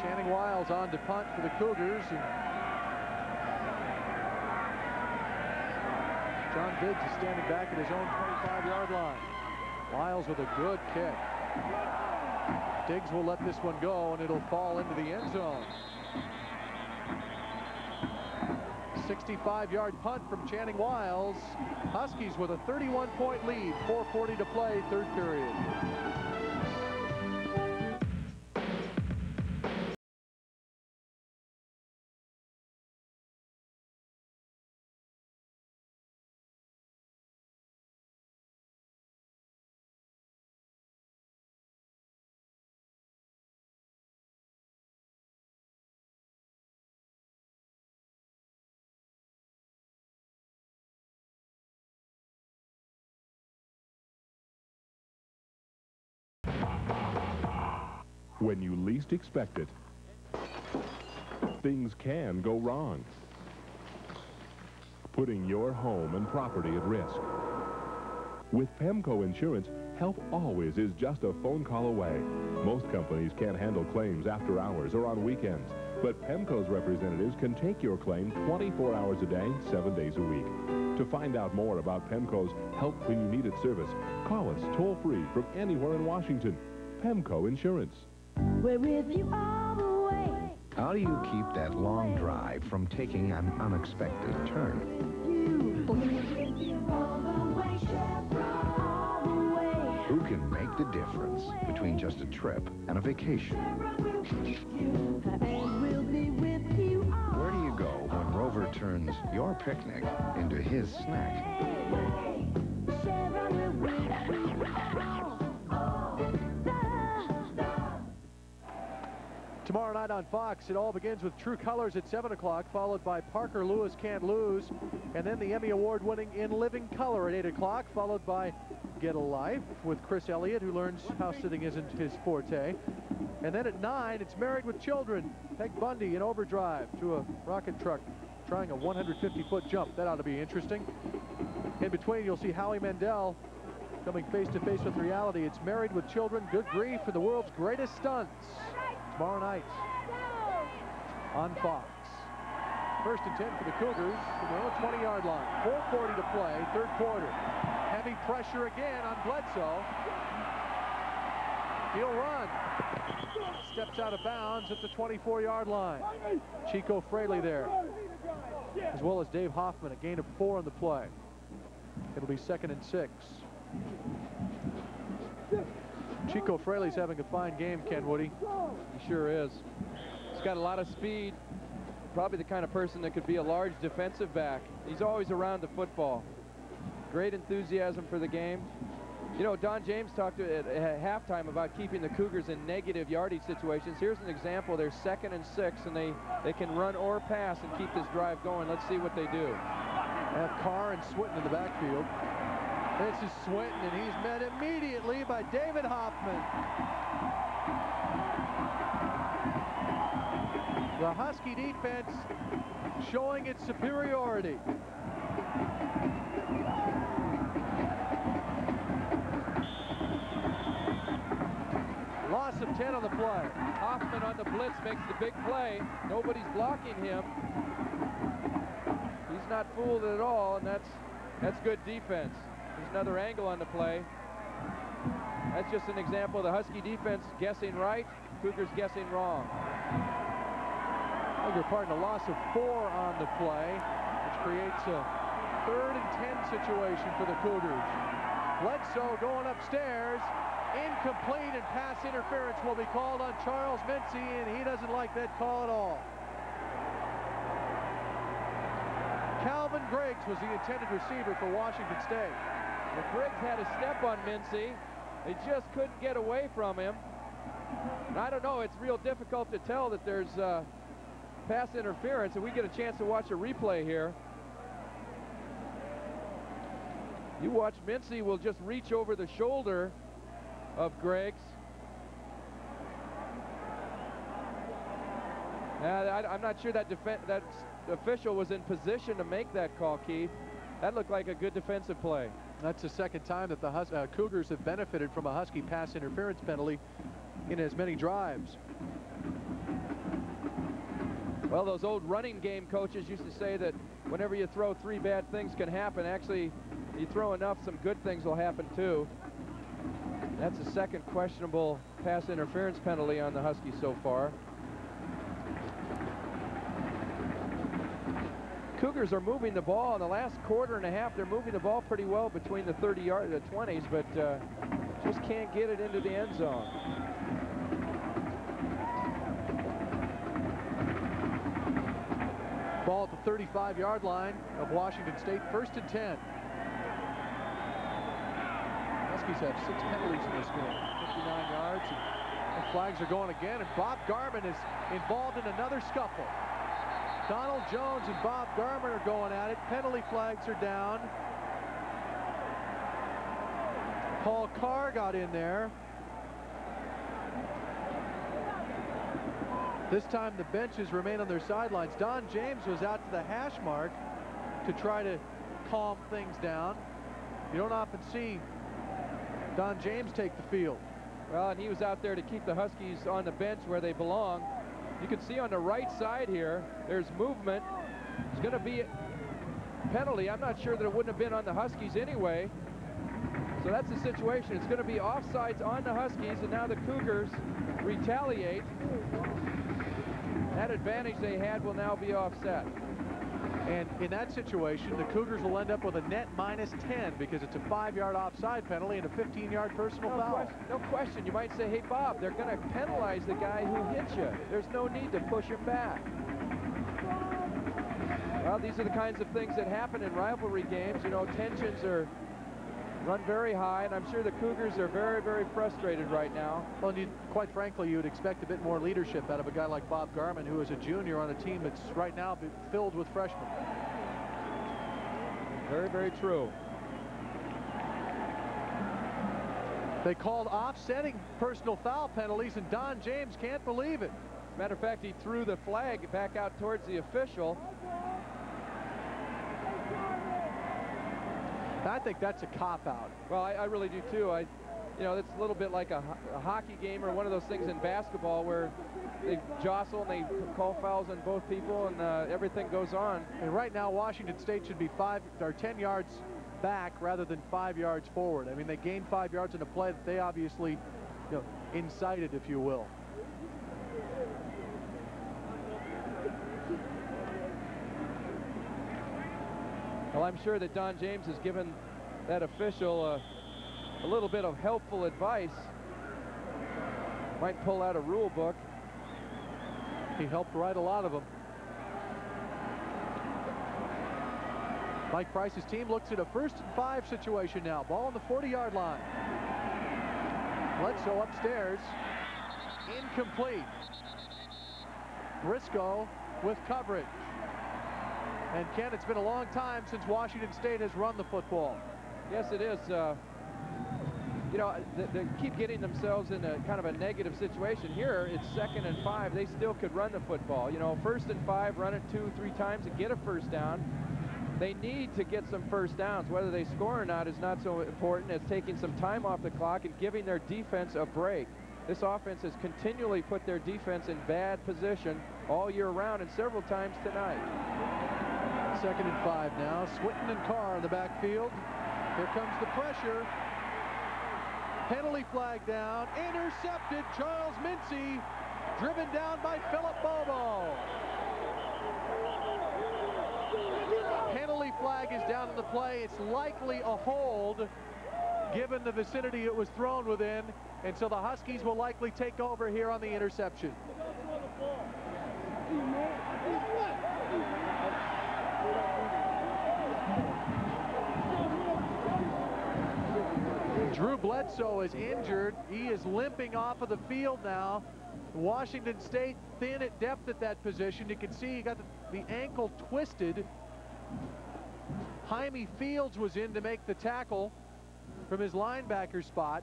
Channing Wiles on to punt for the Cougars. John Biggs is standing back at his own 25-yard line. Wiles with a good kick. Diggs will let this one go, and it'll fall into the end zone. 65-yard punt from Channing Wiles. Huskies with a 31-point lead, 4.40 to play, third period. When you least expect it, things can go wrong. Putting your home and property at risk. With PEMCO Insurance, help always is just a phone call away. Most companies can't handle claims after hours or on weekends, but PEMCO's representatives can take your claim 24 hours a day, 7 days a week. To find out more about PEMCO's Help When You Need It service, call us toll-free from anywhere in Washington. PEMCO Insurance. We're with you all the way. How do you keep that long drive from taking an unexpected turn? Who can make the difference between just a trip and a vacation? Where do you go when Rover turns your picnic into his snack? Tomorrow night on Fox, it all begins with True Colors at 7 o'clock, followed by Parker Lewis Can't Lose, and then the Emmy Award-winning In Living Color at 8 o'clock, followed by Get a Life with Chris Elliott, who learns house sitting isn't his forte. And then at 9, it's Married with Children, Peg Bundy in overdrive to a rocket truck trying a 150-foot jump. That ought to be interesting. In between, you'll see Howie Mandel coming face-to-face -face with reality. It's Married with Children, Good Grief for the world's greatest stunts tomorrow night on Fox. First and 10 for the Cougars from their own 20-yard line. 4.40 to play, third quarter. Heavy pressure again on Bledsoe. He'll run. Steps out of bounds at the 24-yard line. Chico Fraley there, as well as Dave Hoffman, a gain of four on the play. It'll be second and six. Chico Fraley's having a fine game, Ken Woody. He sure is. He's got a lot of speed. Probably the kind of person that could be a large defensive back. He's always around the football. Great enthusiasm for the game. You know, Don James talked at, halftime about keeping the Cougars in negative yardage situations. Here's an example. They're second and six, and they, they can run or pass and keep this drive going. Let's see what they do. Have Carr and Swinton in the backfield. This is Swinton, and he's met immediately by David Hoffman. The Husky defense showing its superiority. Loss of 10 on the play. Hoffman on the blitz makes the big play. Nobody's blocking him. He's not fooled at all, and that's that's good defense. Another angle on the play. That's just an example of the Husky defense guessing right, Cougars guessing wrong. Cougar pardon, a loss of four on the play, which creates a third and 10 situation for the Cougars. Bledsoe going upstairs, incomplete and pass interference will be called on Charles Mincy, and he doesn't like that call at all. Calvin Griggs was the intended receiver for Washington State. The Griggs had a step on Mincy. They just couldn't get away from him. And I don't know, it's real difficult to tell that there's uh, pass interference, and we get a chance to watch a replay here. You watch Mincy will just reach over the shoulder of Griggs. I, am not sure that that official was in position to make that call, Keith. That looked like a good defensive play. That's the second time that the Hus uh, Cougars have benefited from a Husky pass interference penalty in as many drives. Well, those old running game coaches used to say that whenever you throw three bad things can happen. Actually, you throw enough, some good things will happen too. That's the second questionable pass interference penalty on the Huskies so far. Cougars are moving the ball in the last quarter and a half. They're moving the ball pretty well between the 30 yard, the 20s, but uh, just can't get it into the end zone. Ball at the 35-yard line of Washington State, first and 10. Huskies have six penalties in this game, 59 yards, and flags are going again, and Bob Garman is involved in another scuffle. Donald Jones and Bob Garman are going at it. Penalty flags are down. Paul Carr got in there. This time the benches remain on their sidelines. Don James was out to the hash mark to try to calm things down. You don't often see Don James take the field. Well, and he was out there to keep the Huskies on the bench where they belong. You can see on the right side here, there's movement. It's going to be a penalty. I'm not sure that it wouldn't have been on the Huskies anyway. So that's the situation. It's going to be offsides on the Huskies, and now the Cougars retaliate. That advantage they had will now be offset. And in that situation, the Cougars will end up with a net minus 10 because it's a five-yard offside penalty and a 15-yard personal no foul. Question, no question. You might say, hey, Bob, they're going to penalize the guy who hit you. There's no need to push him back. Well, these are the kinds of things that happen in rivalry games. You know, tensions are run very high, and I'm sure the Cougars are very, very frustrated right now. Well, you, quite frankly, you would expect a bit more leadership out of a guy like Bob Garman, who is a junior on a team that's right now filled with freshmen. Very, very true. They called offsetting personal foul penalties, and Don James can't believe it. Matter of fact, he threw the flag back out towards the official. I think that's a cop-out. Well, I, I, really do too. I, you know, it's a little bit like a, a, hockey game or one of those things in basketball where they jostle and they call fouls on both people and uh, everything goes on. And right now, Washington State should be five or 10 yards back rather than five yards forward. I mean, they gained five yards in a play that they obviously, you know, incited, if you will. Well, I'm sure that Don James has given that official a, little bit of helpful advice. Might pull out a rule book. He helped write a lot of them. Mike Price's team looks at a first and five situation now. Ball on the 40-yard line. Bledsoe upstairs. Incomplete. Briscoe with coverage. And Ken, it's been a long time since Washington State has run the football. Yes, it is. Uh, you know, they, they, keep getting themselves in a kind of a negative situation. Here, it's second and five. They still could run the football. You know, first and five, run it two, three times and get a first down. They need to get some first downs. Whether they score or not is not so important as taking some time off the clock and giving their defense a break. This offense has continually put their defense in bad position all year round and several times tonight. Second and five now. Swinton and Carr in the backfield. Here comes the pressure. Penalty flag down. Intercepted. Charles Mincy driven down by Philip Bobo. Penalty flag is down in the play. It's likely a hold given the vicinity it was thrown within. And so the Huskies will likely take over here on the interception. Drew Bledsoe is injured. He is limping off of the field now. Washington State thin at depth at that position. You can see he got the, the ankle twisted. Jaime Fields was in to make the tackle from his linebacker spot.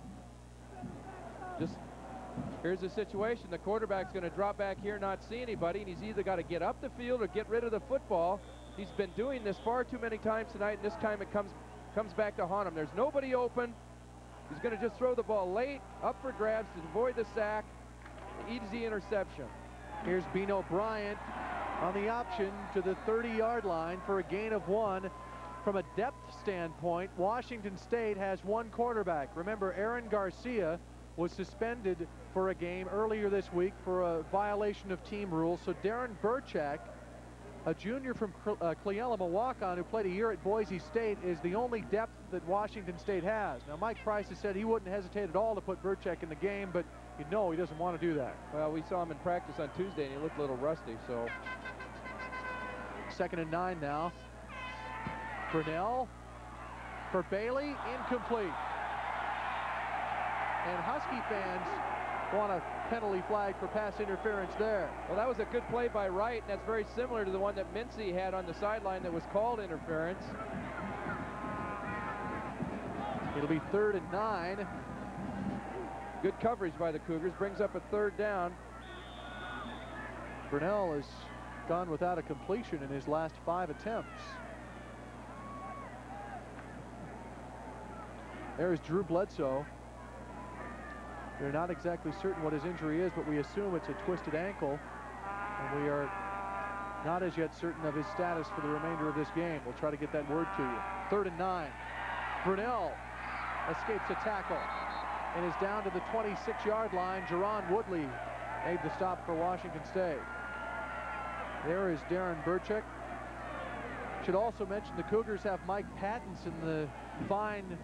Just here's the situation. The quarterback's going to drop back here, not see anybody, and he's either got to get up the field or get rid of the football. He's been doing this far too many times tonight, and this time it comes comes back to haunt him. There's nobody open. He's going to just throw the ball late, up for grabs to avoid the sack. Easy interception. Here's Beno Bryant on the option to the 30-yard line for a gain of one. From a depth standpoint, Washington State has one quarterback. Remember, Aaron Garcia was suspended for a game earlier this week for a violation of team rules. So Darren Burchak a junior from uh, Cle-Elum, who played a year at Boise State, is the only depth that Washington State has. Now, Mike Price has said he wouldn't hesitate at all to put Burchak in the game, but you know he doesn't want to do that. Well, we saw him in practice on Tuesday, and he looked a little rusty, so. Second and nine now. Brunell for Bailey, incomplete. And Husky fans want a penalty flag for pass interference there. Well, that was a good play by Wright, and that's very similar to the one that Mincy had on the sideline that was called interference. It'll be third and nine. Good coverage by the Cougars, brings up a third down. Brunell has gone without a completion in his last five attempts. There's Drew Bledsoe. We're not exactly certain what his injury is, but we assume it's a twisted ankle. And we are not as yet certain of his status for the remainder of this game. We'll try to get that word to you. Third and nine. Brunell escapes a tackle and is down to the 26-yard line. Jerron Woodley made the stop for Washington State. There is Darren Burchak. Should also mention the Cougars have Mike Pattinson, the fine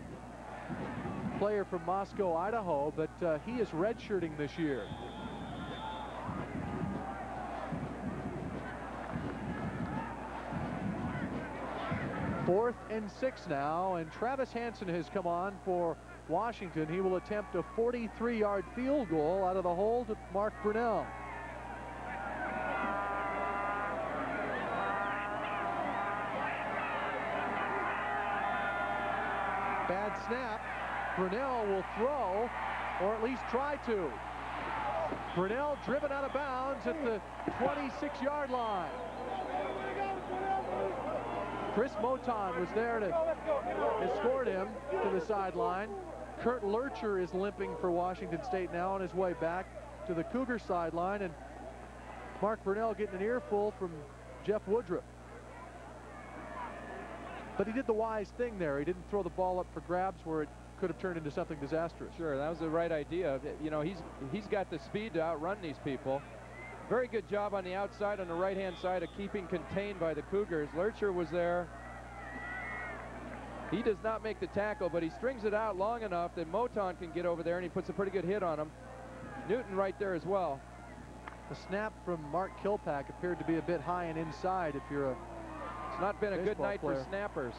player from Moscow, Idaho, but uh, he is redshirting this year. Fourth and six now, and Travis Hanson has come on for Washington. He will attempt a 43-yard field goal out of the hole to Mark Brunell. Bad snap. Brunell will throw, or at least try to. Brunell driven out of bounds at the 26-yard line. Chris Moton was there to escort him to the sideline. Kurt Loertscher is limping for Washington State now on his way back to the Cougar sideline. And Mark Brunell getting an earful from Jeff Woodruff. But he did the wise thing there. He didn't throw the ball up for grabs where it could have turned into something disastrous. Sure, that was the right idea. You know, he's he's got the speed to outrun these people. Very good job on the outside on the right-hand side of keeping contained by the Cougars. Loertscher was there. He does not make the tackle, but he strings it out long enough that Moton can get over there, and he puts a pretty good hit on him. Newton right there as well. The snap from Mark Kilpack appeared to be a bit high and inside if you're a It's not been a good night player. for snappers.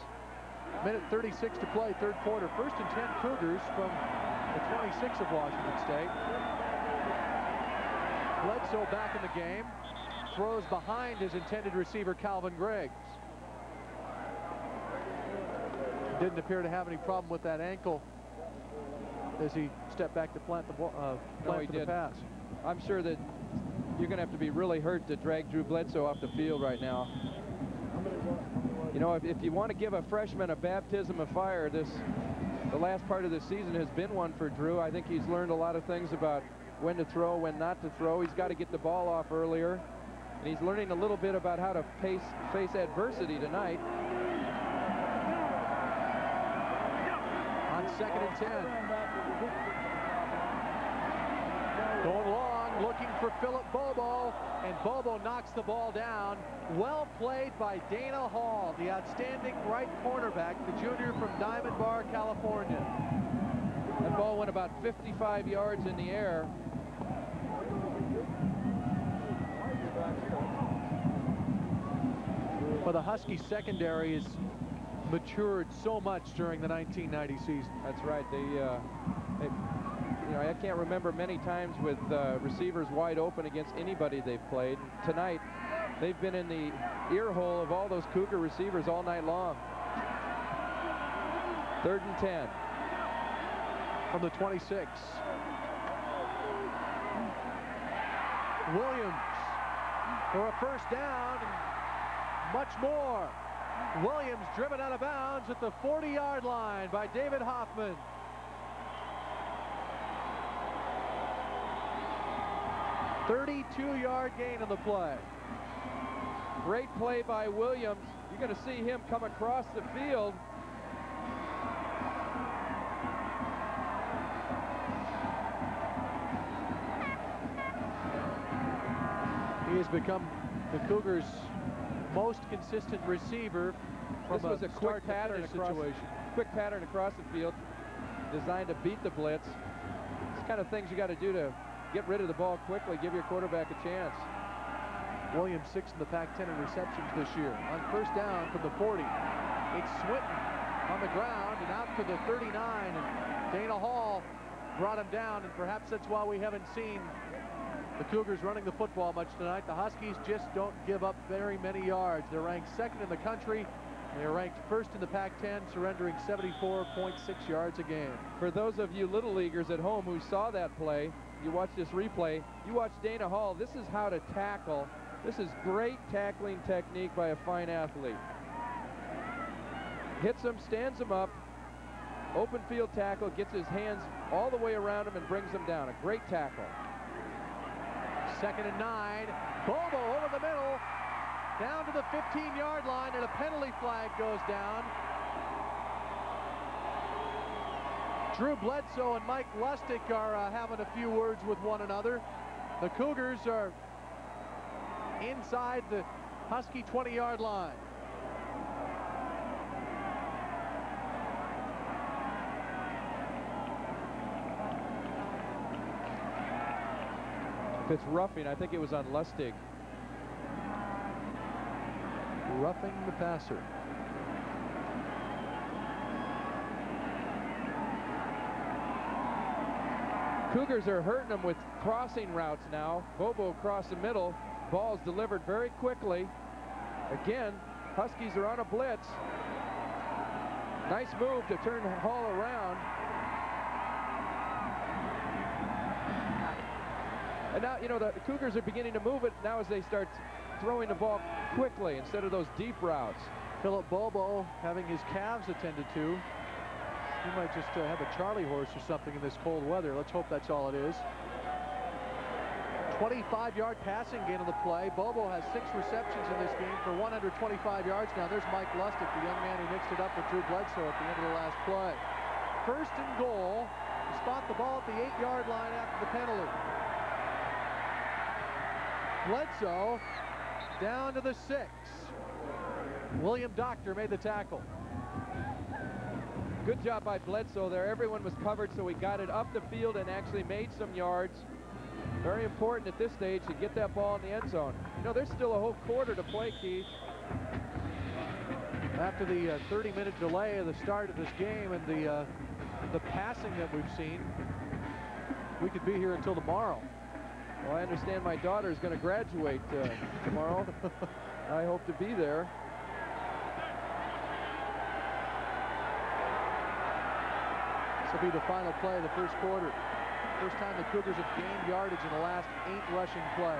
Minute 36 to play, third quarter. First and 10 Cougars from the 26 of Washington State. Bledsoe back in the game. Throws behind his intended receiver, Calvin Griggs. Didn't appear to have any problem with that ankle as he stepped back to plant the ball, uh, No, plant he the pass. I'm sure that you're going to have to be really hurt to drag Drew Bledsoe off the field right now. You know, if, if you want to give a freshman a baptism of fire, this the last part of the season has been one for Drew. I think he's learned a lot of things about when to throw, when not to throw. He's got to get the ball off earlier. And he's learning a little bit about how to face, face adversity tonight. On second and 10. Going long, looking for Philip Bobo, and Bobo knocks the ball down. Well played by Dana Hall, the outstanding right cornerback, the junior from Diamond Bar, California. That ball went about 55 yards in the air. But the Husky secondary has matured so much during the 1990 season. That's right. They, uh, they you know, I can't remember many times with uh, receivers wide open against anybody they've played. Tonight, they've been in the ear hole of all those Cougar receivers all night long. Third and 10. From the 26. Williams for a first down much more. Williams driven out of bounds at the 40-yard line by David Hoffman. Thirty-two yard gain on the play. Great play by Williams. You're going to see him come across the field. He has become the Cougars' most consistent receiver from This was a quick pattern across, situation. quick pattern across the field, designed to beat the blitz. It's kind of things you got to do to get rid of the ball quickly, give your quarterback a chance. Williams sixth in the Pac-10 in receptions this year. On first down from the 40, it's Swinton on the ground and out to the 39, and Dana Hall brought him down, and perhaps that's why we haven't seen the Cougars running the football much tonight. The Huskies just don't give up very many yards. They're ranked second in the country. They're ranked first in the Pac-10, surrendering 74.6 yards a game. For those of you little leaguers at home who saw that play, you watch this replay, you watch Dana Hall. This is how to tackle. This is great tackling technique by a fine athlete. Hits him, stands him up, open field tackle, gets his hands all the way around him and brings him down. A great tackle. Second and nine. Bobo over the middle. Down to the 15-yard line, and a penalty flag goes down. Drew Bledsoe and Mike Lustig are uh, having a few words with one another. The Cougars are inside the Husky 20-yard line. If it's roughing, I think it was on Lustig. Roughing the passer. Cougars are hurting them with crossing routes now. Bobo across the middle. Ball's delivered very quickly. Again, Huskies are on a blitz. Nice move to turn the Hall around. And now, you know, the Cougars are beginning to move it now as they start throwing the ball quickly instead of those deep routes. Philip Bobo having his calves attended to. He might just uh, have a Charlie horse or something in this cold weather. Let's hope that's all it is. 25-yard passing gain on the play. Bobo has six receptions in this game for 125 yards. Now there's Mike Lustig, the young man who mixed it up with Drew Bledsoe at the end of the last play. First and goal. Spot the ball at the eight-yard line after the penalty. Bledsoe down to the six. William Doctor made the tackle. Good job by Bledsoe there. Everyone was covered, so he got it up the field and actually made some yards. Very important at this stage to get that ball in the end zone. You know, there's still a whole quarter to play, Keith. After the 30-minute uh, delay of the start of this game and the uh, the passing that we've seen, we could be here until tomorrow. Well, I understand my daughter is going to graduate uh, tomorrow. I hope to be there. This will be the final play of the first quarter. First time the Cougars have gained yardage in the last eight rushing plays.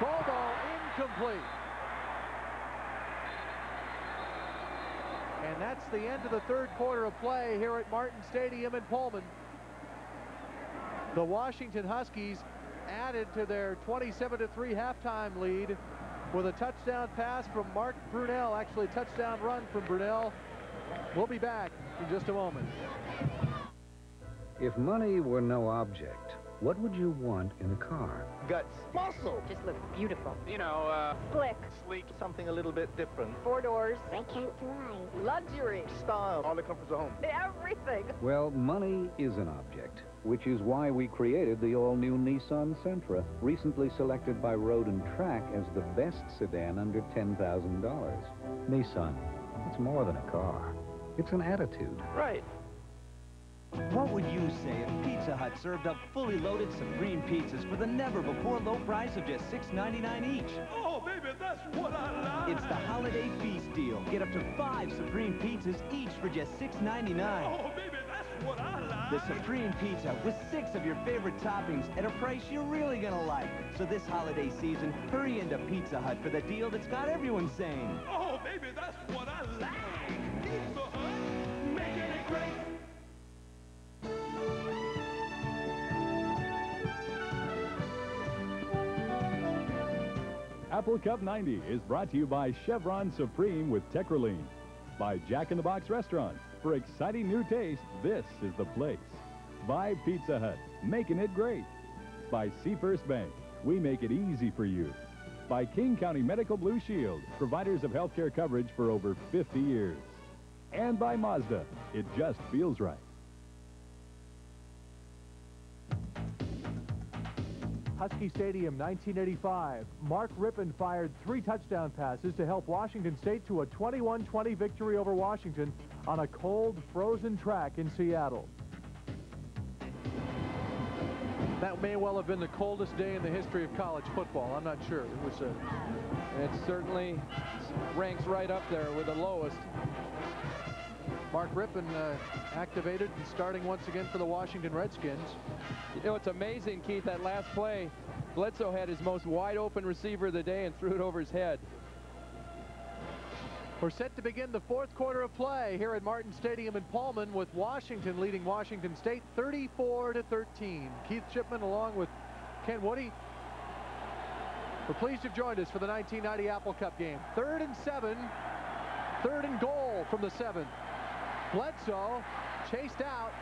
Bobo incomplete. And that's the end of the third quarter of play here at Martin Stadium in Pullman. The Washington Huskies added to their 27-3 halftime lead with a touchdown pass from Mark Brunell, actually a touchdown run from Brunell. We'll be back in just a moment. If money were no object, what would you want in a car? Guts. Muscle. Just look beautiful. You know, uh... Slick. Sleek. Something a little bit different. Four doors. I can't fly. Luxury. Style. All the comforts of home. Everything. Well, money is an object, which is why we created the all-new Nissan Sentra, recently selected by Road and Track as the best sedan under $10,000. Nissan, it's more than a car. It's an attitude. Right. What would you say if Pizza Hut served up fully loaded Supreme pizzas for the never-before low price of just $6.99 each? Oh, baby, that's what I like! It's the Holiday Feast deal. Get up to five Supreme pizzas each for just $6.99. Oh, baby, that's what I like! The Supreme Pizza with six of your favorite toppings at a price you're really gonna like. So this holiday season, hurry into Pizza Hut for the deal that's got everyone saying. Oh, baby, that's what I like! Apple Cup 90 is brought to you by Chevron Supreme with Techroline. By Jack in the Box Restaurant. For exciting new taste, this is the place. By Pizza Hut, making it great. By Seafirst Bank, we make it easy for you. By King County Medical Blue Shield, providers of healthcare coverage for over 50 years. And by Mazda, it just feels right. Husky Stadium, 1985. Mark Rypien fired three touchdown passes to help Washington State to a 21-20 victory over Washington on a cold, frozen track in Seattle. That may well have been the coldest day in the history of college football. I'm not sure. It was a... It certainly ranks right up there with the lowest. Mark Rypien uh, activated and starting once again for the Washington Redskins. You know, it's amazing, Keith, that last play, Bledsoe had his most wide open receiver of the day and threw it over his head. We're set to begin the fourth quarter of play here at Martin Stadium in Pullman with Washington leading Washington State 34 to 13. Keith Shipman along with Ken Woody. We're pleased you've joined us for the 1990 Apple Cup game. Third and seven. Third and goal from the seventh. Bledsoe chased out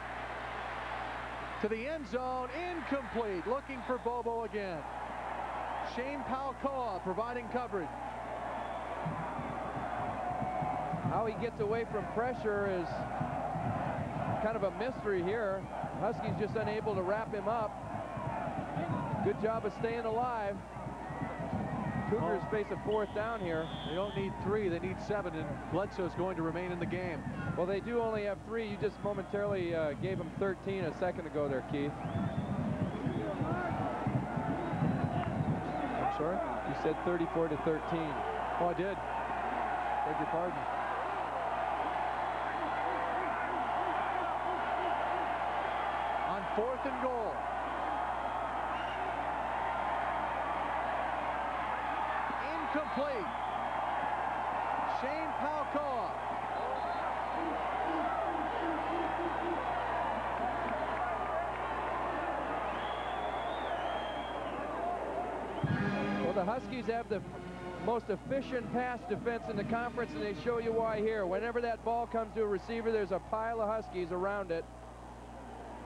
to the end zone, incomplete, looking for Bobo again. Shane Pahukoa providing coverage. How he gets away from pressure is kind of a mystery here. Huskies just unable to wrap him up. Good job of staying alive. Cougars face a fourth down here. They don't need three, they need seven, and Bledsoe's going to remain in the game. Well, they do only have three. You just momentarily uh, gave them 13 a second ago there, Keith. I'm sorry? You said 34 to 13. Oh, I did. Beg your pardon. On fourth and goal. Incomplete. Shane Pahukoa. Well, the Huskies have the most efficient pass defense in the conference, and they show you why here. Whenever that ball comes to a receiver, there's a pile of Huskies around it.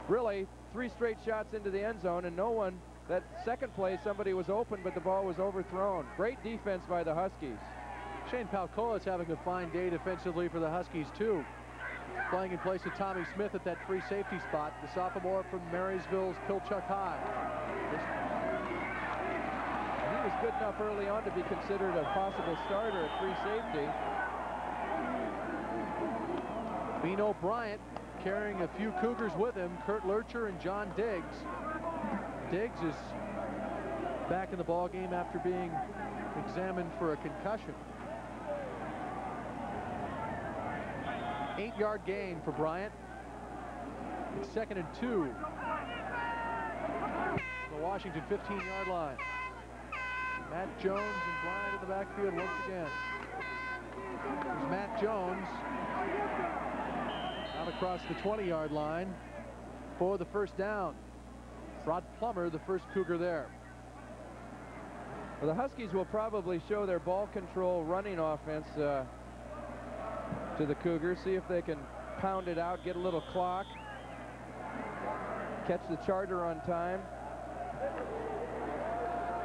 Really, three straight shots into the end zone, and no one, that second play, somebody was open, but the ball was overthrown. Great defense by the Huskies. Shane Pahukoa is having a fine day defensively for the Huskies, too. Playing in place of Tommy Smith at that free safety spot, the sophomore from Marysville's Pilchuck High. He was good enough early on to be considered a possible starter at free safety. Beno Bryant carrying a few Cougars with him, Kurt Loertscher and John Diggs. Diggs is back in the ball game after being examined for a concussion. Eight-yard gain for Bryant. It's second and two. The Washington 15-yard line. Matt Jones and Bryant in the backfield once again. There's Matt Jones out across the 20-yard line for the first down. Rod Plummer, the first Cougar there. Well, the Huskies will probably show their ball control running offense uh, to the Cougars, see if they can pound it out, get a little clock, catch the charter on time.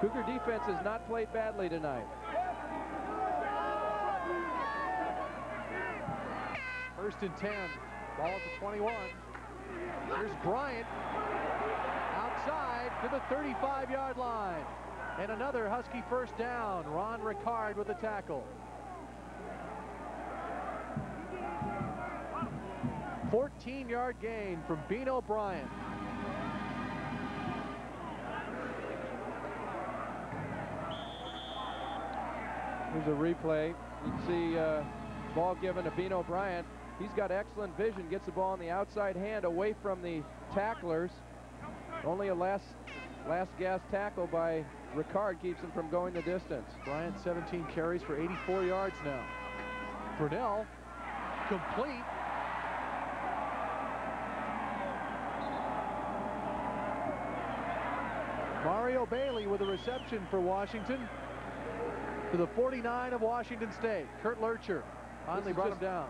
Cougar defense has not played badly tonight. First and 10. Ball at the 21. Here's Bryant outside to the 35-yard line. And another Husky first down. Ron Ricard with the tackle. 14-yard gain from Beno Bryant. Here's a replay. You can see uh, ball given to Beno Bryant. He's got excellent vision, gets the ball on the outside hand away from the tacklers. Only a last last gasp tackle by Ricard keeps him from going the distance. Bryant 17 carries for 84 yards now. Brunell complete. Mario Bailey with a reception for Washington to the 49 of Washington State. Kurt Loertscher finally brought him down.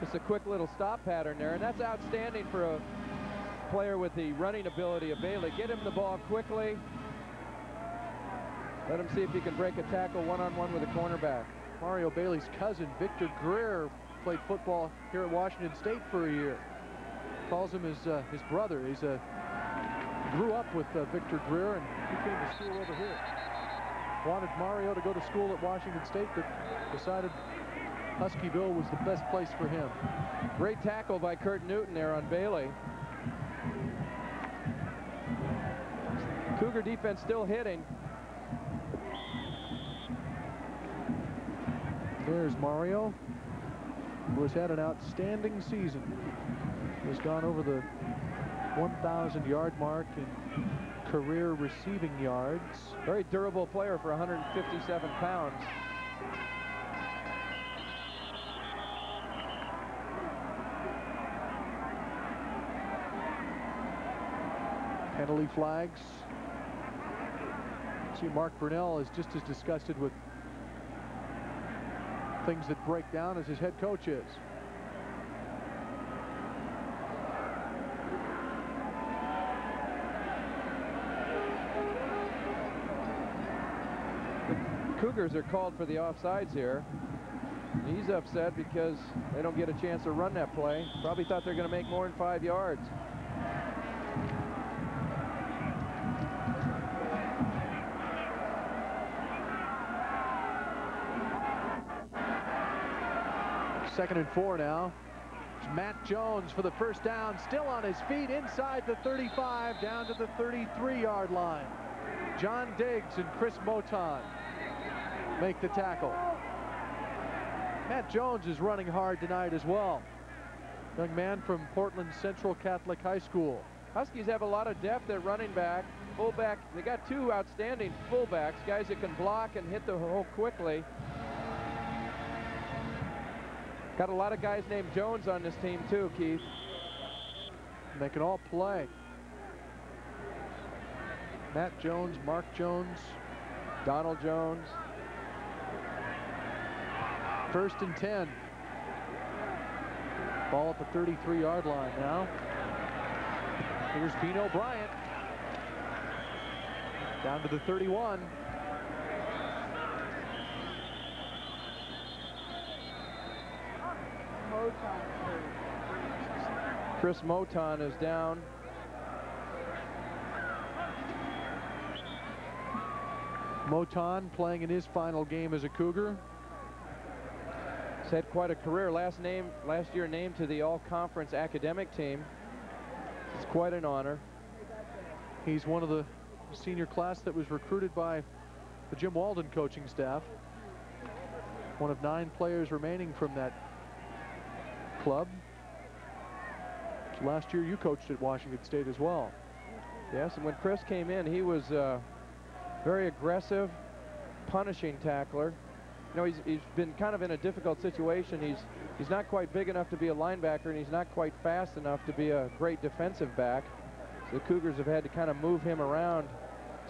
Just a quick little stop pattern there, and that's outstanding for a player with the running ability of Bailey. Get him the ball quickly. Let him see if he can break a tackle one-on-one -on -one with a cornerback. Mario Bailey's cousin, Victor Greer, played football here at Washington State for a year. Calls him his, uh, his brother. He's a grew up with uh, Victor Greer, and he came to school over here. Wanted Mario to go to school at Washington State, but decided Huskyville was the best place for him. Great tackle by Kurt Newton there on Bailey. Cougar defense still hitting. There's Mario, who has had an outstanding season. Has gone over the 1,000 yard mark in career receiving yards. Very durable player for 157 pounds. Penalty flags. See, Mark Brunell is just as disgusted with things that break down as his head coach is. Cougars are called for the offsides here. He's upset because they don't get a chance to run that play. Probably thought they're going to make more than five yards. Second and four now. It's Matt Jones for the first down, still on his feet inside the 35, down to the 33-yard line. John Diggs and Chris Moton make the tackle. Matt Jones is running hard tonight as well. Young man from Portland Central Catholic High School. Huskies have a lot of depth at running back. Fullback, they got two outstanding fullbacks, guys that can block and hit the hole quickly. Got a lot of guys named Jones on this team too, Keith. And They can all play. Matt Jones, Mark Jones, Donald Jones. First and 10. Ball at the 33-yard line now. Here's Beno Bryant. Down to the 31. Chris Moton is down. Moton playing in his final game as a Cougar. He's had quite a career. Last name, last year named to the All-Conference Academic Team. It's quite an honor. He's one of the senior class that was recruited by the Jim Walden coaching staff. One of nine players remaining from that club. Last year you coached at Washington State as well. Yes, and when Chris came in, he was uh, very aggressive, punishing tackler. You know, he's, he's been kind of in a difficult situation. He's, he's not quite big enough to be a linebacker, and he's not quite fast enough to be a great defensive back. So the Cougars have had to kind of move him around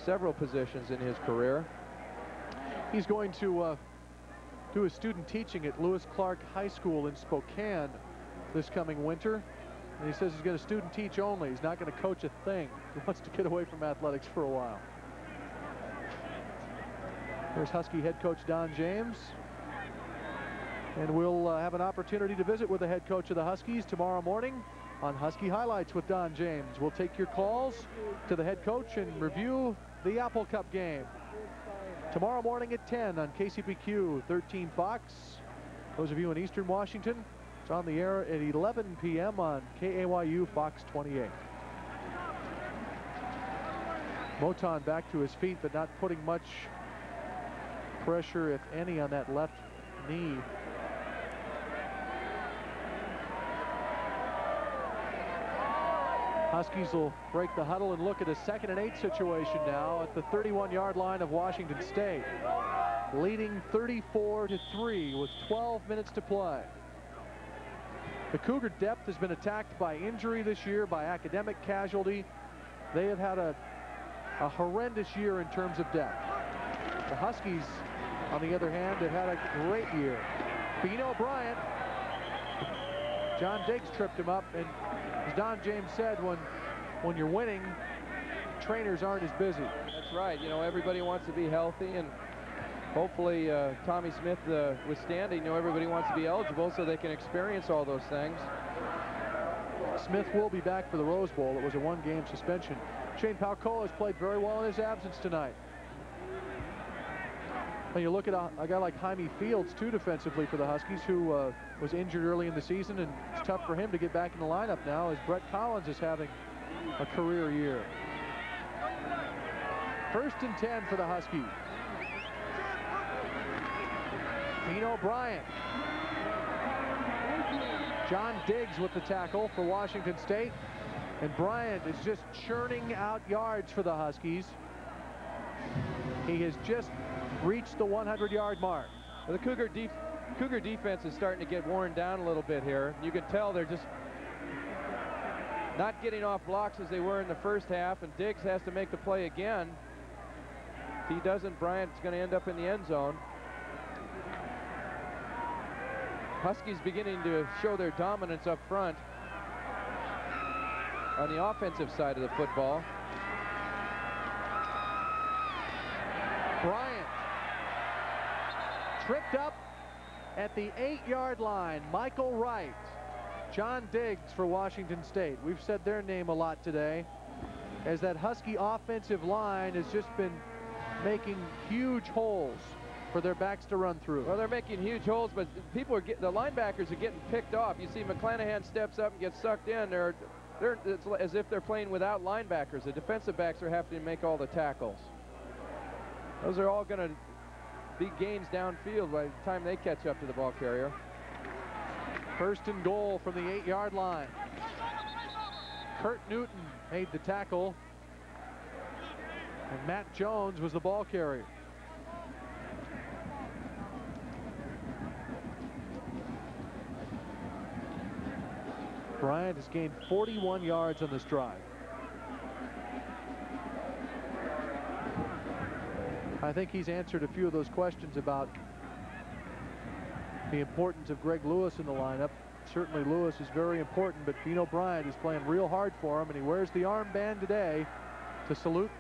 several positions in his career. He's going to uh, do his student teaching at Lewis Clark High School in Spokane this coming winter. And he says he's going to student teach only. He's not going to coach a thing. He wants to get away from athletics for a while. There's Husky head coach Don James. And we'll uh, have an opportunity to visit with the head coach of the Huskies tomorrow morning on Husky Highlights with Don James. We'll take your calls to the head coach and review the Apple Cup game. Tomorrow morning at 10 on KCPQ 13 Fox. Those of you in Eastern Washington, it's on the air at 11 p.m. on KAYU Fox 28. Moton back to his feet, but not putting much pressure, if any, on that left knee. Huskies will break the huddle and look at a second and eight situation now at the 31-yard line of Washington State. Leading 34 to 3 with 12 minutes to play. The Cougar depth has been attacked by injury this year, by academic casualty. They have had a, a horrendous year in terms of depth. The Huskies, on the other hand, have had a great year. Beno Bryant, John Diggs tripped him up, and as Don James said, when when you're winning, trainers aren't as busy. That's right. You know, everybody wants to be healthy, and hopefully uh, Tommy Smith uh, withstanding, you know, everybody wants to be eligible so they can experience all those things. Smith will be back for the Rose Bowl. It was a one-game suspension. Shane Pahukoa has played very well in his absence tonight. When you look at a, a, guy like Jaime Fields, too, defensively for the Huskies, who uh, was injured early in the season, and it's tough for him to get back in the lineup now as Brett Collins is having a career year. First and 10 for the Huskies. Beno Bryant. John Diggs with the tackle for Washington State. And Bryant is just churning out yards for the Huskies. He has just reached the 100-yard mark. The Cougar, de Cougar defense is starting to get worn down a little bit here. You can tell they're just not getting off blocks as they were in the first half, and Diggs has to make the play again. If he doesn't, Bryant's going to end up in the end zone. Huskies beginning to show their dominance up front on the offensive side of the football. Bryant tripped up at the eight-yard line. Michael Wright. John Diggs for Washington State. We've said their name a lot today as that Husky offensive line has just been making huge holes for their backs to run through. Well, they're making huge holes, but people are getting, the linebackers are getting picked off. You see McClanahan steps up and gets sucked in. They're, they're, it's as if they're playing without linebackers. The defensive backs are having to make all the tackles. Those are all going to be gains downfield by the time they catch up to the ball carrier. First and goal from the eight-yard line. Kurt Newton made the tackle. And Matt Jones was the ball carrier. Bryant has gained 41 yards on this drive. I think he's answered a few of those questions about the importance of Greg Lewis in the lineup. Certainly Lewis is very important, but Beno Bryant is playing real hard for him, and he wears the armband today to salute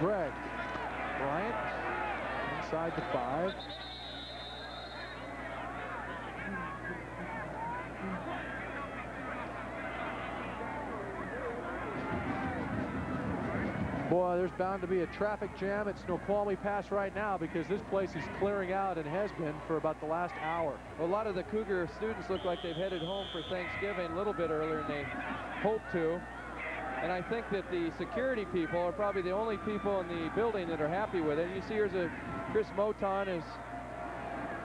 Greg. Bryant inside the five. Boy, there's bound to be a traffic jam at Snoqualmie Pass right now because this place is clearing out and has been for about the last hour. A lot of the Cougar students look like they've headed home for Thanksgiving a little bit earlier than they hoped to. And I think that the security people are probably the only people in the building that are happy with it. You see here's a Chris Moton is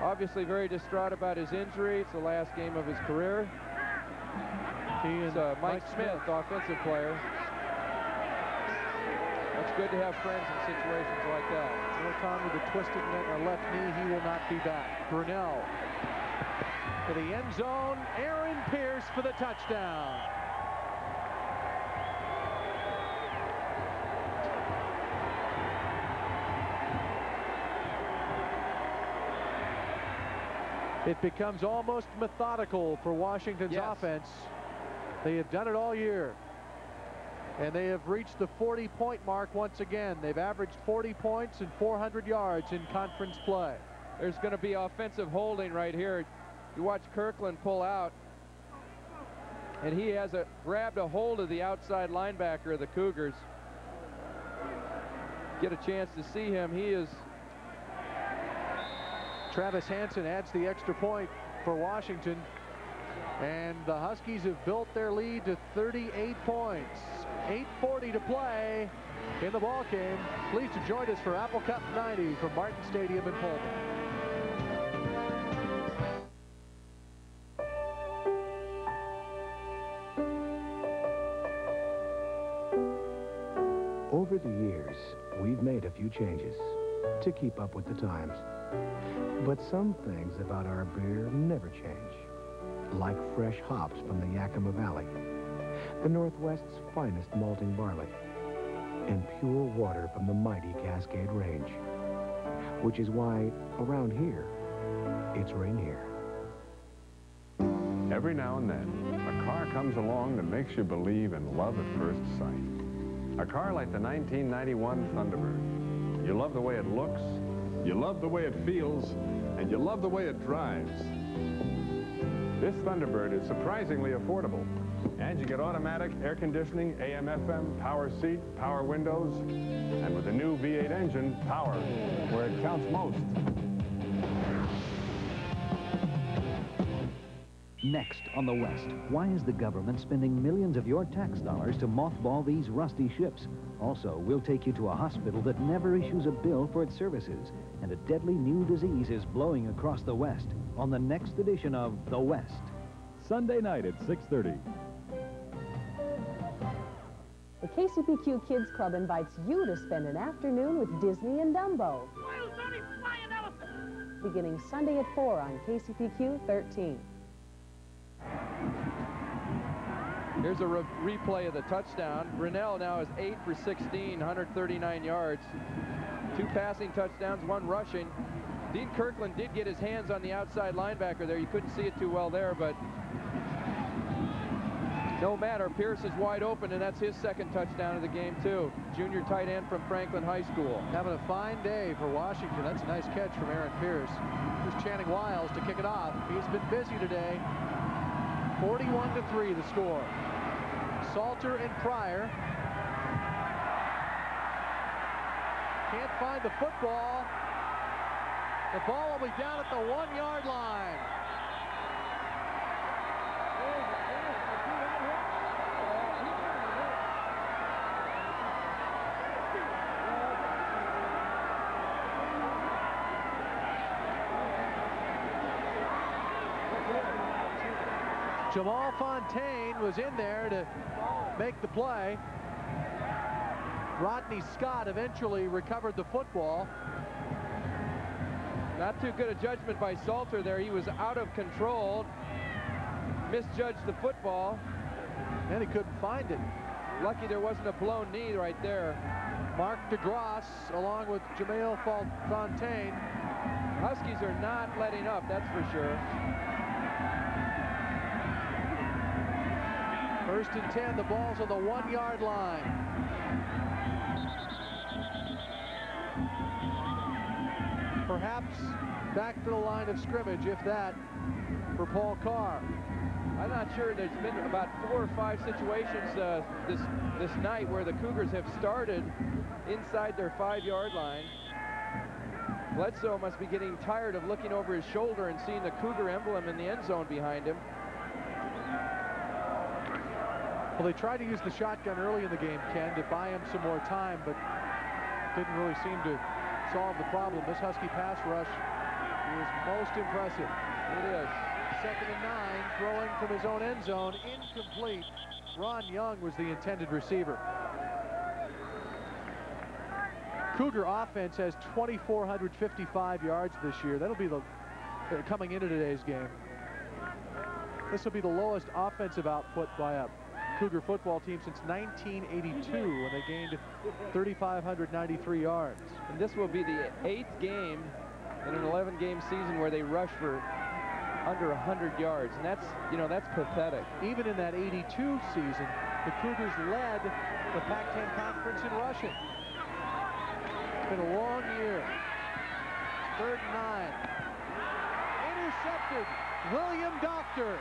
obviously very distraught about his injury. It's the last game of his career. He and uh, Mike, Mike Smith, Smith. offensive player. It's good to have friends in situations like that. Moton with a twisted left knee, he will not be back. Brunell to the end zone. Aaron Pierce for the touchdown. It becomes almost methodical for Washington's Yes. offense. They have done it all year. And they have reached the 40-point mark once again. They've averaged 40 points and 400 yards in conference play. There's going to be offensive holding right here. You watch Kirkland pull out. And he has a, grabbed a hold of the outside linebacker of the Cougars. Get a chance to see him. He is Travis Hanson adds the extra point for Washington. And the Huskies have built their lead to 38 points. 8.40 to play in the ball game. Pleased to join us for Apple Cup 90 from Martin Stadium in Pullman. Over the years, we've made a few changes to keep up with the times. But some things about our beer never change. Like fresh hops from the Yakima Valley, the Northwest's finest malting barley, and pure water from the mighty Cascade Range. Which is why, around here, it's Rainier. Every now and then, a car comes along that makes you believe in love at first sight. A car like the 1991 Thunderbird. You love the way it looks, you love the way it feels, and you love the way it drives. This Thunderbird is surprisingly affordable. And you get automatic air conditioning, AM, FM, power seat, power windows, and with the new V8 engine, power where it counts most. Next on the West, why is the government spending millions of your tax dollars to mothball these rusty ships? Also, we'll take you to a hospital that never issues a bill for its services. And a deadly new disease is blowing across the West on the next edition of The West. Sunday night at 6.30. The KCPQ Kids Club invites you to spend an afternoon with Disney and Dumbo. Beginning Sunday at 4 on KCPQ 13. Here's a re replay of the touchdown. Brunell now is 8 for 16, 139 yards. Two passing touchdowns, one rushing. Dean Kirkland did get his hands on the outside linebacker there. You couldn't see it too well there, but no matter. Pierce is wide open, and that's his second touchdown of the game, too. Junior tight end from Franklin High School. Having a fine day for Washington. That's a nice catch from Aaron Pierce. Here's Channing Wiles to kick it off. He's been busy today. 41 to 3 the score. Salter and Prior. Can't find the football. The ball will be down at the one-yard line. Jamal Fountaine was in there to make the play. Rodney Scott eventually recovered the football. Not too good a judgment by Salter there. He was out of control, misjudged the football. And he couldn't find it. Lucky there wasn't a blown knee right there. Mark DeGrasse along with Jamal Fountaine. Huskies are not letting up, that's for sure. First and 10, the ball's on the one-yard line. Perhaps back to the line of scrimmage, if that, for Paul Carr. I'm not sure. There's been about four or five situations uh, this this night where the Cougars have started inside their five-yard line. Bledsoe must be getting tired of looking over his shoulder and seeing the Cougar emblem in the end zone behind him. Well, they tried to use the shotgun early in the game, Ken, to buy him some more time, but didn't really seem to solve the problem. This Husky pass rush is most impressive. It is. Second and nine, throwing from his own end zone, incomplete. Ron Young was the intended receiver. Cougar offense has 2,455 yards this year. That'll be the uh, coming into today's game. This will be the lowest offensive output by a Cougar football team since 1982 when they gained 3,593 yards. And this will be the eighth game in an 11-game season where they rush for under 100 yards, and that's, you know, that's pathetic. Even in that 82 season, the Cougars led the Pac-10 Conference in rushing. It's been a long year. Third and nine. Intercepted. William Doctor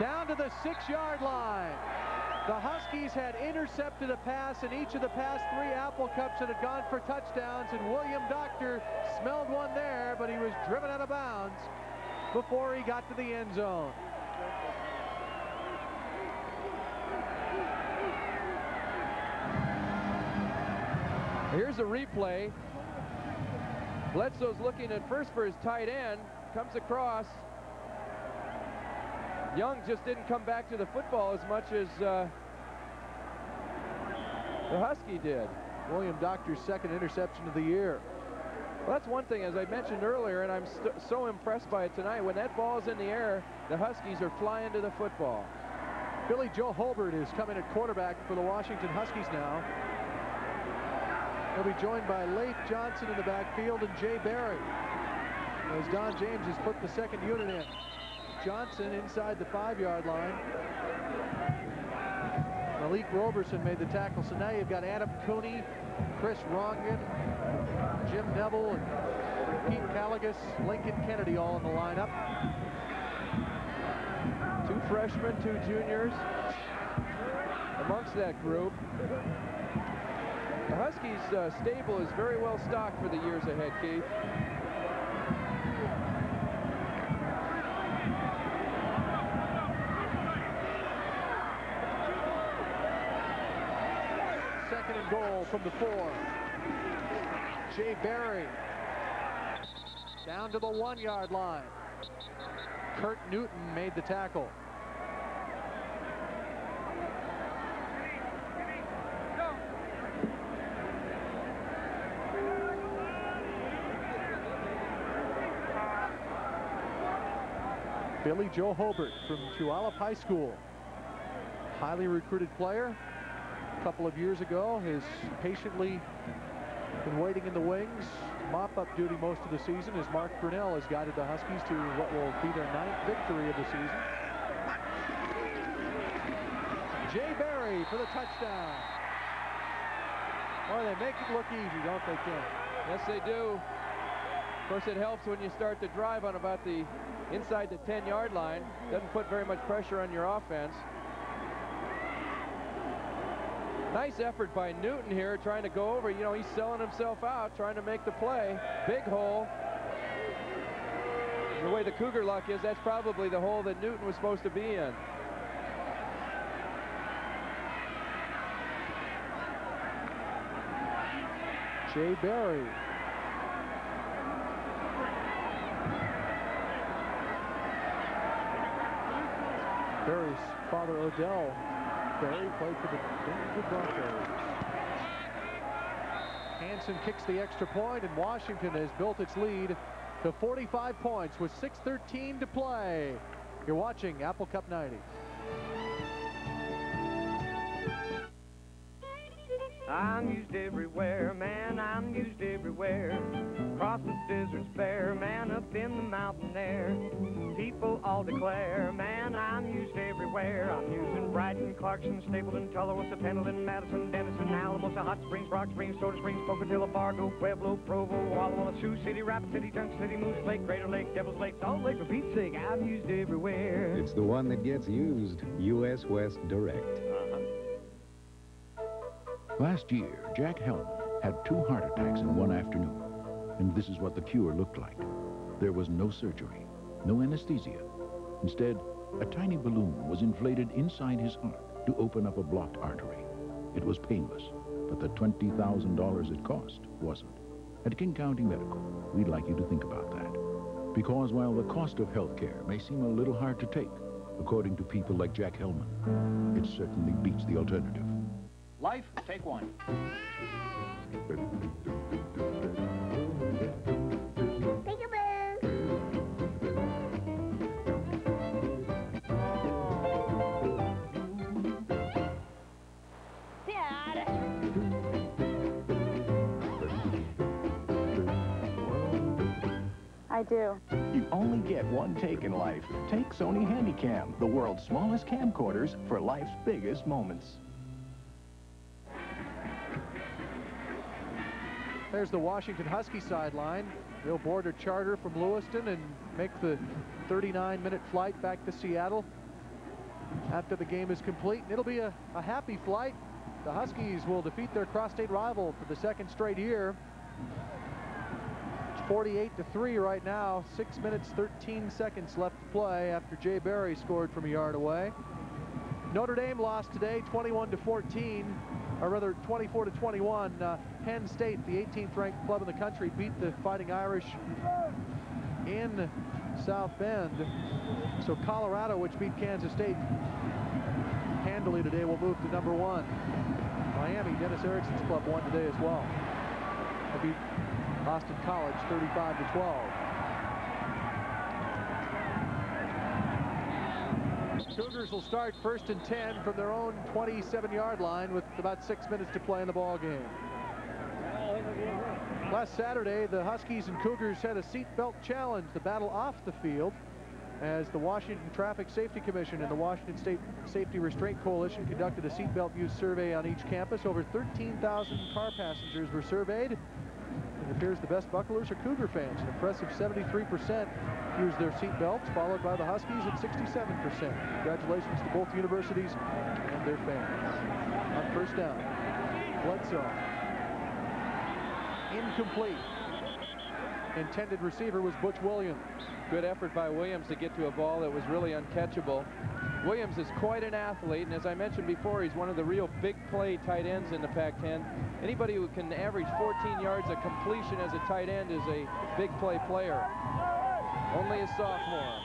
down to the six-yard line. The Huskies had intercepted a pass in each of the past three Apple Cups and had gone for touchdowns, and William Doctor smelled one there, but he was driven out of bounds before he got to the end zone. Here's a replay. Bledsoe's looking at first for his tight end, comes across, Young just didn't come back to the football as much as uh, the Husky did. William Doctor's second interception of the year. Well, that's one thing, as I mentioned earlier, and I'm so impressed by it tonight. When that ball's in the air, the Huskies are flying to the football. Billy Joe Hobert is coming at quarterback for the Washington Huskies now. He'll be joined by Leif Johnson in the backfield and Jay Barry as Don James has put the second unit in. Johnson inside the five-yard line. Malik Roberson made the tackle. So now you've got Adam Cooney, Chris Rongen, Jim Neville, and Pete Kaligis, Lincoln Kennedy all in the lineup. Two freshmen, two juniors amongst that group. The Huskies uh, stable is very well stocked for the years ahead, Keith. goal from the four. Jay Barry down to the one-yard line. Kurt Newton made the tackle. Billy Joe Hobert from Puyallup High School. Highly recruited player, couple of years ago. Has patiently been waiting in the wings. Mop-up duty most of the season as Mark Brunell has guided the Huskies to what will be their ninth victory of the season. Jay Barry for the touchdown. Boy, they make it look easy, don't they, Ken? Yes, they do. Of course, it helps when you start the drive on about the inside the 10-yard line. Doesn't put very much pressure on your offense. Nice effort by Newton here, trying to go over. You know, he's selling himself out, trying to make the play. Big hole. The way the Cougar luck is, that's probably the hole that Newton was supposed to be in. Jay Barry. Barry's father, Odell Barry, played for the Denver Broncos. Hanson kicks the extra point, and Washington has built its lead to 45 points with 6.13 to play. You're watching Apple Cup 90. I'm used everywhere, man, I'm used everywhere. Across the desert's bare, man, up in the mountain air. People all declare, man, I'm used everywhere. I'm using Brighton, Clarkson, Stapleton, Tullow, Pendleton, Madison, Denison, Alamosa, Hot Springs, Rock Springs, Soda Springs, Pocatello, Fargo, Pueblo, Provo, Walla Walla, Sioux City, Rapid City, Junction City, Moose Lake, Crater Lake, Devil's Lake, Salt Lake, for Pete's sake, I'm used everywhere. It's the one that gets used. U.S. West Direct. Uh-huh. Last year, Jack Hellman had two heart attacks in one afternoon. And this is what the cure looked like. There was no surgery, no anesthesia. Instead, a tiny balloon was inflated inside his heart to open up a blocked artery. It was painless, but the $20,000 it cost wasn't. At King County Medical, we'd like you to think about that. Because while the cost of health care may seem a little hard to take, according to people like Jack Hellman, it certainly beats the alternative. Life, take one. I do. You only get one take in life. Take Sony Handycam, the world's smallest camcorders for life's biggest moments. There's the Washington Husky sideline. They'll board a charter from Lewiston and make the 39-minute flight back to Seattle after the game is complete. And it'll be a, a happy flight. The Huskies will defeat their cross-state rival for the second straight year. It's 48 to 3 right now. 6 minutes 13 seconds left to play after Jay Barry scored from a yard away. Notre Dame lost today 21 to 14 or rather 24 to 21. Uh, Penn State, the 18th ranked club in the country, beat the Fighting Irish in South Bend. So Colorado, which beat Kansas State handily today, will move to number one. Miami, Dennis Erickson's club won today as well. They beat Austin College 35 to 12. Cougars will start first and 10 from their own 27-yard line with about six minutes to play in the ball game. Last Saturday, the Huskies and Cougars had a seatbelt challenge, the battle off the field, as the Washington Traffic Safety Commission and the Washington State Safety Restraint Coalition conducted a seatbelt use survey on each campus. Over 13,000 car passengers were surveyed. It appears the best bucklers are Cougar fans. An impressive 73% use their seat belts, followed by the Huskies at 67%. Congratulations to both universities and their fans. On first down, Bledsoe. Incomplete. Intended receiver was Butch Williams. Good effort by Williams to get to a ball that was really uncatchable. Williams is quite an athlete, and as I mentioned before, he's one of the real big play tight ends in the Pac-10. Anybody who can average 14 yards of completion as a tight end is a big play player. Only a sophomore.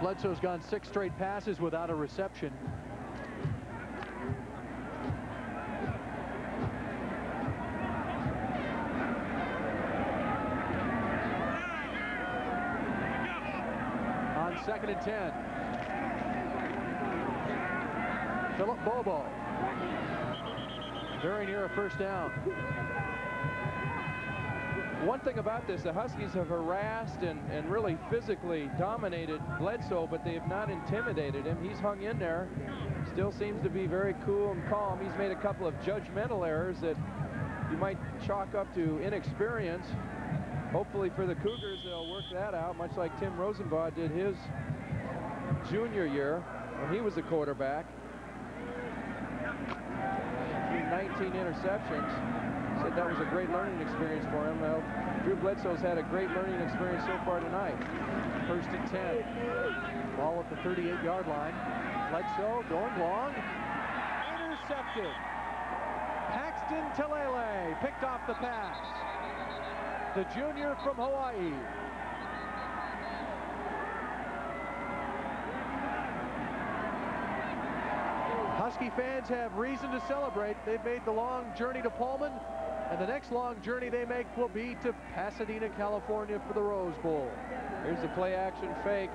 Bledsoe's gone six straight passes without a reception. On second and 10. Philip Bobo. Very near a first down. One thing about this, the Huskies have harassed and, and really physically dominated Bledsoe, but they have not intimidated him. He's hung in there, still seems to be very cool and calm. He's made a couple of judgmental errors that you might chalk up to inexperience. Hopefully for the Cougars, they'll work that out, much like Timm Rosenbach did his junior year when he was a quarterback. 19 interceptions. Said that was a great learning experience for him. Well, Drew Bledsoe's had a great learning experience so far tonight. First and 10. Ball at the 38-yard line. Bledsoe going long. Intercepted. Paxton Talele picked off the pass. The junior from Hawaii. Husky fans have reason to celebrate. They've made the long journey to Pullman, and the next long journey they make will be to Pasadena, California for the Rose Bowl. Here's the play action fake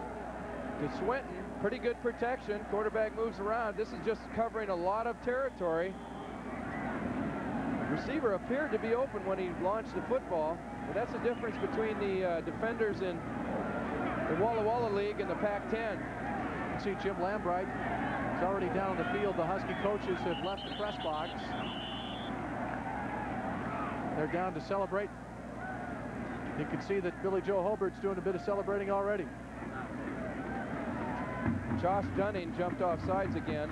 to Swinton. Pretty good protection. Quarterback moves around. This is just covering a lot of territory. Receiver appeared to be open when he launched the football, but that's the difference between the uh, defenders in the Walla Walla League and the Pac-10. See Jim Lambright is already down the field. The Husky coaches have left the press box. They're down to celebrate. You can see that Billy Joe Hobert's doing a bit of celebrating already. Josh Dunning jumped off sides again.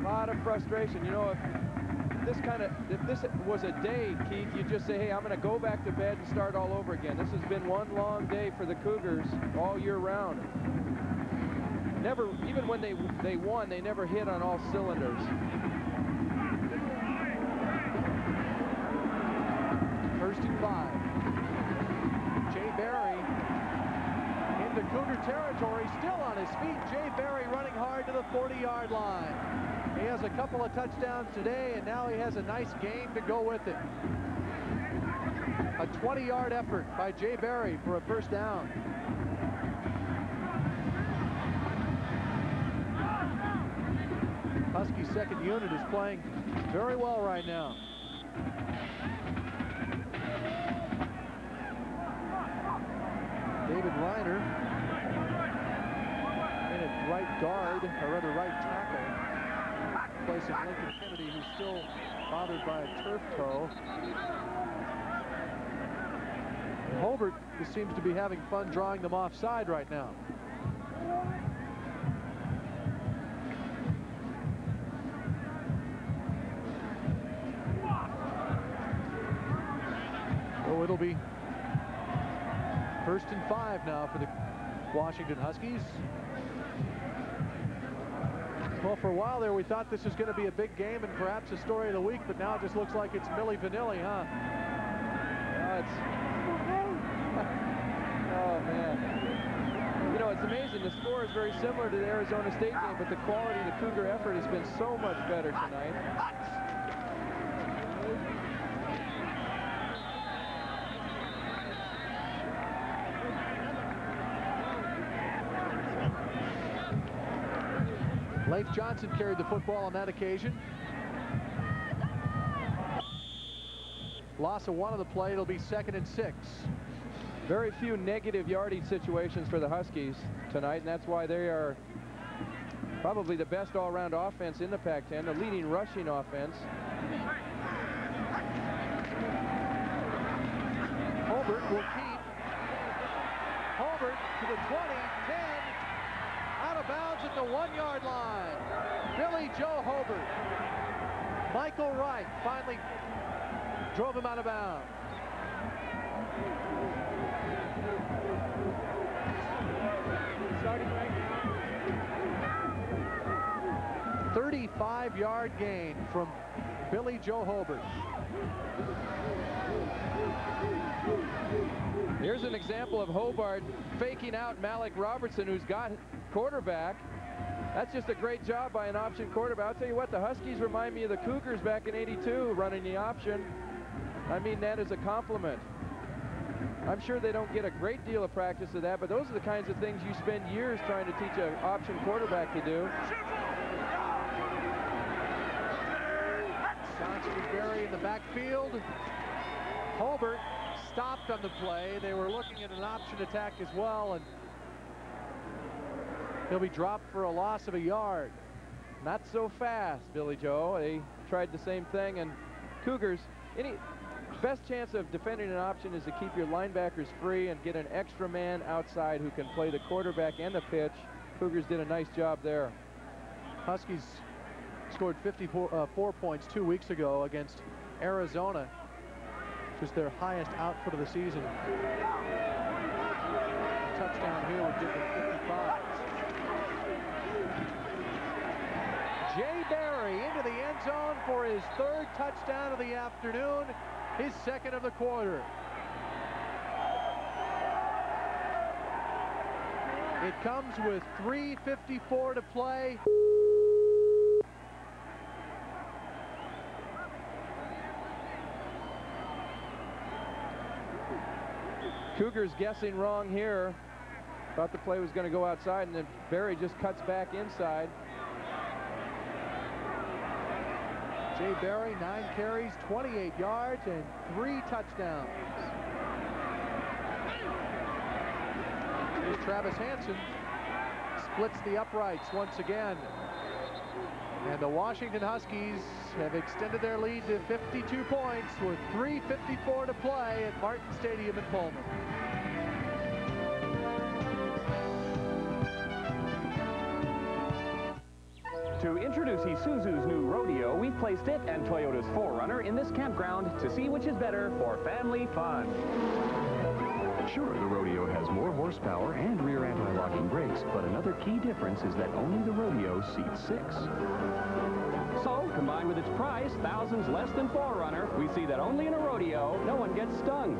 A lot of frustration. You know, if this kind of, if this was a day, Keith, you'd just say, hey, I'm going to go back to bed and start all over again. This has been one long day for the Cougars all year round. Never, even when they, they won, they never hit on all cylinders. First and five. Jay Barry into Cougar territory, still on his feet. Jay Barry running hard to the 40-yard line. He has a couple of touchdowns today, and now he has a nice game to go with it. A 20-yard effort by Jay Barry for a first down. Husky second unit is playing very well right now. David Reiner in at right guard, or rather right tackle, place of Lincoln Kennedy, who's still bothered by a turf toe. Just seems to be having fun drawing them offside right now. So it'll be first and five now for the Washington Huskies. Well, for a while there, we thought this was going to be a big game and perhaps a story of the week, but now it just looks like it's Milli Vanilli, huh? Yeah, it's... oh, man. You know, it's amazing. The score is very similar to the Arizona State game, but the quality of the Cougar effort has been so much better tonight. Johnson carried the football on that occasion. Loss of one of the play, it'll be second and six. Very few negative yardage situations for the Huskies tonight, and that's why they are probably the best all-around offense in the Pac-10, the leading rushing offense. Hobert will keep. Hobert to the 20, 10, out of bounds at the one-yard line. Billy Joe Hobert. Michael Wright finally drove him out of bounds. Starting right now. 35-yard gain from Billy Joe Hobert. Here's an example of Hobert faking out Malik Robertson, who's got quarterback. That's just a great job by an option quarterback. I'll tell you what, the Huskies remind me of the Cougars back in 82 running the option. I mean that as a compliment. I'm sure they don't get a great deal of practice of that, but those are the kinds of things you spend years trying to teach an option quarterback to do. Johnson and Barry in the backfield. Hobert stopped on the play. They were looking at an option attack as well, and he'll be dropped for a loss of a yard. Not so fast, Billy Joe. They tried the same thing, and Cougars, any best chance of defending an option is to keep your linebackers free and get an extra man outside who can play the quarterback and the pitch. Cougars did a nice job there. Huskies scored 54 uh, four points two weeks ago against Arizona, which was their highest output of the season. Touchdown here would give 55. Jay Barry into the end zone for his third touchdown of the afternoon, his second of the quarter. It comes with 3.54 to play. Cougars guessing wrong here. Thought the play was going to go outside, and then Barry just cuts back inside. Jay Barry, nine carries, 28 yards, and three touchdowns. Here's Travis Hanson. Splits the uprights once again. And the Washington Huskies have extended their lead to 52 points with 3.54 to play at Martin Stadium in Pullman. To introduce Isuzu's new Rodeo, we placed it and Toyota's 4Runner in this campground to see which is better for family fun. Sure, the Rodeo has more horsepower and rear anti-locking brakes, but another key difference is that only the Rodeo seats six. So, combined with its price, thousands less than 4Runner, we see that only in a rodeo, no one gets stung.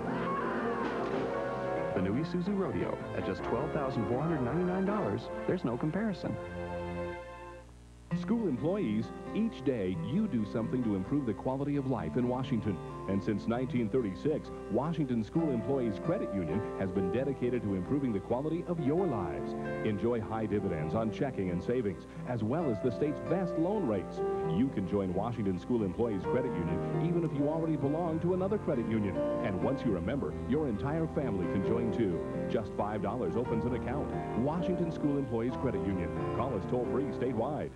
The new Isuzu Rodeo, at just $12,499, there's no comparison. School employees, each day you do something to improve the quality of life in Washington. And since 1936, Washington School Employees Credit Union has been dedicated to improving the quality of your lives. Enjoy high dividends on checking and savings, as well as the state's best loan rates. You can join Washington School Employees Credit Union even if you already belong to another credit union. And once you're a member, your entire family can join too. Just $5 opens an account. Washington School Employees Credit Union. Call us toll-free statewide.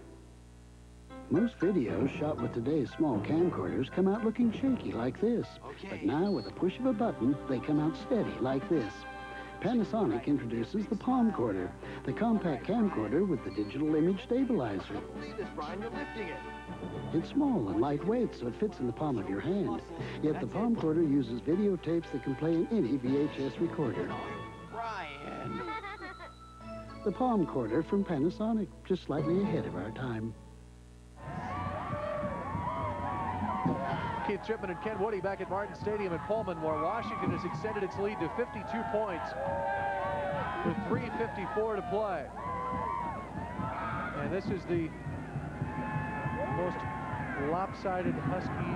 Most videos shot with today's small camcorders come out looking shaky like this. But now, with a push of a button, they come out steady like this. Panasonic introduces the Palmcorder, the compact camcorder with the digital image stabilizer. Believe this, Brian, you're lifting it. It's small and lightweight, so it fits in the palm of your hand. Yet the Palmcorder uses videotapes that can play in any VHS recorder. Brian. The Palmcorder from Panasonic, just slightly ahead of our time. Keith Shipman and Ken Woody back at Martin Stadium in Pullman, where Washington has extended its lead to 52 points with 3.54 to play. And this is the most lopsided Husky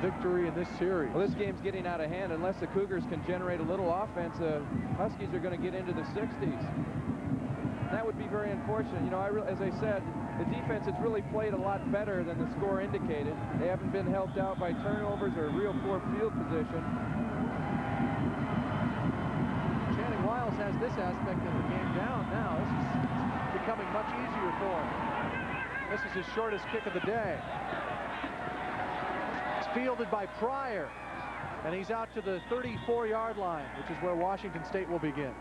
victory in this series. Well, this game's getting out of hand. Unless the Cougars can generate a little offense, the Huskies are going to get into the 60s. That would be very unfortunate. You know, I as I said, the defense has really played a lot better than the score indicated. They haven't been helped out by turnovers or real poor field position. Channing Wiles has this aspect of the game down now. This is becoming much easier for him. This is his shortest kick of the day. It's fielded by Prior, and he's out to the 34-yard line, which is where Washington State will begin.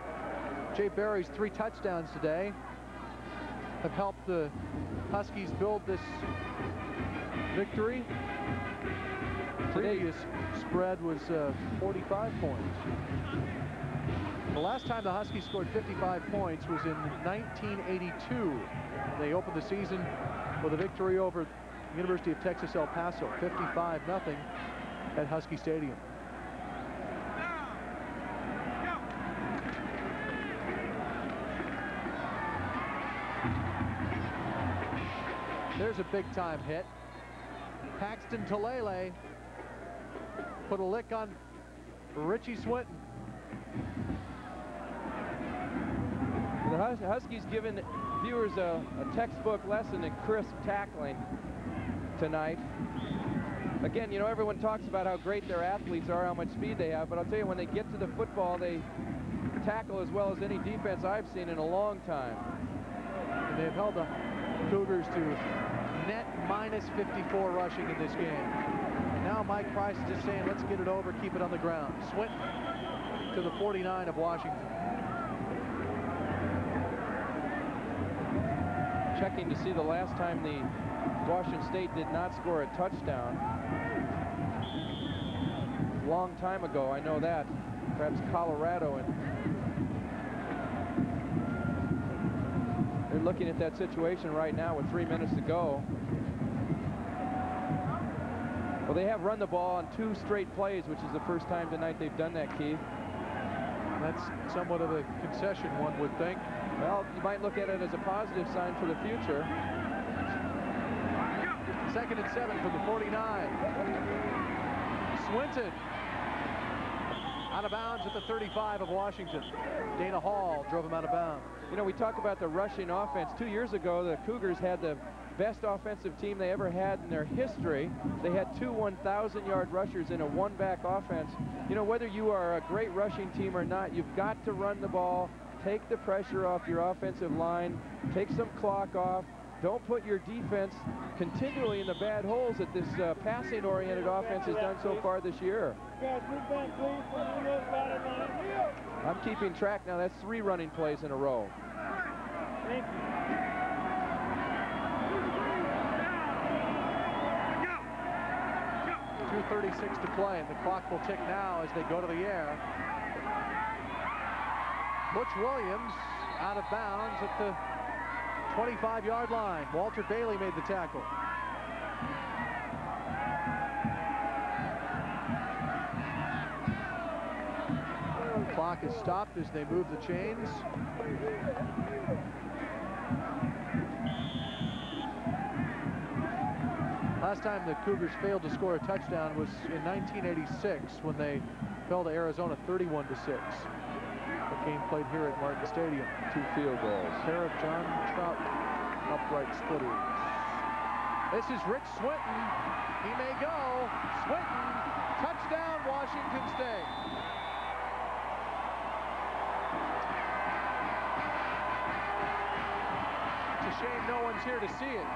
Jay Barry's three touchdowns today have helped the Huskies build this victory. Previous spread was uh, 45 points. The last time the Huskies scored 55 points was in 1982. They opened the season with a victory over University of Texas El Paso, 55 nothing at Husky Stadium. There's a big time hit. Paxton Talele put a lick on Richie Swinton. The Hus Huskies giving viewers a, a textbook lesson in crisp tackling tonight. Again, you know, everyone talks about how great their athletes are, how much speed they have, but I'll tell you, when they get to the football, they tackle as well as any defense I've seen in a long time. And they've held the Cougars to net minus 54 rushing in this game. And now Mike Price is just saying, let's get it over, keep it on the ground. Swinton to the 49 of Washington. checking to see the last time the Washington State did not score a touchdown. Long time ago, I know that. Perhaps Colorado and looking at that situation right now with three minutes to go. Well, they have run the ball on two straight plays, which is the first time tonight they've done that, Keith. That's somewhat of a concession, one would think. Well, you might look at it as a positive sign for the future. Second and seven from the 49. Swinton out of bounds at the 35 of Washington. Dana Hall drove him out of bounds. You know, we talk about the rushing offense. Two years ago, the Cougars had the best offensive team they ever had in their history. They had two 1,000-yard rushers in a one-back offense. You know, whether you are a great rushing team or not, you've got to run the ball, take the pressure off your offensive line, take some clock off. Don't put your defense continually in the bad holes that this uh, passing-oriented offense has done so far this year. I'm keeping track now. That's three running plays in a row. Thank you. 2.36 to play, and the clock will tick now as they go to the air. Butch Williams out of bounds at the 25-yard line. Walter Bailey made the tackle. Clock is stopped as they move the chains. Last time the Cougars failed to score a touchdown was in 1986 when they fell to Arizona 31 to 6. Game played here at Martin Stadium. Two field goals. Pair of John Trout upright splitters. This is Rich Swinton. He may go. Swinton, touchdown Washington State. It's a shame no one's here to see it.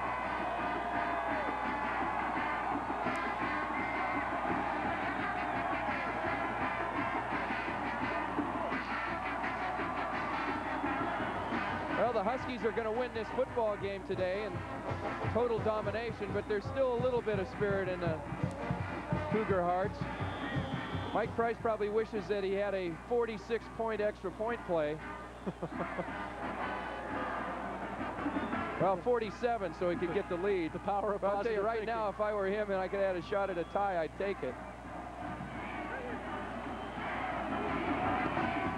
The Huskies are going to win this football game today in total domination, but there's still a little bit of spirit in the Cougar hearts. Mike Price probably wishes that he had a 46-point extra point play. well, 47, so he could get the lead. The power of but I'll tell you right thinking. now, if I were him and I could add a shot at a tie, I'd take it.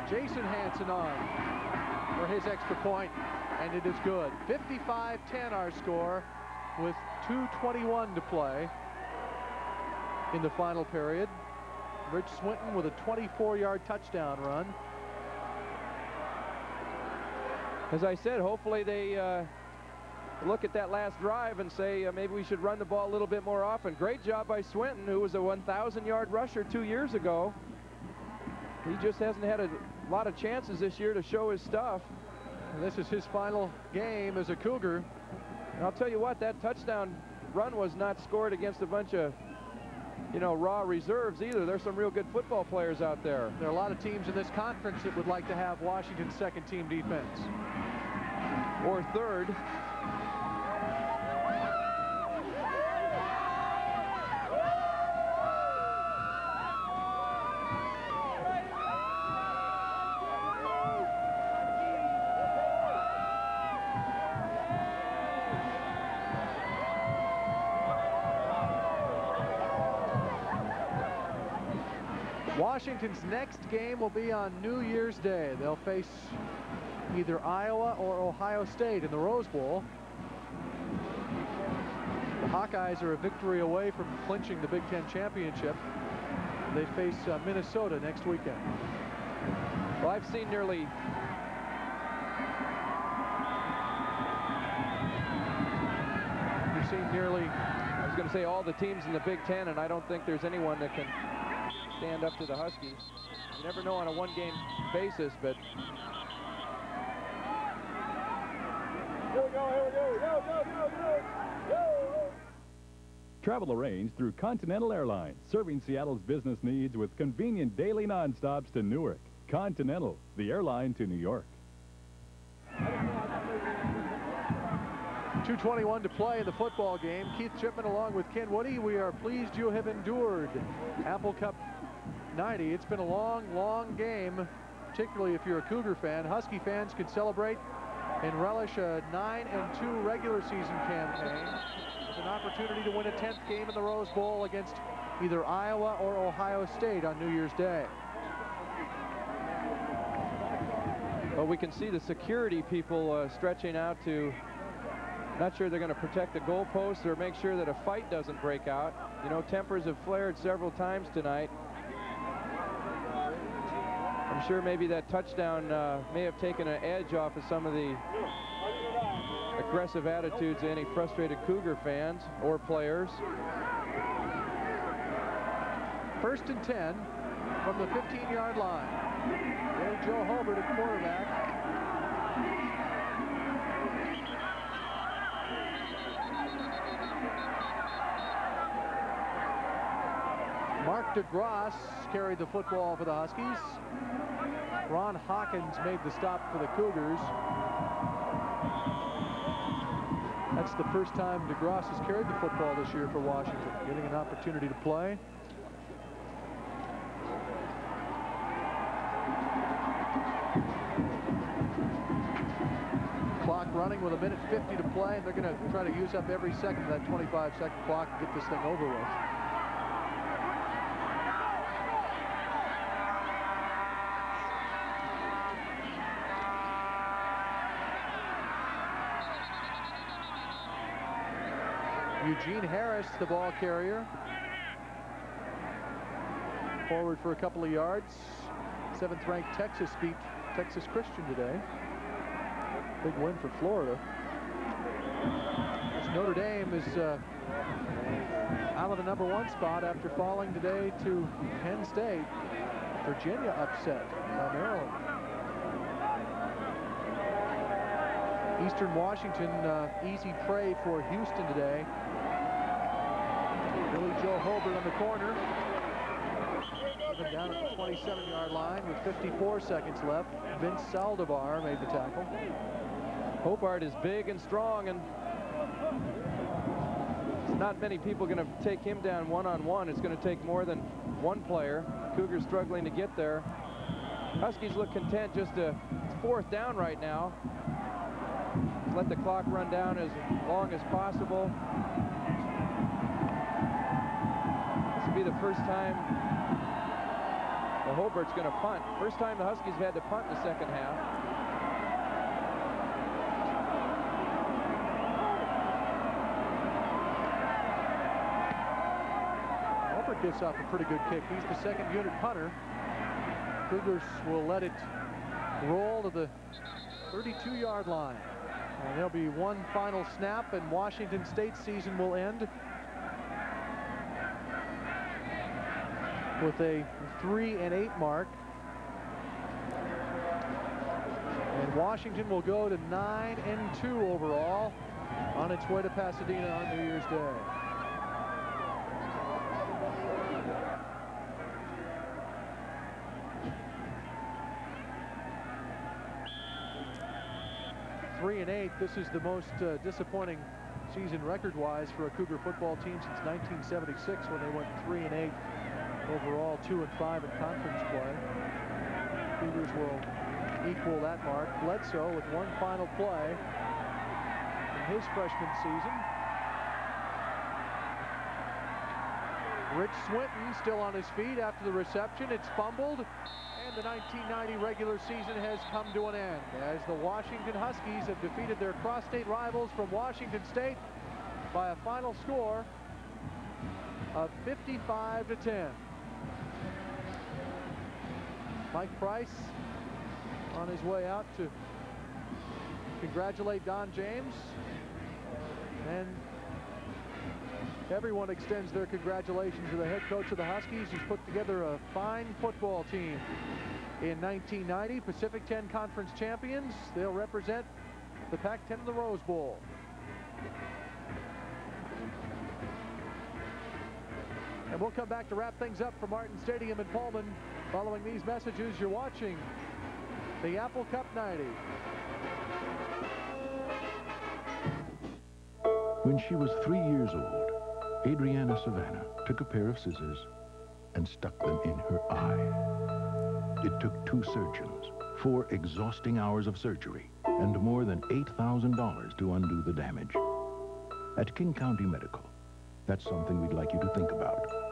Jason Hanson on for his extra point, and it is good. 55-10 our score with 2.21 to play in the final period. Rich Swinton with a 24-yard touchdown run. As I said, hopefully they uh, look at that last drive and say uh, maybe we should run the ball a little bit more often. Great job by Swinton, who was a 1,000-yard rusher two years ago. He just hasn't had a lot of chances this year to show his stuff. And this is his final game as a Cougar. And I'll tell you what, that touchdown run was not scored against a bunch of, you know, raw reserves either. There's some real good football players out there. There are a lot of teams in this conference that would like to have Washington's second team defense. Or third. Washington's next game will be on New Year's Day. They'll face either Iowa or Ohio State in the Rose Bowl. The Hawkeyes are a victory away from clinching the Big Ten championship. They face uh, Minnesota next weekend. Well, I've seen nearly You've seen nearly I was going to say all the teams in the Big Ten, and I don't think there's anyone that can stand up to the Huskies. You never know on a one-game basis, but Here we go, here we go, go, go, go, go, go. Travel arranged through Continental Airlines, serving Seattle's business needs with convenient daily nonstops to Newark. Continental, the airline to New York. 221 to play in the football game. Keith Shipman along with Ken Woody. We are pleased you have endured Apple Cup 90. It's been a long, long game, particularly if you're a Cougar fan. Husky fans can celebrate and relish a 9 and 2 regular season campaign with an opportunity to win a 10th game in the Rose Bowl against either Iowa or Ohio State on New Year's Day. Well, we can see the security people uh, stretching out to not sure they're going to protect the goalposts or make sure that a fight doesn't break out. You know, tempers have flared several times tonight. I'm sure maybe that touchdown uh, may have taken an edge off of some of the aggressive attitudes of any frustrated Cougar fans or players. First and 10 from the 15-yard line. Billy Joe Hobert at quarterback. DeGrasse carried the football for the Huskies. Ron Hawkins made the stop for the Cougars. That's the first time DeGrasse has carried the football this year for Washington, getting an opportunity to play. Clock running with a minute 50 to play, and they're going to try to use up every second of that 25-second clock and get this thing over with. Eugene Harris, the ball carrier. Forward for a couple of yards. Seventh-ranked Texas beat Texas Christian today. Big win for Florida. As Notre Dame is uh, out of the number one spot after falling today to Penn State. Virginia upset by Maryland. Eastern Washington, uh, easy prey for Houston today. Joe Hobert on the corner. Down at the 27-yard line with 54 seconds left. Vince Saldivar made the tackle. Hobert is big and strong, and not many people going to take him down one-on-one. -on -one. It's going to take more than one player. Cougars struggling to get there. Huskies look content just to fourth down right now. Let the clock run down as long as possible. The first time the Hobert's going to punt. First time the Huskies have had to punt in the second half. Hobert gets off a pretty good kick. He's the second unit punter. Cougars will let it roll to the 32-yard line. And there'll be one final snap, and Washington State season will end with a three and eight mark. And Washington will go to nine and two overall on its way to Pasadena on New Year's Day. Three and eight. This is the most uh, disappointing season record-wise for a Cougar football team since 1976 when they went three and eight overall, two and five in conference play. Cougars will equal that mark. Bledsoe with one final play in his freshman season. Rich Swinton still on his feet after the reception. It's fumbled, and the 1990 regular season has come to an end as the Washington Huskies have defeated their cross-state rivals from Washington State by a final score of 55 to 10. Mike Price on his way out to congratulate Don James. And everyone extends their congratulations to the head coach of the Huskies. He's put together a fine football team. In 1990, Pacific 10 Conference champions. They'll represent the Pac-10 in the Rose Bowl. And we'll come back to wrap things up from Martin Stadium in Pullman. Following these messages, you're watching the Apple Cup 90. When she was three years old, Adriana Savannah took a pair of scissors and stuck them in her eye. It took two surgeons, four exhausting hours of surgery, and more than $8,000 to undo the damage. At King County Medical, that's something we'd like you to think about.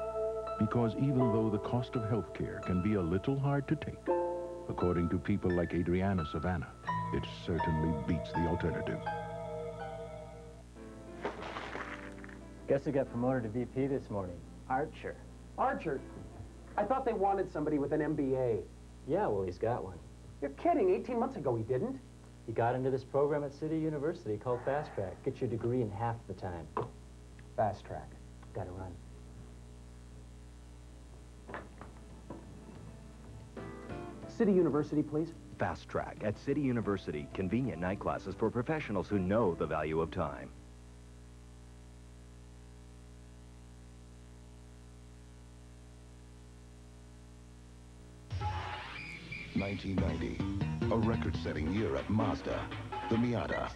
Because even though the cost of health care can be a little hard to take, according to people like Adriana Savannah, it certainly beats the alternative. Guess who got promoted to VP this morning? Archer. Archer? I thought they wanted somebody with an MBA. Yeah, well, he's got one. You're kidding. 18 months ago, he didn't. He got into this program at City University called Fast Track. Get your degree in half the time. Fast Track. Gotta run. City University, please. Fast Track at City University. Convenient night classes for professionals who know the value of time. 1990, a record-setting year at Mazda. The Miata,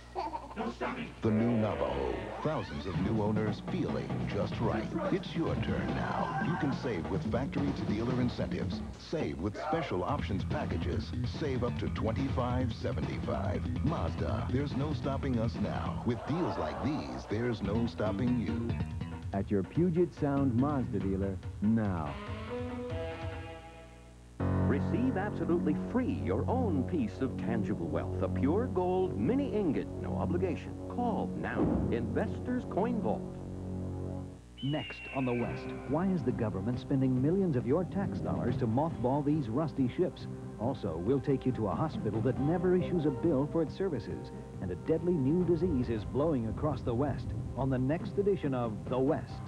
the new Navajo. Thousands of new owners feeling just right. It's your turn now. You can save with factory-to-dealer incentives. Save with special options packages. Save up to $25.75. Mazda, there's no stopping us now. With deals like these, there's no stopping you. At your Puget Sound Mazda dealer now. Receive absolutely free your own piece of tangible wealth, a pure gold mini ingot. No obligation. Call now. Investors Coin Vault. Next on the West, why is the government spending millions of your tax dollars to mothball these rusty ships? Also, we'll take you to a hospital that never issues a bill for its services. And a deadly new disease is blowing across the West on the next edition of The West.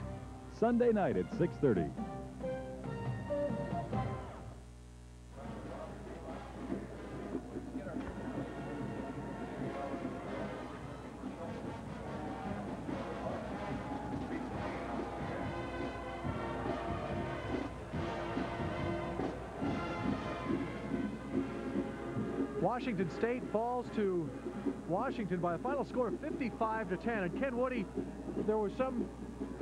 Sunday night at 6.30. Washington State falls to Washington by a final score of 55 to 10. And Ken Woody, there was some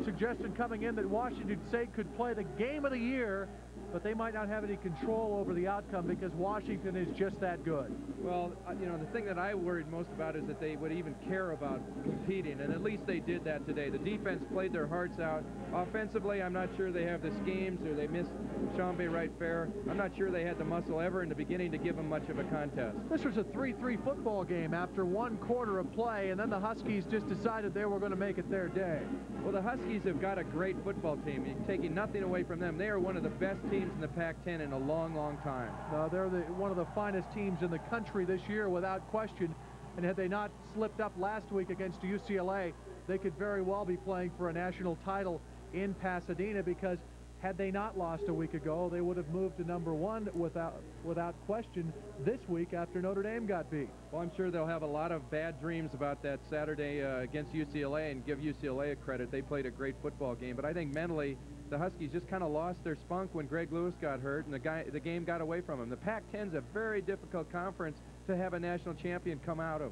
suggestion coming in that Washington State could play the game of the year but they might not have any control over the outcome because Washington is just that good. Well, uh, you know, the thing that I worried most about is that they would even care about competing, and at least they did that today. The defense played their hearts out. Offensively, I'm not sure they have the schemes or they missed Shambe right fair. I'm not sure they had the muscle ever in the beginning to give them much of a contest. This was a 3-3 football game after one quarter of play, and then the Huskies just decided they were going to make it their day. Well, the Huskies have got a great football team. You're taking nothing away from them. They are one of the best teams teams in the Pac-10 in a long, long time. Uh, they're the, one of the finest teams in the country this year, without question. And had they not slipped up last week against UCLA, they could very well be playing for a national title in Pasadena because had they not lost a week ago, they would have moved to number one without without question this week after Notre Dame got beat. Well, I'm sure they'll have a lot of bad dreams about that Saturday uh, against UCLA and give UCLA a credit. They played a great football game, but I think mentally the Huskies just kind of lost their spunk when Greg Lewis got hurt and the, guy, the game got away from them. The Pac-10's a very difficult conference to have a national champion come out of.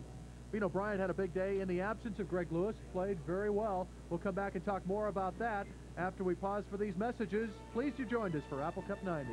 You know, O'Brien had a big day in the absence of Greg Lewis, played very well. We'll come back and talk more about that after we pause for these messages. please you joined us for Apple Cup 90.